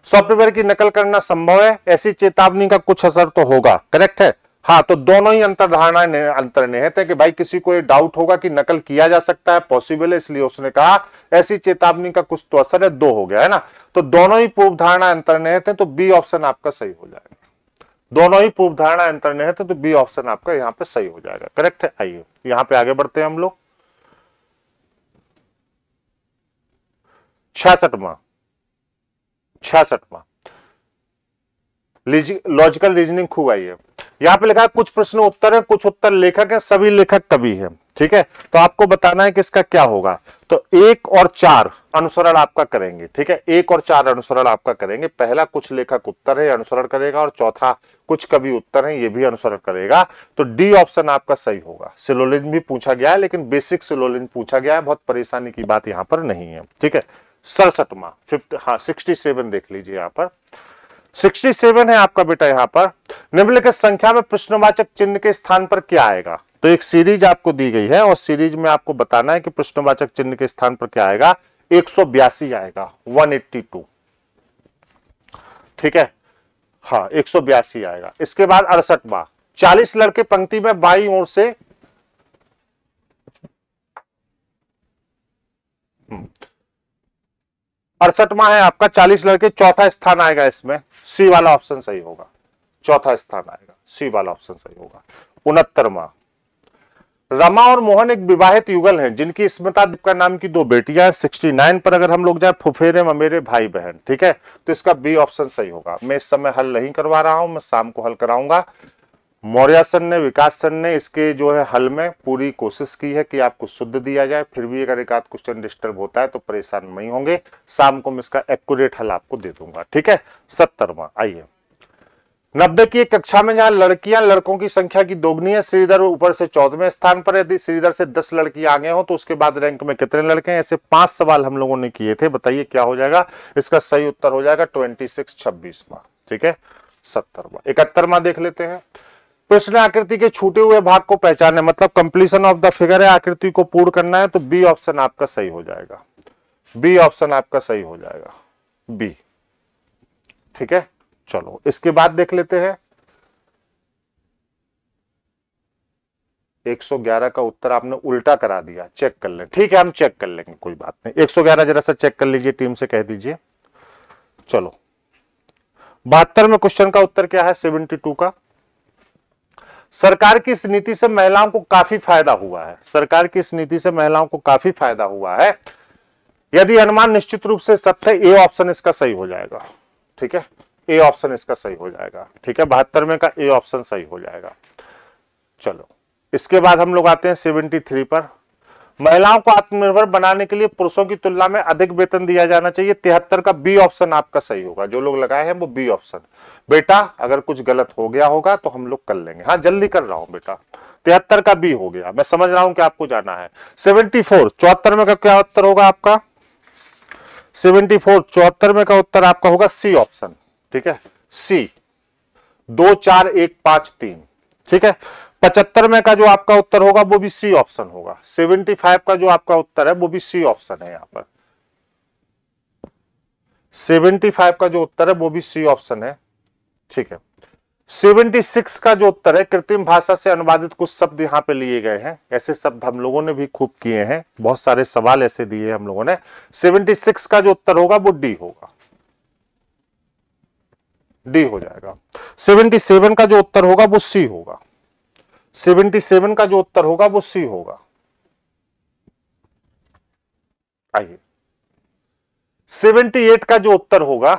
सॉफ्टवेयर की नकल करना संभव है? ऐसी चेतावनी का कुछ असर तो होगा। करेक्ट है? हाँ तो दोनों ही अंतरधारणाएँ अंतर्निहित है कि भाई किसी को ये डाउट होगा कि नकल किया जा सकता है पॉसिबल है, इसलिए उसने कहा, ऐसी चेतावनी का कुछ तो असर है, दो हो गया, है ना? तो दोनों ही पूर्व धारणा अंतर्निहित है तो बी ऑप्शन आपका सही हो जाएगा। दोनों ही पूर्व धारणा अंतर्निहित है तो बी ऑप्शन आपका यहाँ पे सही हो जाएगा। करेक्ट है? आइए, यहाँ पे आगे बढ़ते हैं हम लोग। छियासठवा। छियासठवा। लॉजिकल रीजनिंग खूब आई है। यहाँ पे लिखा है, कुछ प्रश्न उत्तर है, कुछ उत्तर लेखक है, सभी लेखक कवि है, ठीक है? तो आपको बताना है कि इसका क्या होगा। तो एक और चार अनुसरण आपका करेंगे, ठीक है? एक और चार अनुसरण आपका करेंगे। पहला कुछ लेखक उत्तर है अनुसरण करेगा, और चौथा कुछ कवि उत्तर है, ये भी अनुसरण करेगा। तो डी ऑप्शन आपका सही होगा। सिलोलिन भी पूछा गया है, लेकिन बेसिक सिलोलिन पूछा गया है, बहुत परेशानी की बात यहाँ पर नहीं है, ठीक है? सड़सठवा फिफ्ट हाँ सिक्सटी सेवन देख लीजिए यहाँ पर। 67 है आपका बेटा यहाँ पर। निम्नलिखित संख्या में प्रश्नवाचक चिन्ह के स्थान पर क्या आएगा? तो एक सीरीज़ आपको दी गई है और सीरीज़ में आपको बताना है कि प्रश्नवाचक चिन्ह के स्थान पर क्या आएगा? एक सौ बयासी आएगा 182 ठीक है? हाँ एक सौ बयासी आएगा। इसके बाद अड़सठवा, चालीस लड़के पंक्ति में बाई ओर से हम्म। अड़सठवा है आपका, चालीस लड़के, चौथा स्थान आएगा इसमें। सी वाला ऑप्शन सही होगा। चौथा स्थान आएगा। सी वाला ऑप्शन सही होगा। उनहत्तरवा। रमा और मोहन एक विवाहित युगल हैं, जिनकी स्मिता का नाम की दो बेटियाँ सिक्सटी नाइन पर अगर हम लोग जाए, फुफेरे मेरे भाई बहन ठीक है? तो इसका बी ऑप्शन सही होगा। मैं इस समय हल नहीं करवा रहा हूँ, मैं शाम को हल कराऊँगा। मौर्य सन ने विकास सन ने इसके जो है हल में पूरी कोशिश की है कि आपको शुद्ध दिया जाए। फिर भी अगर एक आध क्वेश्चन डिस्टर्ब होता है तो परेशान नहीं होंगे। शाम को मैं इसका एक्यूरेट हल आपको दे दूँगा, ठीक है? सत्तरवा, आइए। नब्बे की एक कक्षा में जहाँ लड़कियाँ लड़कों की संख्या की दोगुनी है, श्रीधर ऊपर से चौदहवें स्थान पर यदि श्रीधर से दस लड़कियाँ आगे हो तो उसके बाद रैंक में कितने लड़के हैं? ऐसे पाँच सवाल हम लोगों ने किए थे। बताइए क्या हो जाएगा? इसका सही उत्तर हो जाएगा ट्वेंटी सिक्स छब्बीसवा, ठीक है? सत्तरवा, इकहत्तरवा देख लेते हैं। प्रश्न आकृति के छूटे हुए भाग को पहचाने मतलब कंप्लीशन ऑफ़ द फिगर है, आकृति को पूर्ण करना है तो बी ऑप्शन आपका सही हो जाएगा। बी ऑप्शन आपका सही हो जाएगा। बी ठीक है? चलो, इसके बाद देख लेते हैं। 111 का उत्तर आपने उल्टा करा दिया चेक कर ले। ठीक है, हम चेक कर लेंगे, कोई बात नहीं। 111 जरा सा चेक कर लीजिए टीम से कह दीजिए। चलो। बहत्तर में क्वेश्चन का उत्तर क्या है? 72 का। सरकार की इस नीति से महिलाओं को काफ़ी फ़ायदा हुआ है। सरकार की इस नीति से महिलाओं को काफ़ी फ़ायदा हुआ है। यदि अनुमान निश्चित रूप से सत्य है, ए ऑप्शन इसका सही हो जाएगा। ठीक है? ए ऑप्शन इसका सही हो जाएगा। ठीक है? बहत्तर में का ए ऑप्शन सही हो जाएगा। चलो, इसके बाद हम लोग आते हैं सेवेंटी थ्री पर। महिलाओं को आत्मनिर्भर बनाने के लिए पुरुषों की तुलना में अधिक वेतन दिया जाना चाहिए। तिहत्तर का बी ऑप्शन आपका सही होगा। जो लोग लगाए हैं वो बी ऑप्शन। बेटा, अगर कुछ गलत हो गया होगा तो हम लोग कर लेंगे। हाँ जल्दी कर रहा हूँ बेटा। तिहत्तर का बी हो गया। मैं समझ रहा हूँ कि आपको जाना है। सेवेंटी फोर चौहत्तर में का क्या उत्तर होगा आपका? सेवेंटी फोर चौहत्तर में का उत्तर आपका होगा सी ऑप्शन। ठीक है? सी। दो, चार, एक, पाँच, तीन। ठीक है? पचहत्तर में का जो आपका उत्तर होगा, वो भी सी ऑप्शन होगा। सेवेंटी फाइव का जो आपका उत्तर है, वो भी सी ऑप्शन है यहाँ पर। सेवेंटी फाइव का जो उत्तर है, वो भी सी ऑप्शन है। ठीक है। 76 का जो उत्तर है, कृत्रिम भाषा से अनुवादित कुछ शब्द यहाँ पे लिए गए हैं। ऐसे शब्द हम लोगों ने भी खूब किए हैं। बहुत सारे सवाल ऐसे दिए हम लोगों ने। 76 का जो उत्तर होगा, वो डी होगा। डी हो जाएगा। 77 का जो उत्तर होगा, वो सी होगा। 77 का जो उत्तर होगा, वो सी होगा। आइए। 78 का जो उत्तर होगा,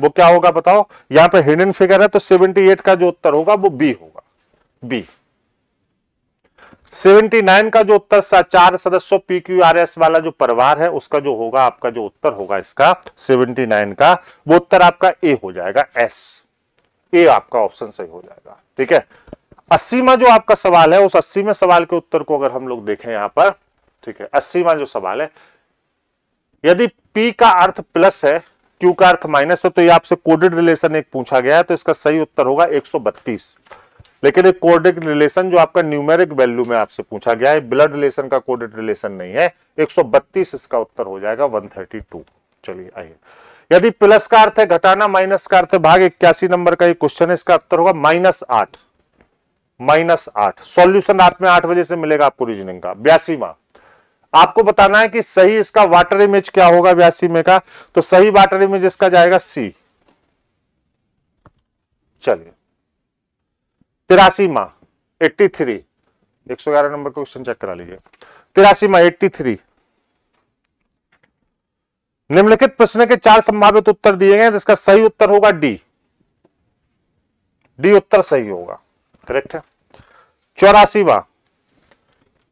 वो क्या होगा बताओ? यहाँ पे हिडन फिगर है तो 78 का जो उत्तर होगा, वो बी होगा। बी। 79 का जो उत्तर चार सदस्यों, पी क्यू आर एस वाला जो परिवार है, उसका जो होगा, आपका जो उत्तर होगा इसका 79 का, वो उत्तर आपका ए हो जाएगा, एस। ए आपका ऑप्शन सही हो जाएगा, ठीक है? अस्सीवा जो आपका सवाल है, उस अस्सीवें सवाल के उत्तर को अगर हम लोग देखें यहाँ पर, ठीक है अस्सीवा जो सवाल है, यदि P का अर्थ प्लस है, Q का अर्थ माइनस है तो ये आपसे कोडेड रिलेशन एक पूछा गया है तो इसका सही उत्तर होगा 132 लेकिन एक कोडेड रिलेशन जो आपका न्यूमेरिक वैल्यू में आपसे पूछा गया है ब्लड रिलेशन का कोडेड रिलेशन नहीं है 132 इसका उत्तर हो जाएगा 132 चलिए, आइए। यदि प्लस का अर्थ है घटाना माइनस का अर्थ है भाग, इक्यासी नंबर का ये क्वेश्चन है, इसका उत्तर होगा माइनस आठ। माइनस आठ। सोल्यूशन रात में आठ बजे से मिलेगा आपको रीजनिंग का। बयासी आपको बताना है कि सही इसका वाटर इमेज क्या होगा बयासी में का? तो सही वाटर इमेज इसका जाएगा सी चलिए। तिरासी माह एट्टी थ्री एक सौ ग्यारह नंबर क्वेश्चन चेक करा लीजिए। तिरासी माह एट्टी थ्री निम्नलिखित प्रश्न के चार संभावित उत्तर दिए गए इसका सही उत्तर होगा डी डी उत्तर सही होगा। करेक्ट है? चौरासी बार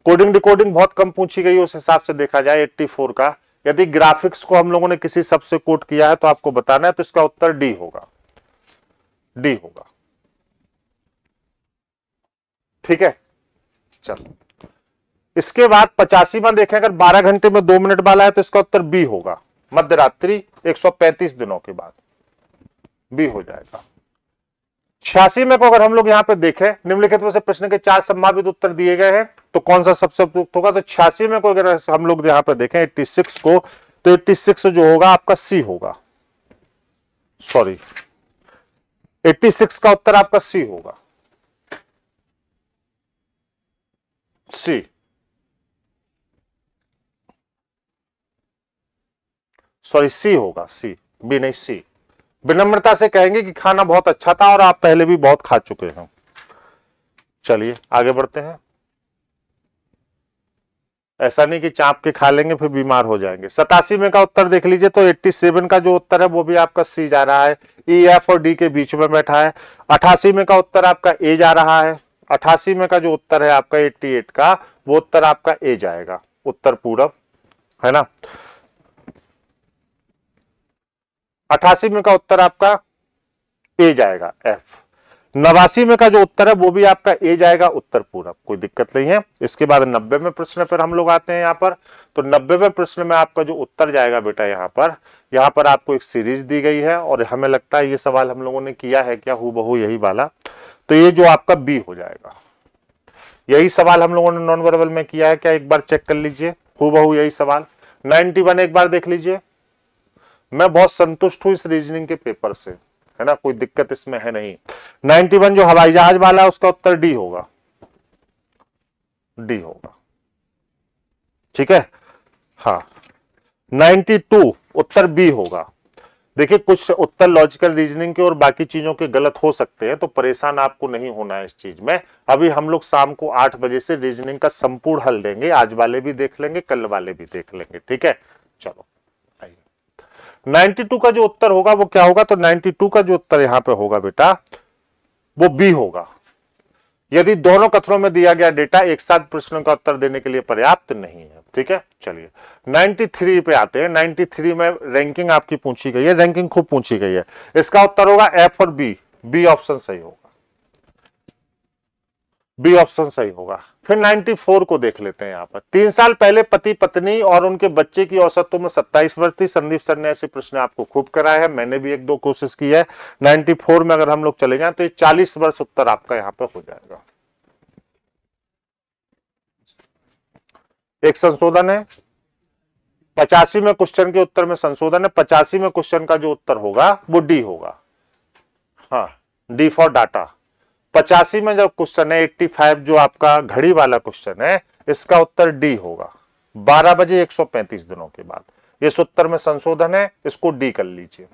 कोडिंग डिकोडिंग बहुत कम पूछी गई उस हिसाब से देखा जाए 84 का। यदि ग्राफिक्स को हम लोगों ने किसी सबसे कोट किया है तो आपको बताना है तो इसका उत्तर डी होगा। डी होगा। ठीक है? चलो। इसके बाद पचासी में देखें, अगर 12 घंटे में दो मिनट वाला है तो इसका उत्तर बी होगा। मध्य रात्रि 135 दिनों के बाद। बी हो जाएगा। छियासी में को अगर हम लोग यहाँ पे देखें, निम्नलिखित में से प्रश्न के चार संभावित उत्तर दिए गए हैं तो कौन सा सबसे उपयुक्त होगा? तो छियासी में को अगर हम लोग यहाँ पे देखें 86 को तो 86 जो होगा, आपका सी होगा। सॉरी 86 का उत्तर आपका सी होगा। सी सॉरी सी होगा सी बी नहीं सी विनम्रता से कहेंगे कि खाना बहुत अच्छा था और आप पहले भी बहुत खा चुके हैं। चलिए, आगे बढ़ते हैं। ऐसा नहीं कि चाप के खा लेंगे, फिर बीमार हो जाएँगे। सतासी में का उत्तर देख लीजिए तो 87 का जो उत्तर है, वो भी आपका सी जा रहा है। ई एफ़ और डी के बीच में बैठा है। अठासी में का उत्तर आपका ए जा रहा है। अठासी में का जो उत्तर है आपका 88 का, वो उत्तर आपका ए जाएगा। उत्तर पूरब, है ना? अठासी में का उत्तर आपका ए जाएगा एफ़ नवासी में का जो उत्तर है, वो भी आपका ए जाएगा, उत्तर पूरब. कोई दिक्कत नहीं है. इसके बाद नब्बे में प्रश्न पर हम लोग आते हैं यहाँ पर. तो नब्बे में प्रश्न में आपका जो उत्तर जाएगा बेटा यहाँ पर यहाँ पर आपको एक सीरीज़ दी गई है और हमें लगता है ये सवाल हम लोगों ने किया है क्या? हु बहु यही वाला. तो ये जो आपका बी हो जाएगा. यही सवाल हम लोगों ने नॉन वर्बल में किया है. क्या एक बार चेक कर लीजिए. हु बहु यही सवाल. नाइनटी एक बार देख लीजिए. मैं बहुत संतुष्ट हूँ इस रीजनिंग के पेपर से, है ना? कोई दिक्कत इसमें है नहीं। 91 जो हवाई जहाज़ वाला है, उसका उत्तर डी होगा। डी होगा। ठीक है? हाँ। 92 उत्तर बी होगा। देखिए, कुछ उत्तर लॉजिकल रीजनिंग के और बाकी चीज़ों के गलत हो सकते हैं तो परेशान आपको नहीं होना है इस चीज़ में। अभी हम लोग शाम को आठ बजे से रीजनिंग का संपूर्ण हल देंगे। आज वाले भी देख लेंगे, कल वाले भी देख लेंगे। ठीक है? चलो। 92 का जो उत्तर होगा, वो क्या होगा? तो 92 का जो उत्तर यहाँ पे होगा बेटा, वो बी होगा। यदि दोनों कथनों में दिया गया डेटा एक साथ प्रश्नों का उत्तर देने के लिए पर्याप्त नहीं है, ठीक है? चलिए 93 पे आते हैं। 93 में रैंकिंग आपकी पूछी गई है रैंकिंग खूब पूछी गई है। इसका उत्तर होगा एफ़ और बी बी ऑप्शन सही होगा। बी ऑप्शन सही होगा। फिर 94 को देख लेते हैं यहाँ पर। तीन साल पहले पति पत्नी और उनके बच्चे की औसत उम्र 27 वर्ष थी। संदीप सर ने ऐसे प्रश्न आपको खूब कराया है। मैंने भी एक दो कोशिश की है। 94 में अगर हम लोग चले जाएँ तो ये 40 वर्ष उत्तर आपका यहाँ पर हो जाएगा। एक संशोधन है। पचासी में क्वेश्चन के उत्तर में संशोधन है। पचासी में क्वेश्चन का जो उत्तर होगा, वो डी होगा। हाँ डी फॉर डाटा पचासी में जब क्वेश्चन है 85 जो आपका घड़ी वाला क्वेश्चन है, इसका उत्तर डी होगा। 12 बजे 135 दिनों के बाद। इस उत्तर में संशोधन है, इसको डी कर लीजिए।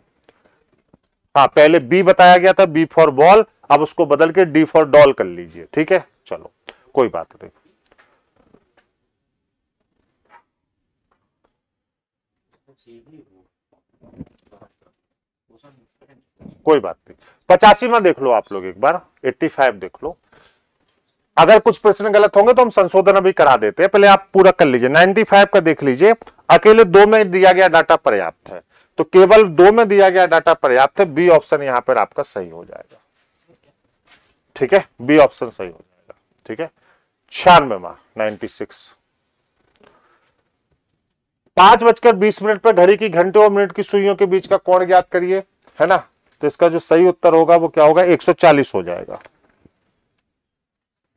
हाँ पहले बी बताया गया था बी फॉर बॉल अब उसको बदल के डी फॉर डॉल कर लीजिए, ठीक है? चलो, कोई बात नहीं। कोई बात नहीं। पचासी में देख लो आप लोग एक बार 85 देख लो। अगर कुछ प्रश्न गलत होंगे तो हम संशोधन अभी करा देते हैं। पहले आप पूरा कर लीजिए 95 का देख लीजिए। अकेले दो में दिया गया डाटा पर्याप्त है। तो केवल दो में दिया गया डाटा पर्याप्त है बी ऑप्शन यहाँ पर आपका सही हो जाएगा। ठीक है? बी ऑप्शन सही हो जाएगा। ठीक है? छियानवे मा नाइन्टी सिक्स पाँच बजकर बीस मिनट पर घड़ी की घंटे और मिनट की सुइयों के बीच का कोण ज्ञात करिए, है ना? तो इसका जो सही उत्तर होगा वो क्या होगा? 140 हो जाएगा।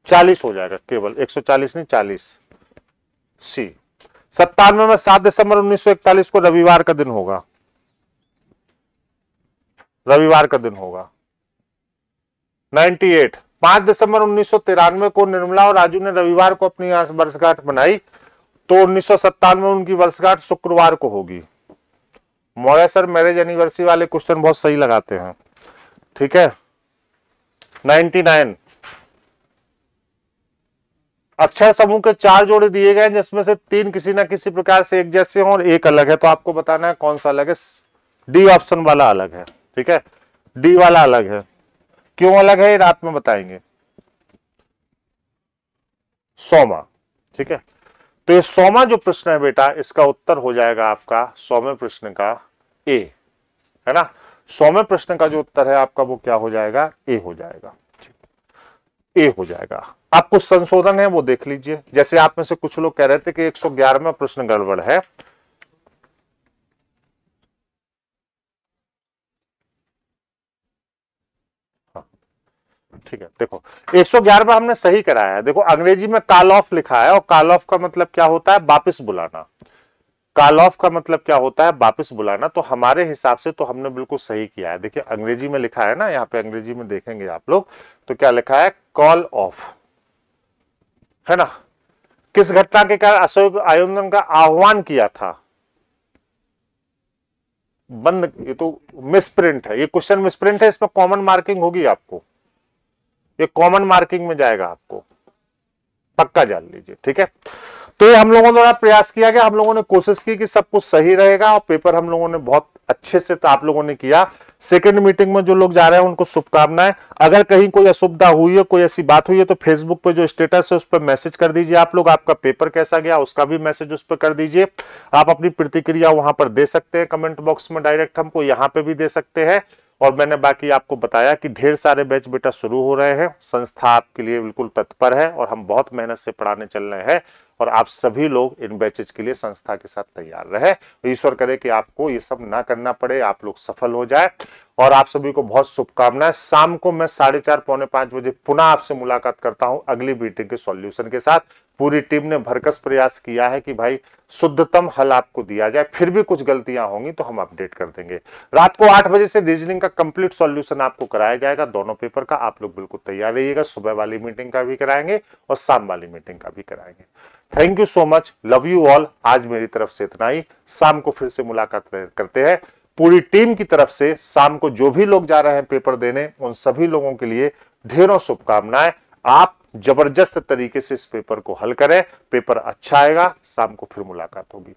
40 हो जाएगा केवल। 140 नहीं 40 सी सत्तानवे में सात दिसंबर 1941 को रविवार का दिन होगा। रविवार का दिन होगा। 98 पाँच दिसंबर उन्नीस सौ तिरानवे को निर्मला और राजू ने रविवार को अपनी वर्षगांठ बनाई तो उन्नीस में उनकी वर्षगांठ शुक्रवार को होगी। मौर्य सर मैरिज एनिवर्सरी वाले क्वेश्चन बहुत सही लगाते हैं। ठीक है? 99 अक्षर समूह के चार जोड़े दिए गए जिसमें से तीन किसी ना किसी प्रकार से एक जैसे हों और एक अलग है। तो आपको बताना है कौन सा अलग है? डी ऑप्शन वाला अलग है। ठीक है? डी वाला अलग है। क्यों अलग है? रात में बताएँगे। सोमा। ठीक है? तो ये सौमा जो प्रश्न है बेटा, इसका उत्तर हो जाएगा आपका सौम्य प्रश्न का ए, है ना? सौम्य प्रश्न का जो उत्तर है आपका वो क्या हो जाएगा? ए हो जाएगा। ए हो जाएगा। आप कुछ संशोधन है वो देख लीजिए। जैसे आप में से कुछ लोग कह रहे थे कि 111 प्रश्न गड़बड़ है। ठीक है, देखो 111 में हमने सही कराया है। देखो, अंग्रेज़ी में काल ऑफ़ लिखा है और काल ऑफ़ का मतलब क्या होता है? वापिस बुलाना। काल ऑफ़ का मतलब क्या होता है? वापिस बुलाना। तो हमारे हिसाब से तो हमने बिल्कुल सही किया है। देखिए, अंग्रेज़ी में लिखा है ना, यहाँ पे अंग्रेज़ी में देखेंगे आप लोग तो क्या लिखा है? Call off. है ना? किस घटना के कारण असहयोग आयोजन का आह्वान किया था? बंद, ये तो मिसप्रिंट है। ये क्वेश्चन मिसप्रिंट है, इसमें कॉमन मार्किंग होगी आपको। ये कॉमन मार्किंग में जाएगा आपको। पक्का जान लीजिए, ठीक है? तो हम लोगों द्वारा प्रयास किया गया, हम लोगों ने कोशिश की कि सब कुछ सही रहेगा और पेपर हम लोगों ने बहुत अच्छे से तो आप लोगों ने किया। सेकंड मीटिंग में जो लोग जा रहे हैं, उनको शुभकामनाएँ। अगर कहीं कोई असुविधा हुई है, कोई ऐसी बात हुई है तो फेसबुक पे जो स्टेटस है, उस पर मैसेज कर दीजिए आप लोग। आपका पेपर कैसा गया, उसका भी मैसेज उस पर कर दीजिए। आप अपनी प्रतिक्रिया वहाँ पर दे सकते हैं। कमेंट बॉक्स में डायरेक्ट हमको यहाँ पे भी दे सकते हैं। और मैंने बाकी आपको बताया कि ढेर सारे बैच बेटा शुरू हो रहे हैं। संस्था आपके लिए बिल्कुल तत्पर है और हम बहुत मेहनत से पढ़ाने चल रहे हैं और आप सभी लोग इन बैचेज के लिए संस्था के साथ तैयार रहे। ईश्वर करे कि आपको ये सब ना करना पड़े, आप लोग सफल हो जाए। और आप सभी को बहुत शुभकामनाएँ। शाम को मैं साढ़े चार, पौने पाँच बजे पुनः आपसे मुलाकात करता हूँ अगली मीटिंग के सॉल्यूशन के साथ। पूरी टीम ने भरकस प्रयास किया है कि भाई शुद्धतम हल आपको दिया जाए, फिर भी कुछ गलतियाँ होंगी तो हम अपडेट कर देंगे। रात को आठ बजे से रीजनिंग का कंप्लीट सॉल्यूशन आपको कराया जाएगा। दोनों पेपर का आप लोग बिल्कुल तैयार रहिएगा। सुबह वाली मीटिंग का भी कराएँगे और शाम वाली मीटिंग का भी कराएँगे। Thank you so much love you all आज मेरी तरफ़ से इतना ही। शाम को फिर से मुलाकात करते हैं। पूरी टीम की तरफ़ से शाम को जो भी लोग जा रहे हैं पेपर देने, उन सभी लोगों के लिए ढेरों शुभकामनाएँ। आप ज़बरदस्त तरीके से इस पेपर को हल करें। पेपर अच्छा आएगा, शाम को फिर मुलाकात होगी।